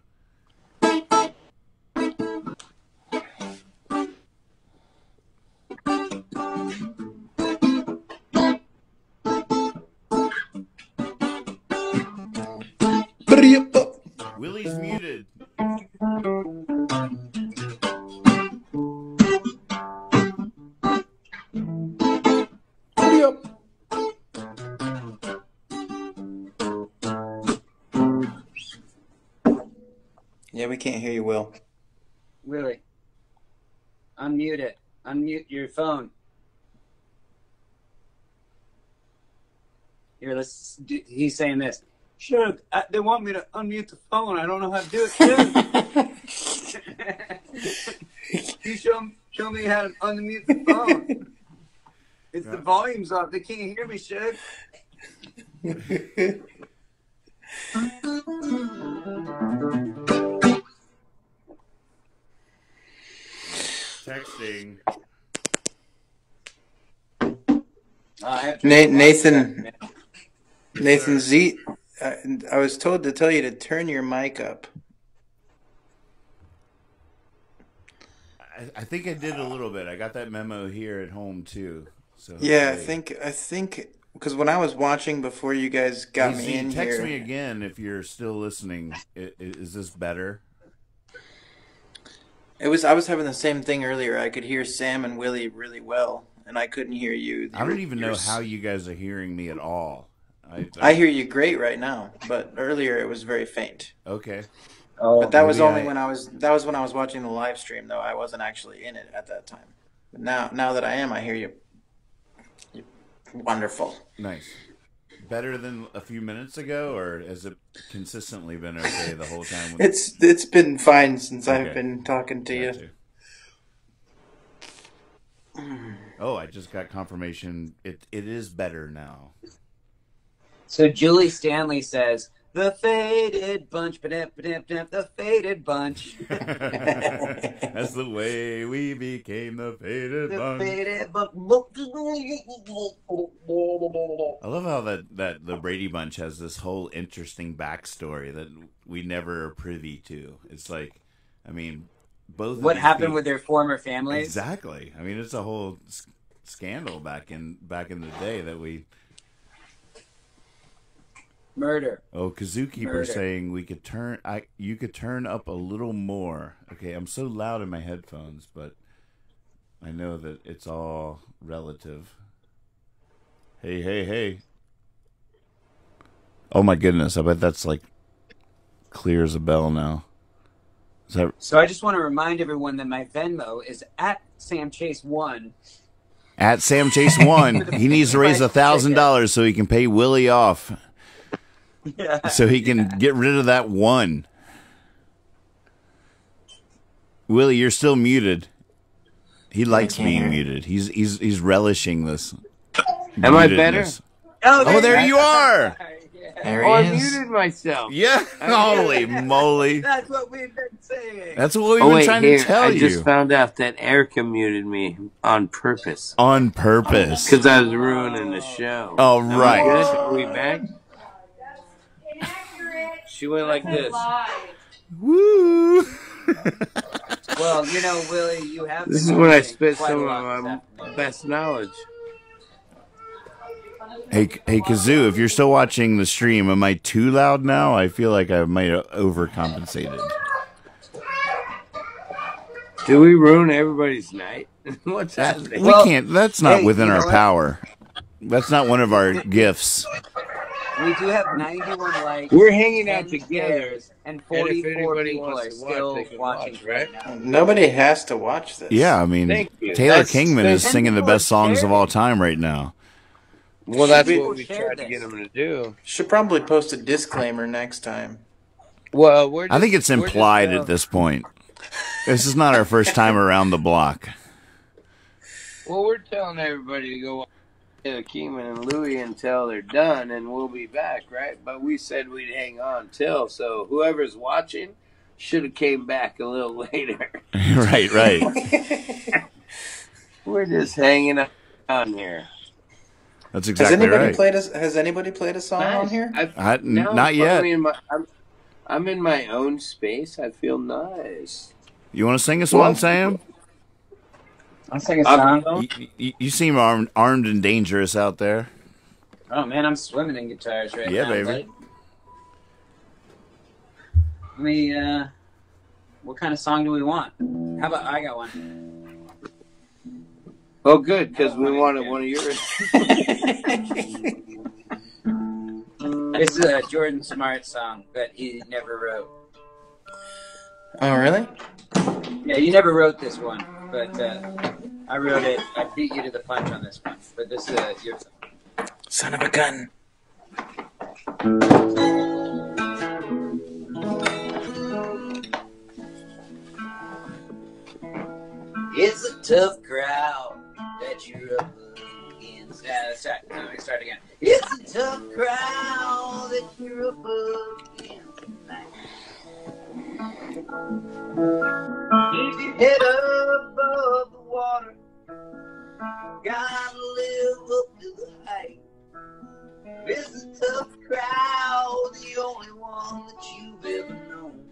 Phone. Here, let's. Do, he's saying this. Sure, I, they want me to unmute the phone. I don't know how to do it. You show show me how to unmute the phone. It's the volume's off. They can't hear me, Shug. Texting. I Na- Nathan, Nathan Z. I, I was told to tell you to turn your mic up. I, I think I did a little bit. I got that memo here at home too. So Yeah, I think I think because when I was watching before you guys got Hey, me Z, in text here, me again if you're still listening. I- i- Is this better? it was I was having the same thing earlier. I could hear Sam and Willie really well, and I couldn't hear you. I don't even know You're- how you guys are hearing me at all. I, I hear you great right now, but earlier it was very faint. Okay. Oh, But that was only I- when I was that was when I was watching the live stream though. I wasn't actually in it at that time. But now now that I am, I hear you. You're wonderful. Nice. Better than a few minutes ago, or has it consistently been okay the whole time? With... It's it's been fine since I've been talking to you. Gotcha. Hmm. Oh, I just got confirmation. It it is better now. So Julie Stanley says, the faded bunch, the faded bunch. That's the way we became the faded The bunch. faded bunch. I love how that, that the Brady Bunch has this whole interesting backstory that we never are privy to. It's like, I mean, both. What happened people- with their former families? Exactly. I mean, it's a whole scandal back in back in the day that we. Murder. Oh, Kazookeeper Murder. saying we could turn. I you could turn up a little more. Okay, I'm so loud in my headphones, but I know that it's all relative. Hey, hey, hey. Oh my goodness! I bet that's like clear as a bell now. Is that So I just want to remind everyone that my Venmo is at Sam Chase One. at Sam Chase one? he needs to raise a thousand dollars so he can pay Willie off, Yeah. so he can get rid of that one. Willie, you're still muted. He likes being hear. muted. He's he's he's relishing this. Am I better? mutedness. Oh, Oh, there you are. There Oh, I is. muted myself. Yeah. Holy moly. That's what we've been saying. That's what we've Oh been wait, trying here to tell I you. I just found out that Erica muted me on purpose On purpose. because I was ruining the show. Oh, Am I right. good? Are we back? She went like this. Woo. Well, you know, Willie, you have. This is been when I spit quite a some of my best knowledge. Hey, hey, Kazoo, if you're still watching the stream, am I too loud now? I feel like I might have overcompensated. Do we ruin everybody's night? What's That, happening? we can't. That's not hey, within our what? power. That's not one of our gifts. We do have 91 likes. We're hanging out together, and and 44 anybody people are to watch, still watching watch, right right? now. Nobody has to watch this. Yeah, I mean, Taylor That's- Kingman is singing the best songs of all time right now. Well, that's People what we shared tried to get them to do. Should probably post a disclaimer next time. Well, we're I think it's just- we're just, implied uh, at this point. This is not our first time around the block. Well, we're telling everybody to go watch Taylor Kingman and Louie until they're done, and we'll be back, right? But we said we'd hang on till, so whoever's watching should have came back a little later. right, right. We're just hanging on here. That's Has exactly anybody right. played a Has anybody played a song on here? I, I, n- now not I'm yet. In my, I'm, I'm in my own space. I feel nice. You want to sing us one, Sam? I'll sing a I'm- song. You, you, you seem armed, armed and dangerous out there. Oh man, I'm swimming in guitars right Yeah, now. Yeah, baby. buddy. Let me. Uh, what kind of song do we want? How about I got one? Oh, good, because we wanted one of yours. This is a Jordan Smart song that he never wrote. Oh, really? Yeah, you never wrote this one, but uh, I wrote it. I beat you to the punch on this one. But this is uh, your song. Son of a gun. It's a tough crowd that you're up against. Uh, sorry, let me start again. It's a tough crowd that you're up against tonight. Keep your head above the water. Gotta live up to the height. It's a tough crowd, the only one that you've ever known.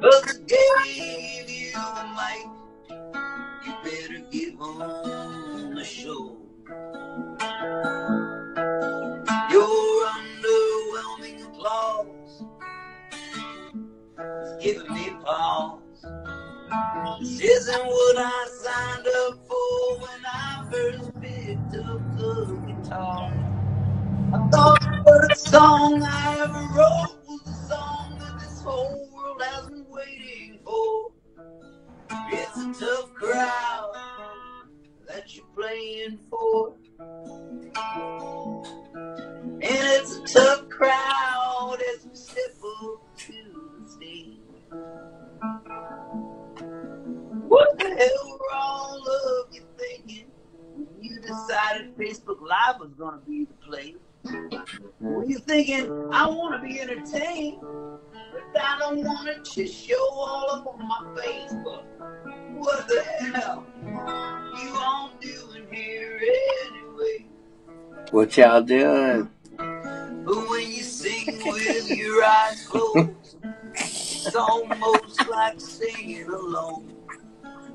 But they gave you the mic. Better get on the show. Your underwhelming applause is giving me pause. This isn't what I signed up for when I first picked up the guitar. I thought the first song I ever wrote playing for. And it's a tough crowd as we step to stage. What the hell were all of you thinking when you decided Facebook Live was gonna be the place? Were you thinking I want to be entertained, I don't want it to show all up on my Facebook? What the hell you all doing here anyway? What y'all doing? But when you sing with your eyes closed, it's almost like singing alone.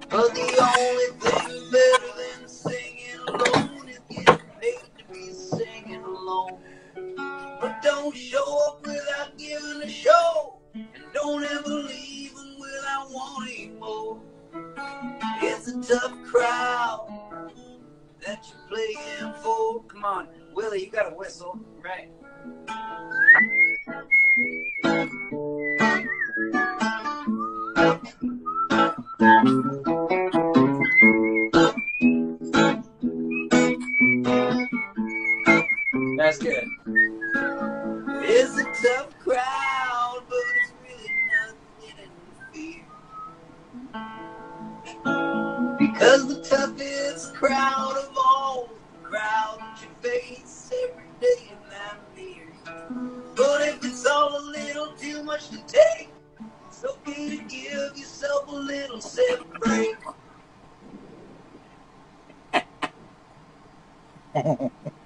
But the only thing better than singing alone is getting paid to be singing alone. But don't show up without giving a show, and don't ever leave them without wanting more. It's a tough crowd that you're playing for. Come on, Willie, you got a whistle, right? That's good. It's a tough crowd, but it's really nothing to fear. Because the toughest crowd of all, the crowd that you face every day in that mirror. But if it's all a little too much to take, it's okay to give yourself a little set break.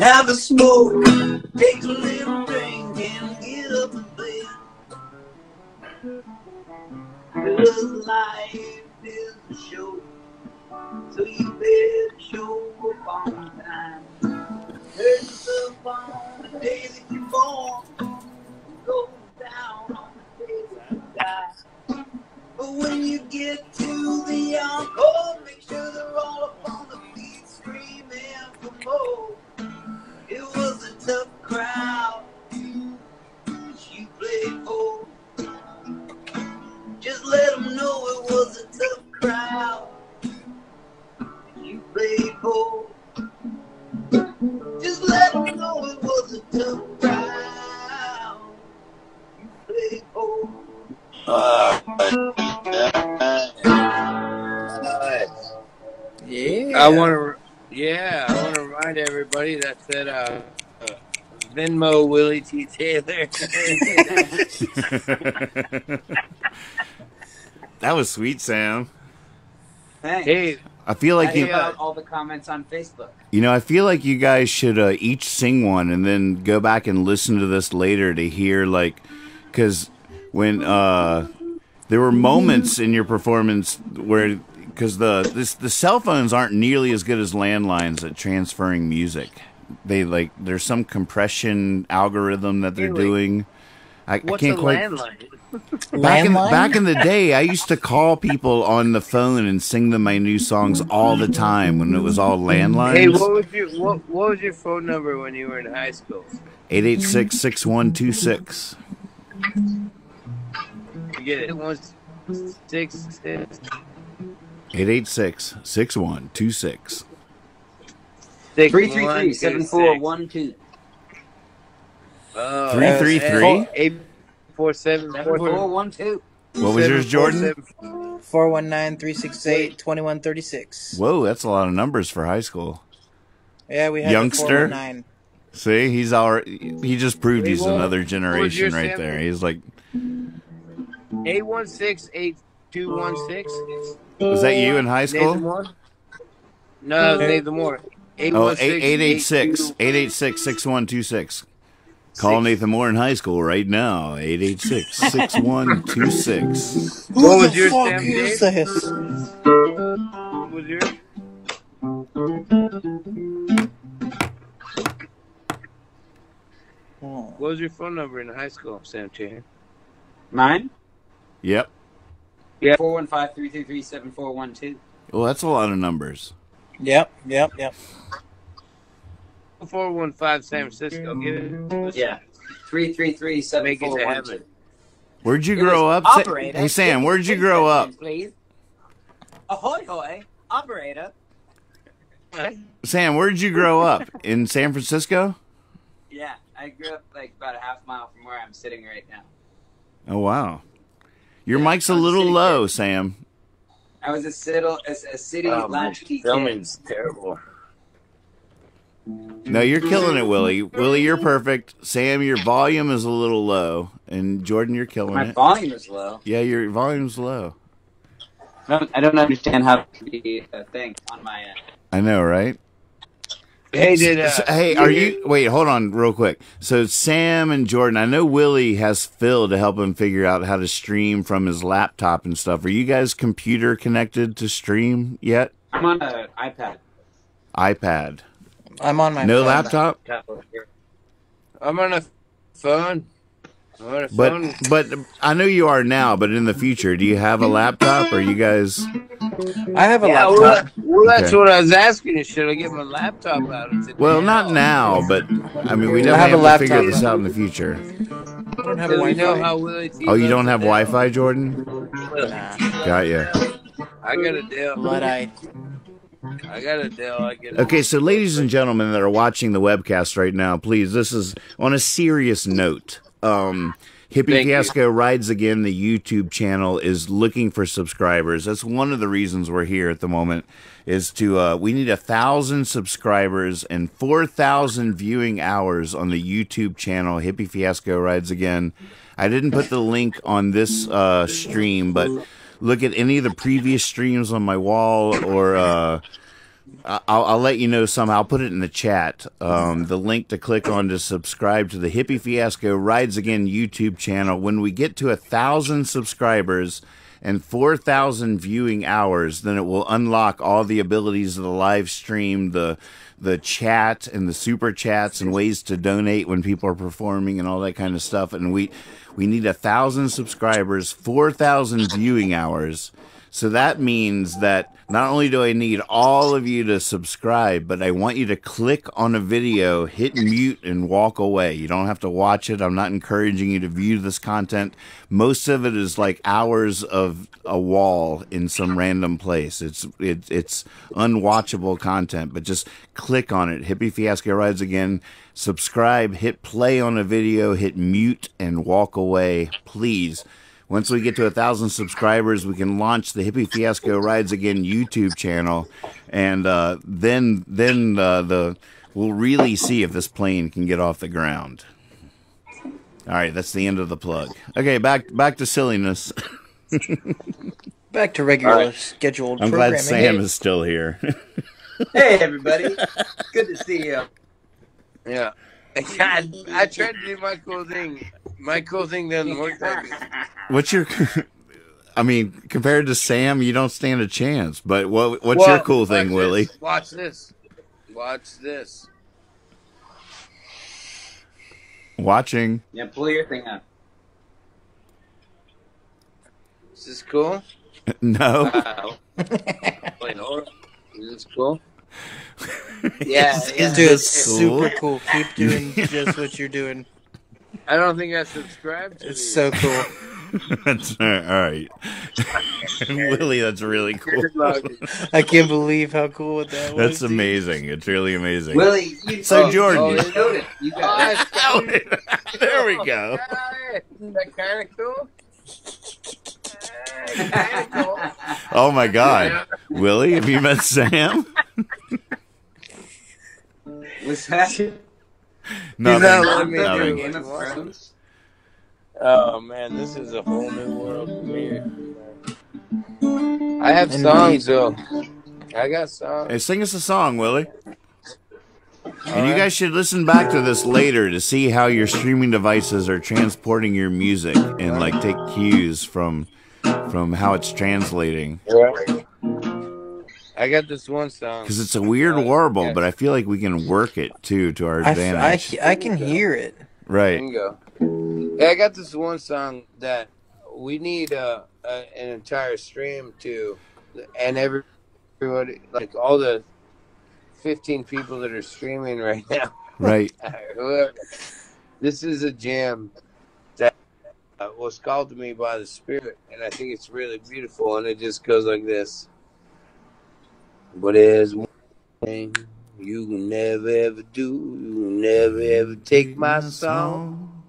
Have a smoke, take a little drink, and get up and bed. Cause life is a show, so you better show up on time. There's up on the day that you're born, goes down on the day that you die. But when you get to the encore, oh, make sure they're all up on the beat, screaming for more. It was a tough crowd that you played for. Just let them know it was a tough crowd that you played for. Just let them know it was a tough crowd you played for. Yeah. I want to. Yeah, I want to remind everybody that said uh, uh, Venmo Willie T Taylor. that was sweet, Sam. Thanks. hey, I feel like I you, gave out all the comments on Facebook. you know, I feel like you guys should uh, each sing one and then go back and listen to this later to hear like, because when uh, there were moments in your performance where, because the this the cell phones aren't nearly as good as landlines at transferring music. They like there's some compression algorithm that they're Really? doing. I, I what's can't a quite. landline? Back in, Landline? back in the day, I used to call people on the phone and sing them my new songs all the time when it was all landlines. Hey, what was your what, what was your phone number when you were in high school? 886-6126. You get it. One six six 886-6126. six Three three one, three two, seven four six. one two. Oh, Three, three, uh, three? Eight four seven Seven four four one two. What was yours, Jordan? 419 368 2136. Whoa, that's a lot of numbers for high school. Yeah, we have Youngster? The 419. See, he's already he just proved he's Well, another what was generation your right sample? there. He's like, Eight one six eight two one six. was that you in high Nathan school? Moore? No, Nathan Moore. Oh, eight Oh, one six 886 886 6126. Call Nathan Moore in high school right now. 886 6126. Who What the was yours, fuck Sam is Dave? this? two. What was yours? Oh. What was your phone number in high school, Sam Chan? Mine? Yep. Yeah. Four one five three three three seven four one two. Well, that's a lot of numbers. Yep, yep, yep. Four one five San Francisco. Give it. Yeah. Three three three seven Make it four to one heaven. two. Where'd you It grow up? Sa- operator. hey, Sam, where'd you grow up? Please. Ahoy hoy, operator. Sam, where'd you grow up? In San Francisco? Yeah, I grew up like about a half mile from where I'm sitting right now. Oh, wow. Your Yeah, mic's a little city low, Sam. I was a city, a, a city um, my latchkey kid. terrible. No, you're killing it, Willie. Willie, you're perfect. Sam, your volume is a little low. And Jordan, you're killing My it. My volume is low. Yeah, your volume's low. I don't, I don't understand how it can be a thing on my end. I know, right? Hey, did uh, So- hey, are you? Wait, hold on, real quick. So Sam and Jordan, I know Willie has Phil to help him figure out how to stream from his laptop and stuff. Are you guys computer connected to stream yet? I'm on an iPad. iPad. I'm on my No phone. laptop. I'm on a phone. On a But phone. but I know you are now. But in the future, do you have a laptop? Or you guys? I have a yeah, laptop. well, well, that's Okay. what I was asking you. Should I get my laptop out today? Well, not now, but I mean, we I definitely have have, a to figure this out in the future. I don't have Do we know Wi-Fi. how Willie T Oh, you don't have it? Wi-Fi, Jordan? Nah. Got you. I got a deal. Luddite. I got a deal. I get. Okay, so ladies and gentlemen that are watching the webcast right now, please, this is on a serious note. Um, Hippy Thank you. Fiasco Rides Again, the YouTube channel, is looking for subscribers. That's one of the reasons we're here at the moment, is to, uh, we need a thousand subscribers and 4,000 viewing hours on the YouTube channel, Hippy Fiasco Rides Again. I didn't put the link on this uh, stream, but look at any of the previous streams on my wall or, uh, I'll, I'll let you know some. I'll put it in the chat. Um, the link to click on to subscribe to the Hippy Fiasco Rides Again YouTube channel. When we get to a thousand subscribers and four thousand viewing hours, then it will unlock all the abilities of the live stream, the the chat and the super chats and ways to donate when people are performing and all that kind of stuff. And we we need a thousand subscribers, four thousand viewing hours. So that means that not only do I need all of you to subscribe, but I want you to click on a video, hit mute, and walk away. You don't have to watch it. I'm not encouraging you to view this content. Most of it is like hours of a wall in some random place. It's it, it's unwatchable content, but just click on it. Hippy Fiasco Rides Again. Subscribe, hit play on a video, hit mute, and walk away, please. Once we get to a thousand subscribers, we can launch the Hippy Fiasco Rides Again YouTube channel, and uh, then then uh, the we'll really see if this plane can get off the ground. All right, that's the end of the plug. Okay, back back to silliness. Back to regular All right. scheduled I'm programming. glad Sam is still here. Hey, everybody. Good to see you. Yeah. God, I tried to do my cool thing. My cool thing doesn't work that good. What's your? I mean, compared to Sam, you don't stand a chance. But what what's Well, your cool thing, watch Willie? Watch this. Watch this. Watching. Yeah, pull your thing up. Is this cool? No. Wow. Uh, Wait, hold on. Is this cool? Yeah, it's, yeah. is Dude, this cool? super cool. Keep doing just what you're doing. I don't think I subscribed to It's these. so cool. that's all right. Willie, that's really cool. I can't believe how cool that was. That's dude. amazing. It's really amazing. Willie, you So oh, Jordan. oh, you showed it. You got Oh, it. there we go. Is that kind of cool? Hey, kinda cool. Oh my God, Willie, have you met Sam? What's that? Nothing. not letting me do nothing. Game of Thrones? Oh man, this is a whole new world for me. I have Indeed. songs though. I got songs. Hey, sing us a song, Willie. And you guys should listen back to this later to see how your streaming devices are transporting your music and like take cues from from how it's translating. Right. I got this one song. Because it's a weird Uh, warble, yeah. but I feel like we can work it too to our I, f- advantage. I, I can hear it. right. Bingo. Yeah, I got this one song that we need uh, an entire stream to, and every- everybody, like all the 15 people that are streaming right now, Right. this is a jam that uh, was called to me by the Spirit, and I think it's really beautiful, and it just goes like this. But there's one thing you will never ever do, you will never ever take my song.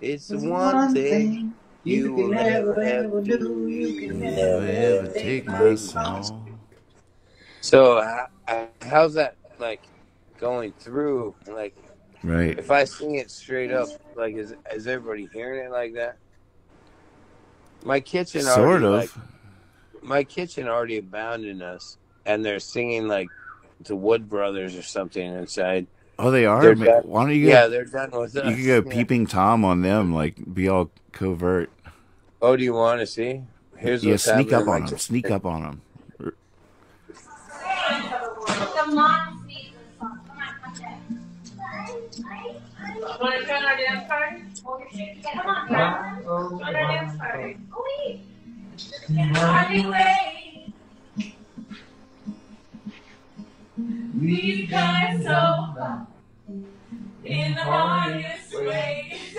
It's the one thing you will never ever do. You can never ever take my song. So, h- h- how's that like going through? Like, Right. if I sing it straight up, like, is is everybody hearing it like that? My kitchen Sort already, of. like, my kitchen already abandoned us, and they're singing like the Wood Brothers or something inside. Oh, they are. They're done- Why don't you go? Yeah, they're done with us. You could go Yeah. peeping tom on them, like be all covert. Oh, do you want to see? Here's yeah, what's sneak happening up in my on them. Sneak up on them. Want to join our dance party? Come on, Grandma. Join our dance party. Anyway, we've gone so far in the hardest way.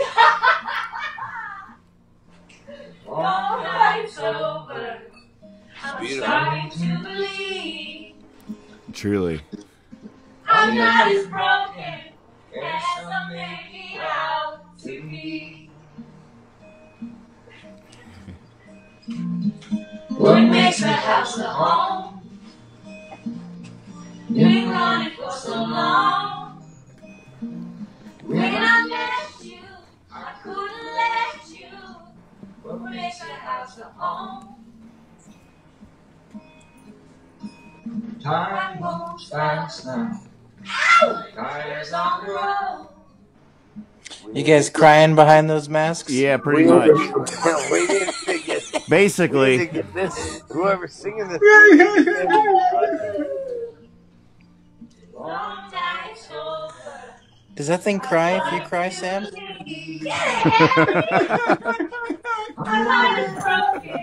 All life's over. I'm Beautiful. starting to believe Truly. I'm not as broken as some make me out to be. What makes the house a home? Been running for so long. When I met you, I couldn't let you. What makes the house a home? Time moves fast now. Tires on the road. You guys crying behind those masks? Yeah, pretty We much. need we need to get, we need Basically. to get this. Whoever's singing this. Long nights over. Does that thing cry if you cry, Sam? My heart is broken.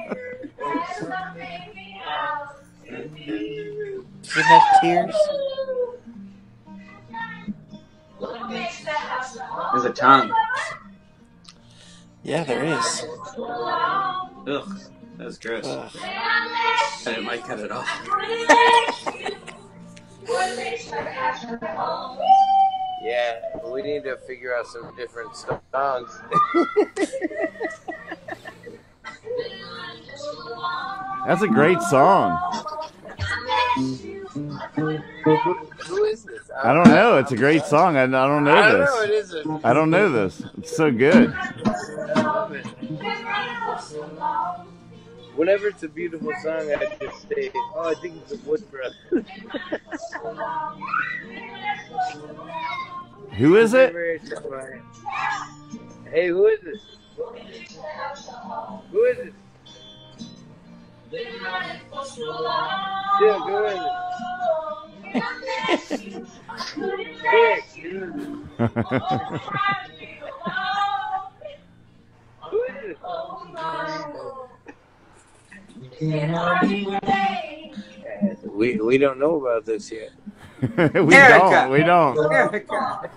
As some make me out to be. Does it have tears? What makes the house a home? There's a tongue. Yeah, there is. Ugh, that was gross. Ugh. I might cut it off. What makes the house a home? Yeah, we need to figure out some different songs. That's a great song. Who is this? I don't know. It's a great song. I, I don't know I don't this. know. It isn't. I don't know this. It's so good. I love it. Whenever it's a beautiful song, I just say, "Oh, I think it's the Wood Brothers." Who is it? Whenever it's like, Hey, who is this? Who is this? Yeah, who is it? Quick, who is it? Who is it? We we don't know about this yet. we Erica. don't. We don't. Erica.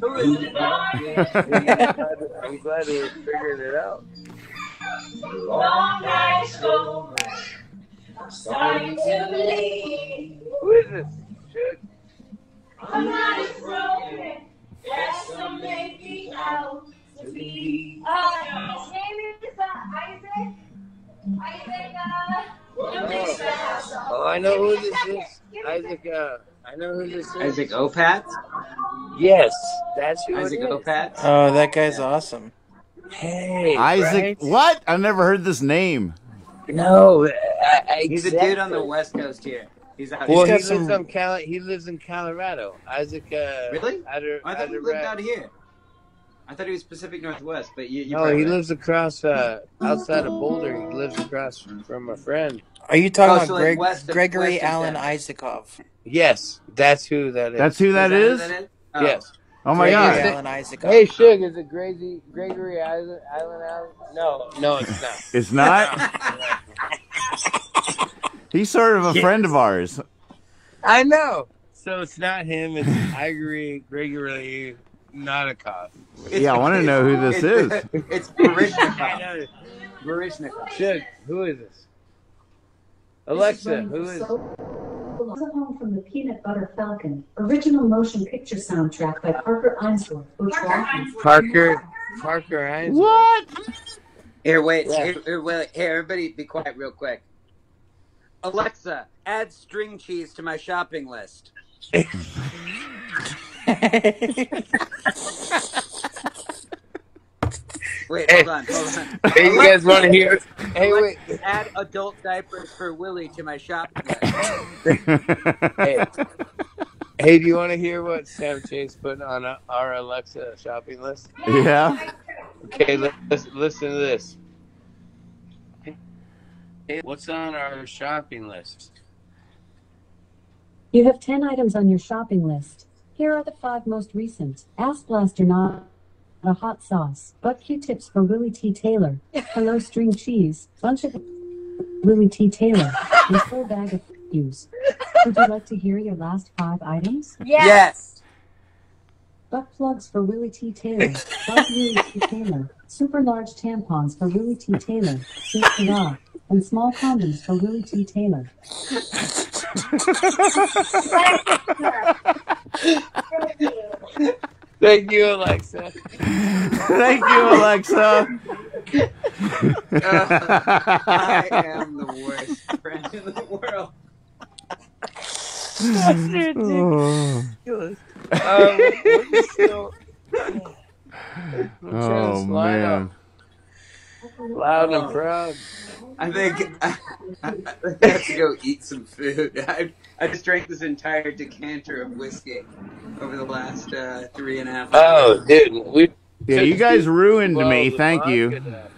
Who is it? I'm glad we're figuring it out. Long nights over. I'm starting to believe Who is this? Shit. I'm not as broken as some make me out to be. Uh, his name is uh, Isaac. Oh, I know who this is. Isaac. Uh, I know who this is. Isaac Opat? Yes, that's who Isaac it is. Opat? Oh, that guy's awesome. Hey, Isaac. right? What? I've never heard this name. No, I, I, He's a dude on the west coast here. He's out Well, here. he lives on Cal. He lives in Colorado. Isaac. Uh, Really? Ader, I thought he Ader- lived out here. I thought he was Pacific Northwest, but you, you No, he lives across uh, outside of Boulder. He lives across from a friend. Are you talking Oh, about so like Greg, west Gregory west of Alan Denver. Isakov? Yes, that's who that is. That's who that Is is. that who that is? Oh. Yes. Oh my Gregory god. Alan Isakov. Hey, Shug, is it Gregory Gregory Island Island Island? No, no, it's not. It's not. He's sort of a friend of ours. I know. So it's not him. It's Gregory Gregory Nautikov. Yeah, I want to know who this is. It's I Baryshnikov. know. Baryshnikov. Shug, who is this? Alexa, um, who is? Was a home from the Peanut Butter Falcon, original motion picture soundtrack by Parker Ainsworth, Butch Walker. Parker Parker Ainsworth. What? Here, wait. Yeah. Here, here, wait. Here, everybody, be quiet, real quick. Alexa, add string cheese to my shopping list. Wait, Hey. hold on, hold on. Hey, you guys want to hear? Hey, wait. Alexa, add adult diapers for Willie to my shopping list. Hey, hey, do you want to hear what Sam Chase put on uh, our Alexa shopping list? yeah. Okay, li- listen, listen to this. Hey, what's on our shopping list? You have 10 items on your shopping list. Here are the five most recent. Ass Blaster not a hot sauce. Butt Q-tips for Willie T. Taylor. Hello string cheese. Bunch of Willie T. Taylor. And full bag of use. Would you like to hear your last five items? Yes. Yes. Butt plugs for Willie T. Taylor. Butt Willie T. Taylor. Super large tampons for Willie T. Taylor. Six raw. And small condoms for Willie T. Taylor. Thank you, Alexa. Thank you, Alexa. I am the worst friend in the world. oh, Um, we're still- I'm oh man. up loud and proud. I think I, I, I have to go eat some food. I, I just drank this entire decanter of whiskey over the last uh, three and a half Oh, hours. dude, we Yeah, you guys ruined bottles me. Thank you. down.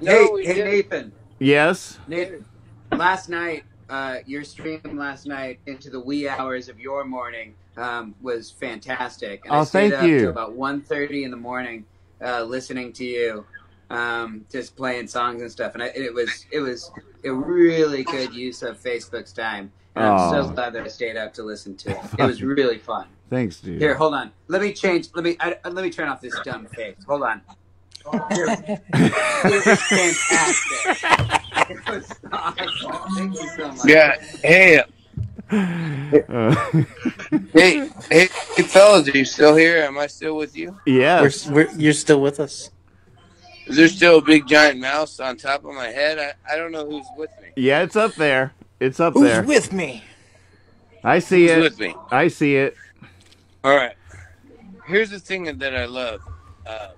hey, hey, didn't. Nathan. Yes. Nathan, last night, uh, your stream last night into the wee hours of your morning um, was fantastic. And I Oh, stayed thank up you. to about 1.30 in the morning uh, listening to you, um, just playing songs and stuff. And I, it was it was a really good use of Facebook's time. And I'm so Oh. glad that I stayed up to listen to it. It was really fun. Thanks, dude. Here, hold on. Let me change. Let me I, let me turn off this dumb face. Hold on. Here. it was fantastic. It was awesome. Thank you so much. Yeah. Hey, Uh, hey, hey, hey, fellas, are you still here? Am I still with you? We're, we're, you're still with us. Is there still a big giant mouse on top of my head? I, I don't know who's with me. Yeah, it's up there. It's up Who's there. with me? I see Who's it. with me? I see it. All right. Here's the thing that I love. Uh,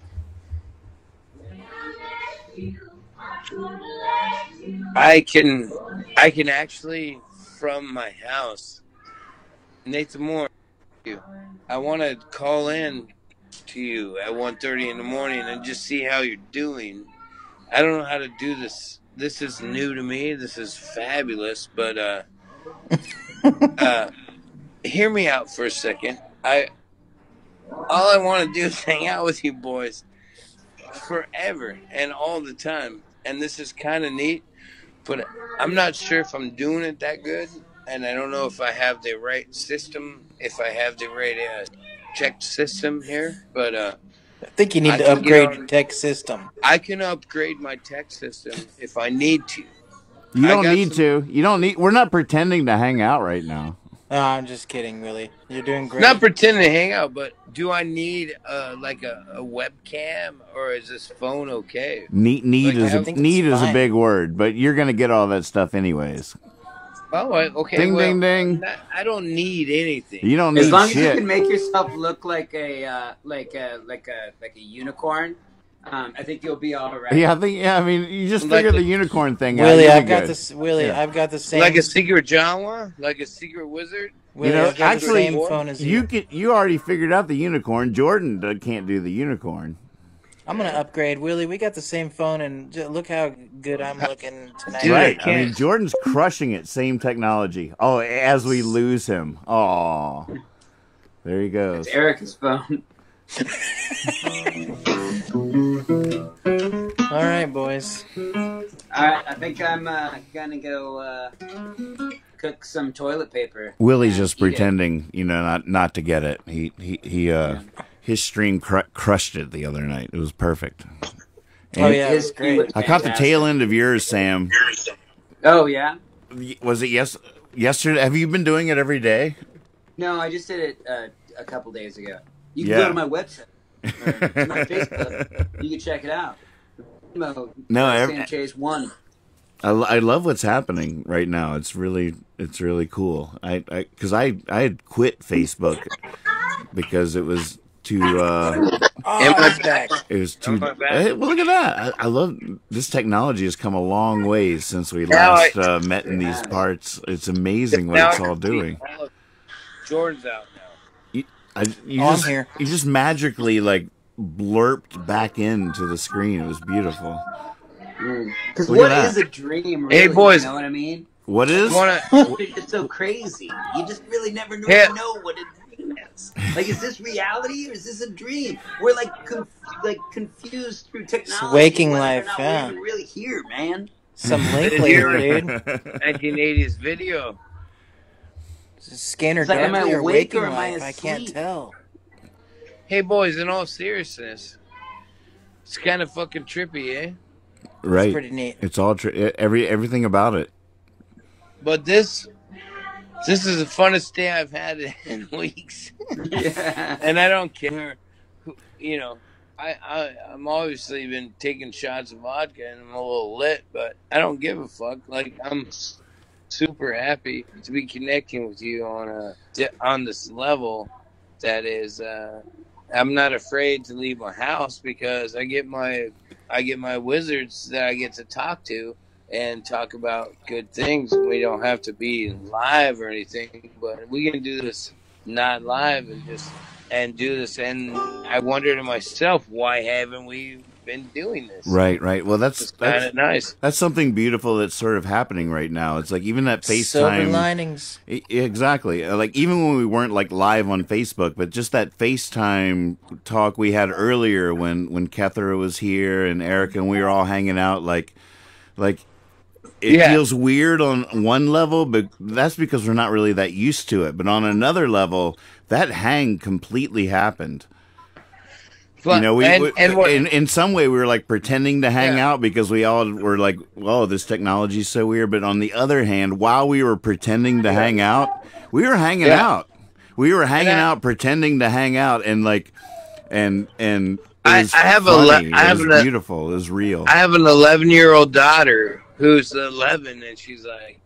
I can, I can actually from my house. Nathan Moore, you. I want to call in to you at 1.30 in the morning and just see how you're doing. I don't know how to do this. This is new to me. This is fabulous, but uh, uh, hear me out for a second. I all I want to do is hang out with you boys forever and all the time. And this is kind of neat, but I'm not sure if I'm doing it that good. And I don't know if I have the right system, if I have the right uh, checked system here. But uh, I think you need I to upgrade your tech system. I can upgrade my tech system if I need to. You don't need some- to. You don't need. We're not pretending to hang out right now. No, I'm just kidding, really. You're doing great. Not pretending to hang out, but do I need uh, like a, a webcam or is this phone okay? Need need Like, is a need is a big word, but you're gonna get all that stuff anyways. Oh, I- okay. Ding, well, ding, ding. I I don't need anything. You don't need As need long as you can make yourself look like a uh, like a like a like a unicorn, um, I think you'll be all right. Yeah, I think. Yeah, I mean, you just Like figure the- the unicorn thing out. Willie, I've got good. this. Willie, Yeah. I've got the same. Like a secret Jawa? Like a secret wizard? Willie, You know, I've got actually, the same phone as you. You can. You already figured out the unicorn. Jordan uh, can't do the unicorn. I'm gonna upgrade, Willie. We got the same phone, and j- look how good I'm looking tonight. Dude, right. I mean, Jordan's crushing it. Same technology. Oh, as we lose him. Oh, there he goes. It's Erica's phone. All right, boys. All right, I think I'm uh, gonna go uh, cook some toilet paper. Willie's just eat it. pretending, you know, not not to get it. He he he. Uh, his stream cr- crushed it the other night. It was perfect. Oh yeah, it was His great. was I caught the tail end of yours, Sam. Oh yeah. Was it yes yesterday? Have you been doing it every day? No, I just did it uh, a couple days ago. You can Yeah. go to my website or to my Facebook. You can check it out. No, No, every- Sam Chase one. I, I love what's happening right now. It's really it's really cool. I I because I, I had quit Facebook because it was too uh Oh, Am I he's back. it was too. Am Hey, well, look at that! I, I love this technology has come a long ways since we Now last I- uh, met in these parts. It's amazing what it's all doing. all Jordan's out now. I, you Oh, I'm just here. you just magically like blurped back into the screen. It was beautiful. Because Look what at that. a dream? Hey, boys. You know what I mean? What is? Wanna, It's so crazy. You just really never know, Yeah. know what a dream chance. Like, is this reality or is this a dream? We're like, conf- like confused through technology. waking life, not yeah. We're really here, man. Some link Did later, you- dude. 1980s video. Scanner It's like, am I Darkly or awake waking or am I life? I can't tell. Hey boys, in all seriousness, it's kind of fucking trippy, eh? right. pretty neat. It's all tr- every everything about it. But this, this is the funnest day I've had in weeks. Yeah. and I don't care. You know, I, I I'm obviously been taking shots of vodka and I'm a little lit, but I don't give a fuck. Like I'm super happy to be connecting with you on a on this level that is. Uh, I'm not afraid to leave my house because I get my I get my wizards that I get to talk to and talk about good things. We don't have to be live or anything, but we can do this not live and just and do this. And I wonder to myself, why haven't we been doing this? Right, right. Well, that's kind that's of nice. that's something beautiful that's sort of happening right now. It's like even that FaceTime Silver FaceTime. linings. Exactly. Uh, Like even when we weren't like live on Facebook, but just that FaceTime talk we had earlier when when Kethra was here and Erica and we were all hanging out like like it Yeah. feels weird on one level, but that's because we're not really that used to it. But on another level, that hang completely happened. You know, we, and, we- and what, in in some way we were like pretending to hang Yeah. out because we all were like, "Whoa, this technology is so weird." But on the other hand, while we were pretending to hang out, we were hanging Yeah. out. We were hanging I- out, pretending to hang out, and like, and and I- I have a funny. le- I have an- beautiful. It real. I have an 11 year old daughter who's 11, and she's like,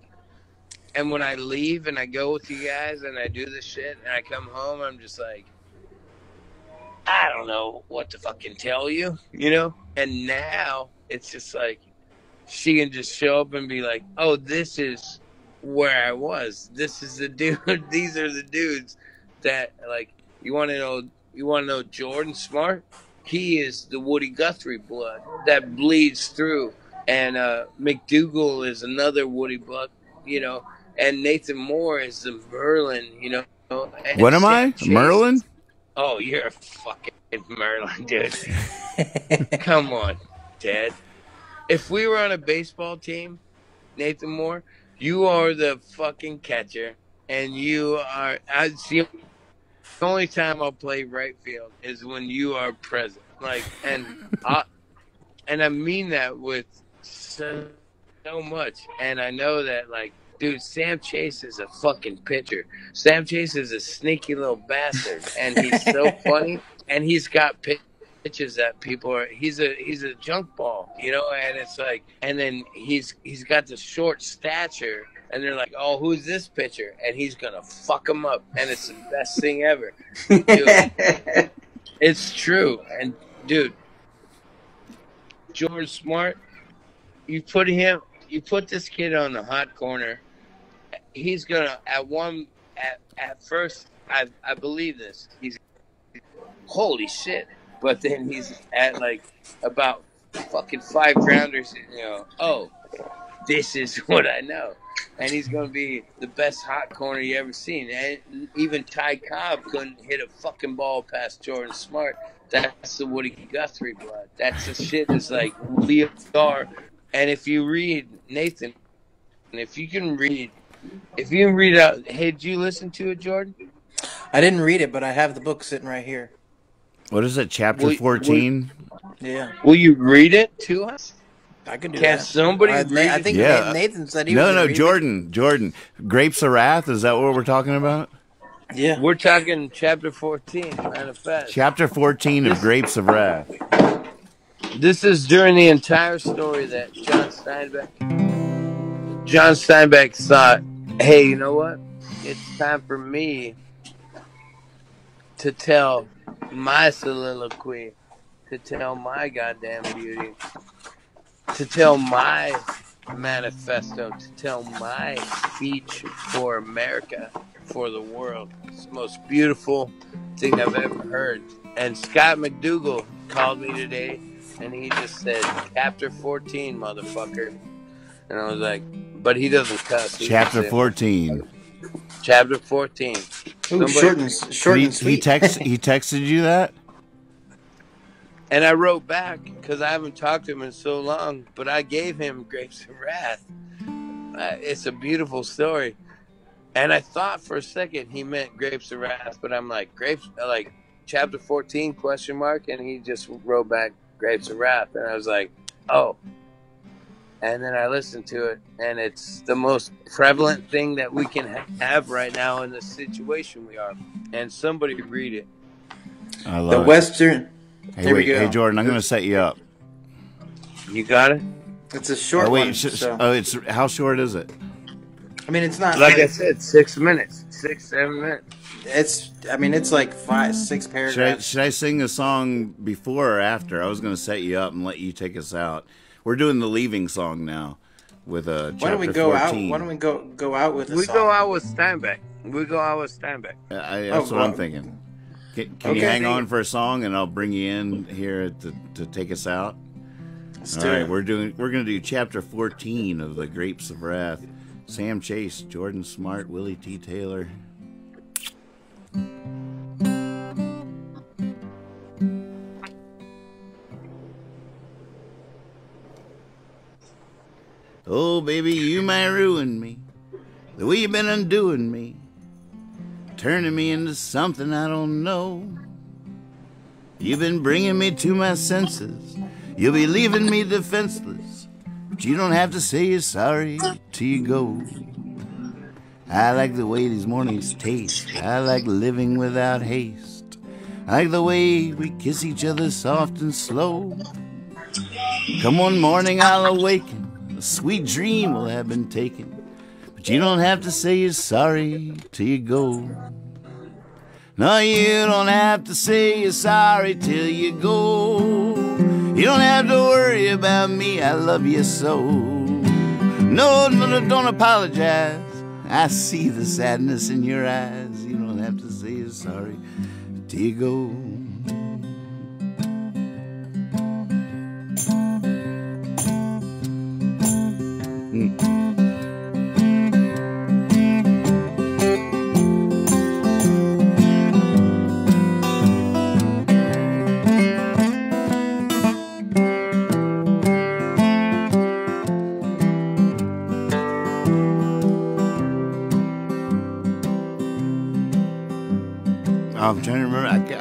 and when I leave and I go with you guys and I do this shit and I come home, I'm just like, I don't know what to fucking tell you, you know? And now it's just like, she can just show up and be like, oh, this is where I was. This is the dude. These are the dudes that, like, you want to know, you want to know Jordan Smart? He is the Woody Guthrie blood that bleeds through. And uh, McDougal is another Woody blood, you know. And Nathan Moore is the Merlin, you know. And what am Sam I, Chase- Merlin? Oh, you're a fucking Merlin, dude. Come on, Ted. If we were on a baseball team, Nathan Moore, you are the fucking catcher, and you are. I see. The only time I'll play right field is when you are present. Like, and I, and I mean that with so, so much. And I know that, like, dude, Sam Chase is a fucking pitcher. Sam Chase is a sneaky little bastard, and he's so funny. And he's got pi- pitches that people are. He's a he's a junk ball, you know. And it's like, and then he's he's got the short stature. And they're like, "Oh, who's this pitcher?" And he's gonna fuck him up, and it's the best thing ever. Dude, it's true. And dude, George Smart, you put him, you put this kid on the hot corner. He's gonna at one at at first. I I believe this. He's holy shit. But then he's at like about fucking five grounders. You know, oh, this is what I know. And he's going to be the best hot corner you ever seen. And even Ty Cobb couldn't hit a fucking ball past Jordan Smart. That's the Woody Guthrie blood. That's the shit that's like we are. And if you read Nathan, and if you can read, if you can read out, hey, did you listen to it, Jordan? I didn't read it, but I have the book sitting right here. What is it? Chapter Will- fourteen. Yeah, Will you read it to us? I can do Can that. somebody I, read I think Yeah. Nathan said he no, was no, read it. Jordan, Jordan. Grapes of Wrath. Is that what we're talking about? Yeah. We're talking chapter 14, Manifest. Chapter fourteen of Grapes of Wrath. This is during the entire story that John Steinbeck John Steinbeck thought, hey, you know what? It's time for me to tell my soliloquy, to tell my goddamn beauty, to tell my manifesto, to tell my speech for America, for the world. It's the most beautiful thing I've ever heard. And Scott McDougal called me today and he just said, Chapter 14, motherfucker. And I was like, but he doesn't cuss. He Chapter just said, fourteen. Chapter 14. Ooh, short and short he, and he sweet. text he texted you that. And I wrote back because I haven't talked to him in so long, but I gave him Grapes of Wrath. Uh, it's a beautiful story. And I thought for a second he meant Grapes of Wrath, but I'm like, Grapes, like chapter 14 question mark. And he just wrote back Grapes of Wrath. And I was like, oh. And then I listened to it, and it's the most prevalent thing that we can ha- have right now in the situation we are. And somebody read it. I love The it. Western. Hey, Here we wait, go. hey Jordan, I'm gonna set you up. You got it? It's a short oh wait, one. sh- sh- so- oh, it's how short is it? I mean, it's not Like I said, six minutes, six, seven minutes. It's. I mean, it's like five, six Should I, should I sing a song before or after? I was gonna set you up and let you take us out. We're doing the leaving song now with uh, Why don't we go 14. out? Why don't we go go out with a We song? go out with Steinbeck. We go out with Steinbeck. I, I- that's Oh, what I'm thinking. Can, can you Okay. hang on for a song and I'll bring you in here to, to take us out? Let's All do right, it. we're doing we're gonna do chapter 14 of the Grapes of Wrath. Sam Chase, Jordan Smart, Willie T. Taylor. Oh, baby, you might ruin me. The way you've been undoing me. Turning me into something I don't know. You've been bringing me to my senses. You'll be leaving me defenseless. But you don't have to say you're sorry till you go. I like the way these mornings taste. I like living without haste. I like the way we kiss each other soft and slow. Come one morning I'll awaken. A sweet dream will have been taken. But you don't have to say you're sorry till you go. No, you don't have to say you're sorry till you go. You don't have to worry about me, I love you so. No, no, don't apologize. I see the sadness in your eyes. You don't have to say you're sorry till you go. Oh, hmm.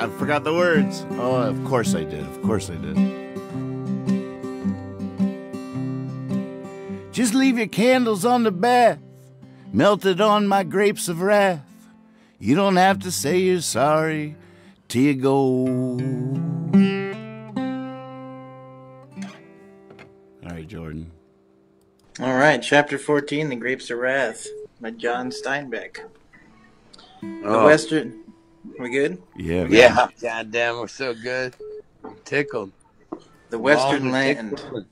I, forgot the words. Oh, of course I did. Of course I did. Just leave your candles on the bath, melted on my grapes of wrath. You don't have to say you're sorry till you go. All right, Jordan. All right, chapter fourteen, "The Grapes of Wrath" by John Steinbeck. The Oh. Western. We good? Yeah. man. Yeah. God damn, we're so good. I'm tickled. The Western Balls are land. tickled.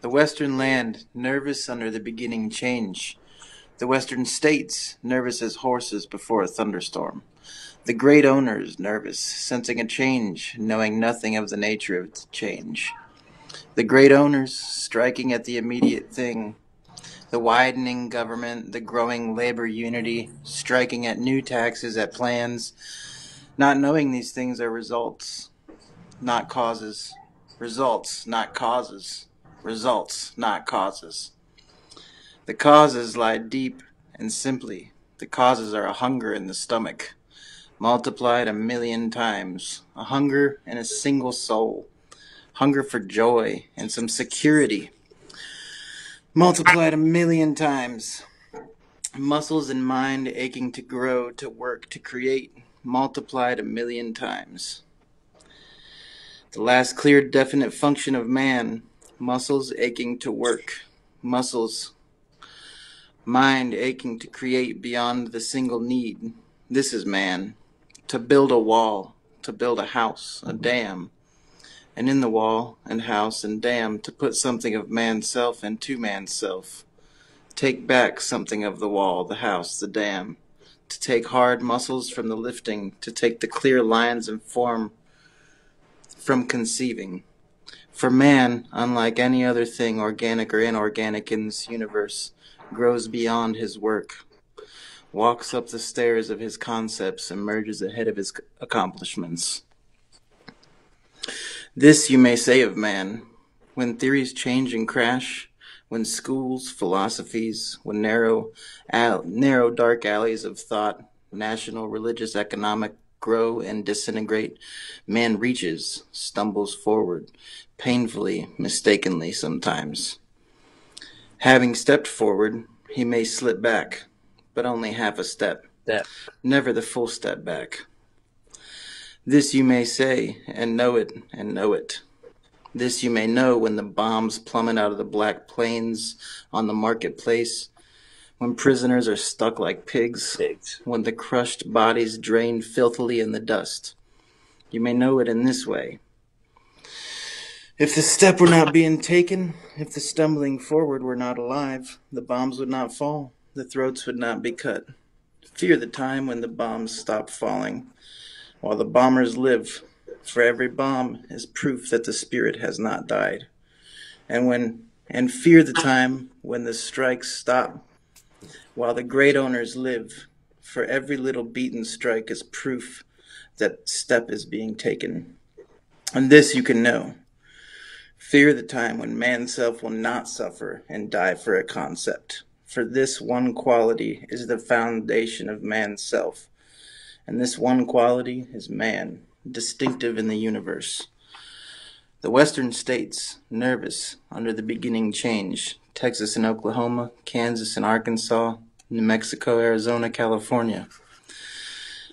The Western land, nervous under the beginning change. The Western states, nervous as horses before a thunderstorm. The great owners, nervous, sensing a change, knowing nothing of the nature of the change. The great owners, striking at the immediate thing. The widening government, the growing labor unity, striking at new taxes, at plans, not knowing these things are results, not causes. Results, not causes results, not causes. The causes lie deep and simply. The causes are a hunger in the stomach, multiplied a million times, a hunger in a single soul, hunger for joy and some security, multiplied a million times. Muscles and mind aching to grow, to work, to create, multiplied a million times. The last clear, definite function of man muscles aching to work, muscles, mind aching to create beyond the single need. This is man. To build a wall, to build a house, a dam, and in the wall and house and dam to put something of man's self into man's self. Take back something of the wall, the house, the dam. To take hard muscles from the lifting, to take the clear lines and form from conceiving. For man, unlike any other thing, organic or inorganic in this universe, grows beyond his work. walks up the stairs of his concepts, and merges ahead of his accomplishments. This you may say of man, when theories change and crash, when schools, philosophies, when narrow, al- narrow dark alleys of thought, national, religious, economic, grow and disintegrate, man reaches, stumbles forward, painfully, mistakenly sometimes. Having stepped forward, he may slip back, but only half a step, Step. never the full step back. This you may say, and know it, and know it. This you may know when the bombs plummet out of the black planes on the marketplace, when prisoners are stuck like pigs, Pigs. when the crushed bodies drain filthily in the dust. You may know it in this way. If the step were not being taken, if the stumbling forward were not alive, the bombs would not fall, the throats would not be cut. Fear the time when the bombs stop falling, while the bombers live, for every bomb is proof that the spirit has not died. And when and fear the time when the strikes stop, while the great owners live, for every little beaten strike is proof that step is being taken. And this you can know. Fear the time when man's self will not suffer and die for a concept. For this one quality is the foundation of man's self. And this one quality is man, distinctive in the universe. The western states, nervous under the beginning change, Texas and Oklahoma, Kansas and Arkansas, New Mexico, Arizona, California.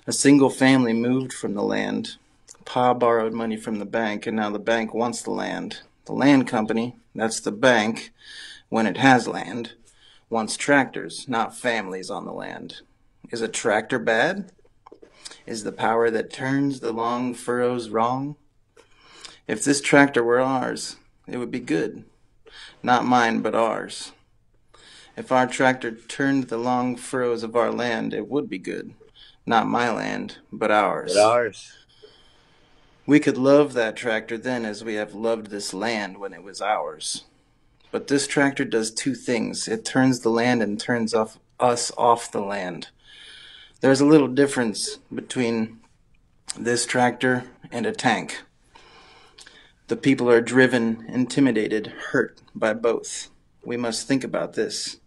A single family moved from the land. Pa borrowed money from the bank, and now the bank wants the land. The land company, that's the bank, when it has land, wants tractors, not families on the land. Is a tractor bad? Is the power that turns the long furrows wrong? If this tractor were ours, it would be good. Not mine, but ours. If our tractor turned the long furrows of our land, it would be good. Not my land, but ours. But ours. We could love that tractor then as we have loved this land when it was ours. But this tractor does two things it turns the land and turns off us off the land. There's a little difference between this tractor and a tank. The people are driven, intimidated, hurt by both. We must think about this.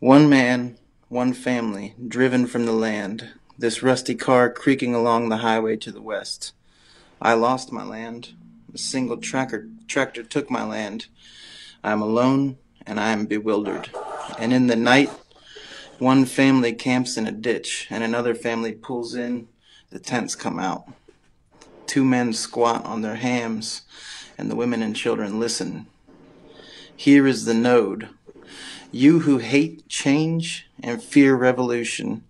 One man, one family, driven from the land, this rusty car creaking along the highway to the west. I lost my land. A single tracker, tractor took my land. I am alone and I am bewildered. And in the night, one family camps in a ditch and another family pulls in. The tents come out. Two men squat on their hams and the women and children listen. Here is the node. You who hate change and fear revolution,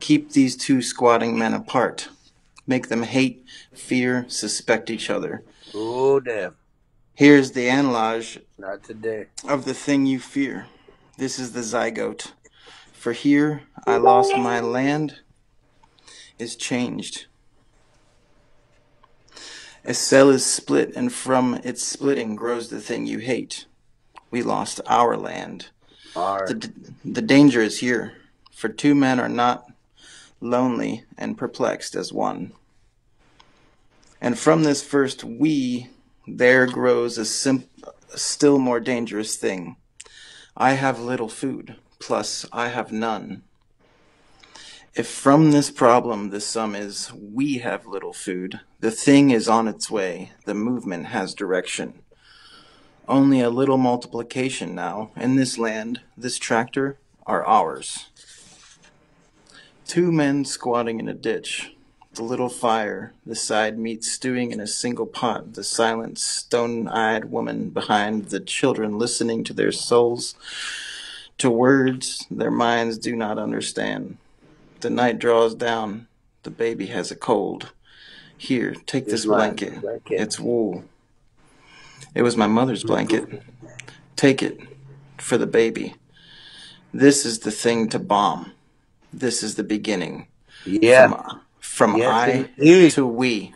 keep these two squatting men apart. Make them hate, fear, suspect each other. Oh, damn. Here's the anlage Not today. of the thing you fear. This is the zygote. For here I lost my land is changed. A cell is split, and from its splitting grows the thing you hate. We lost our land. Our. The, the danger is here, for two men are not lonely and perplexed as one. And from this first we, there grows a, a still more dangerous thing. I have little food, plus I have none. If from this problem the sum is we have little food, the thing is on its way, the movement has direction. Only a little multiplication now, and this land, this tractor, are ours. Two men squatting in a ditch, the little fire, the side meat stewing in a single pot, the silent, stone eyed woman behind, the children listening to their souls, to words their minds do not understand. The night draws down, the baby has a cold. Here, take this blanket. blanket. It's wool. It was my mother's blanket. Take it for the baby. This is the thing to bomb. This is the beginning. Yeah. From, from Yes, I indeed. to we.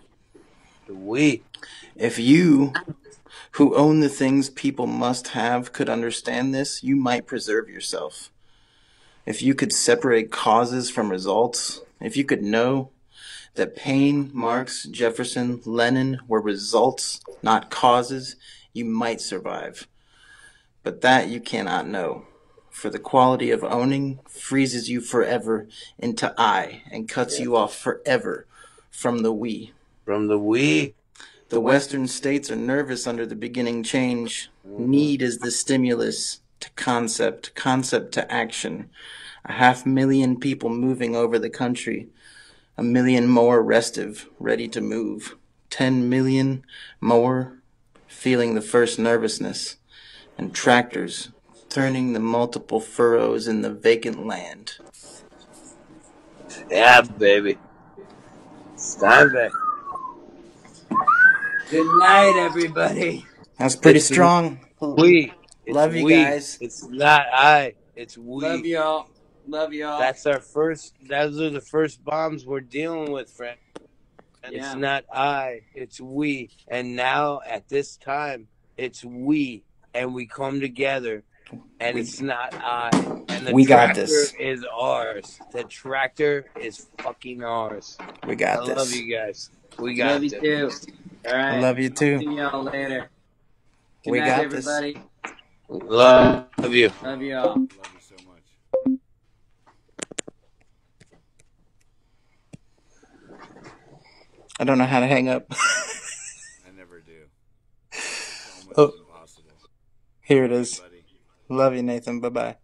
We. If you, who own the things people must have, could understand this, you might preserve yourself. If you could separate causes from results, if you could know that Paine, Marx, Jefferson, Lenin were results, not causes, you might survive. But that you cannot know. For the quality of owning freezes you forever into I and cuts you off forever from the we. From the we. The Western states are nervous under the beginning change. Mm-hmm. Need is the stimulus to concept, concept to action. A half million people moving over the country. A million more restive, ready to move. Ten million more feeling the first nervousness. And tractors turning the multiple furrows in the vacant land. Yeah, baby. Steinbeck. Good night, everybody. That's pretty It's strong. We. It's Love you we. guys. It's not I. It's we. Love y'all. Love y'all. That's our first. Those are the first bombs we're dealing with, friend. And Yeah. It's not I. It's we. And now at this time, it's we, and we come together, and We- it's not I. And the We got tractor this. is ours. The tractor is fucking ours. We got this. I got love you guys. We got Love you this. too. All right. I love you too. See y'all later. Good We night, got this. everybody. Love you. Love y'all. Love you so much. I don't know how to hang up. I never do. It's almost Oh. impossible. Here it is. Love you, Nathan. Bye bye.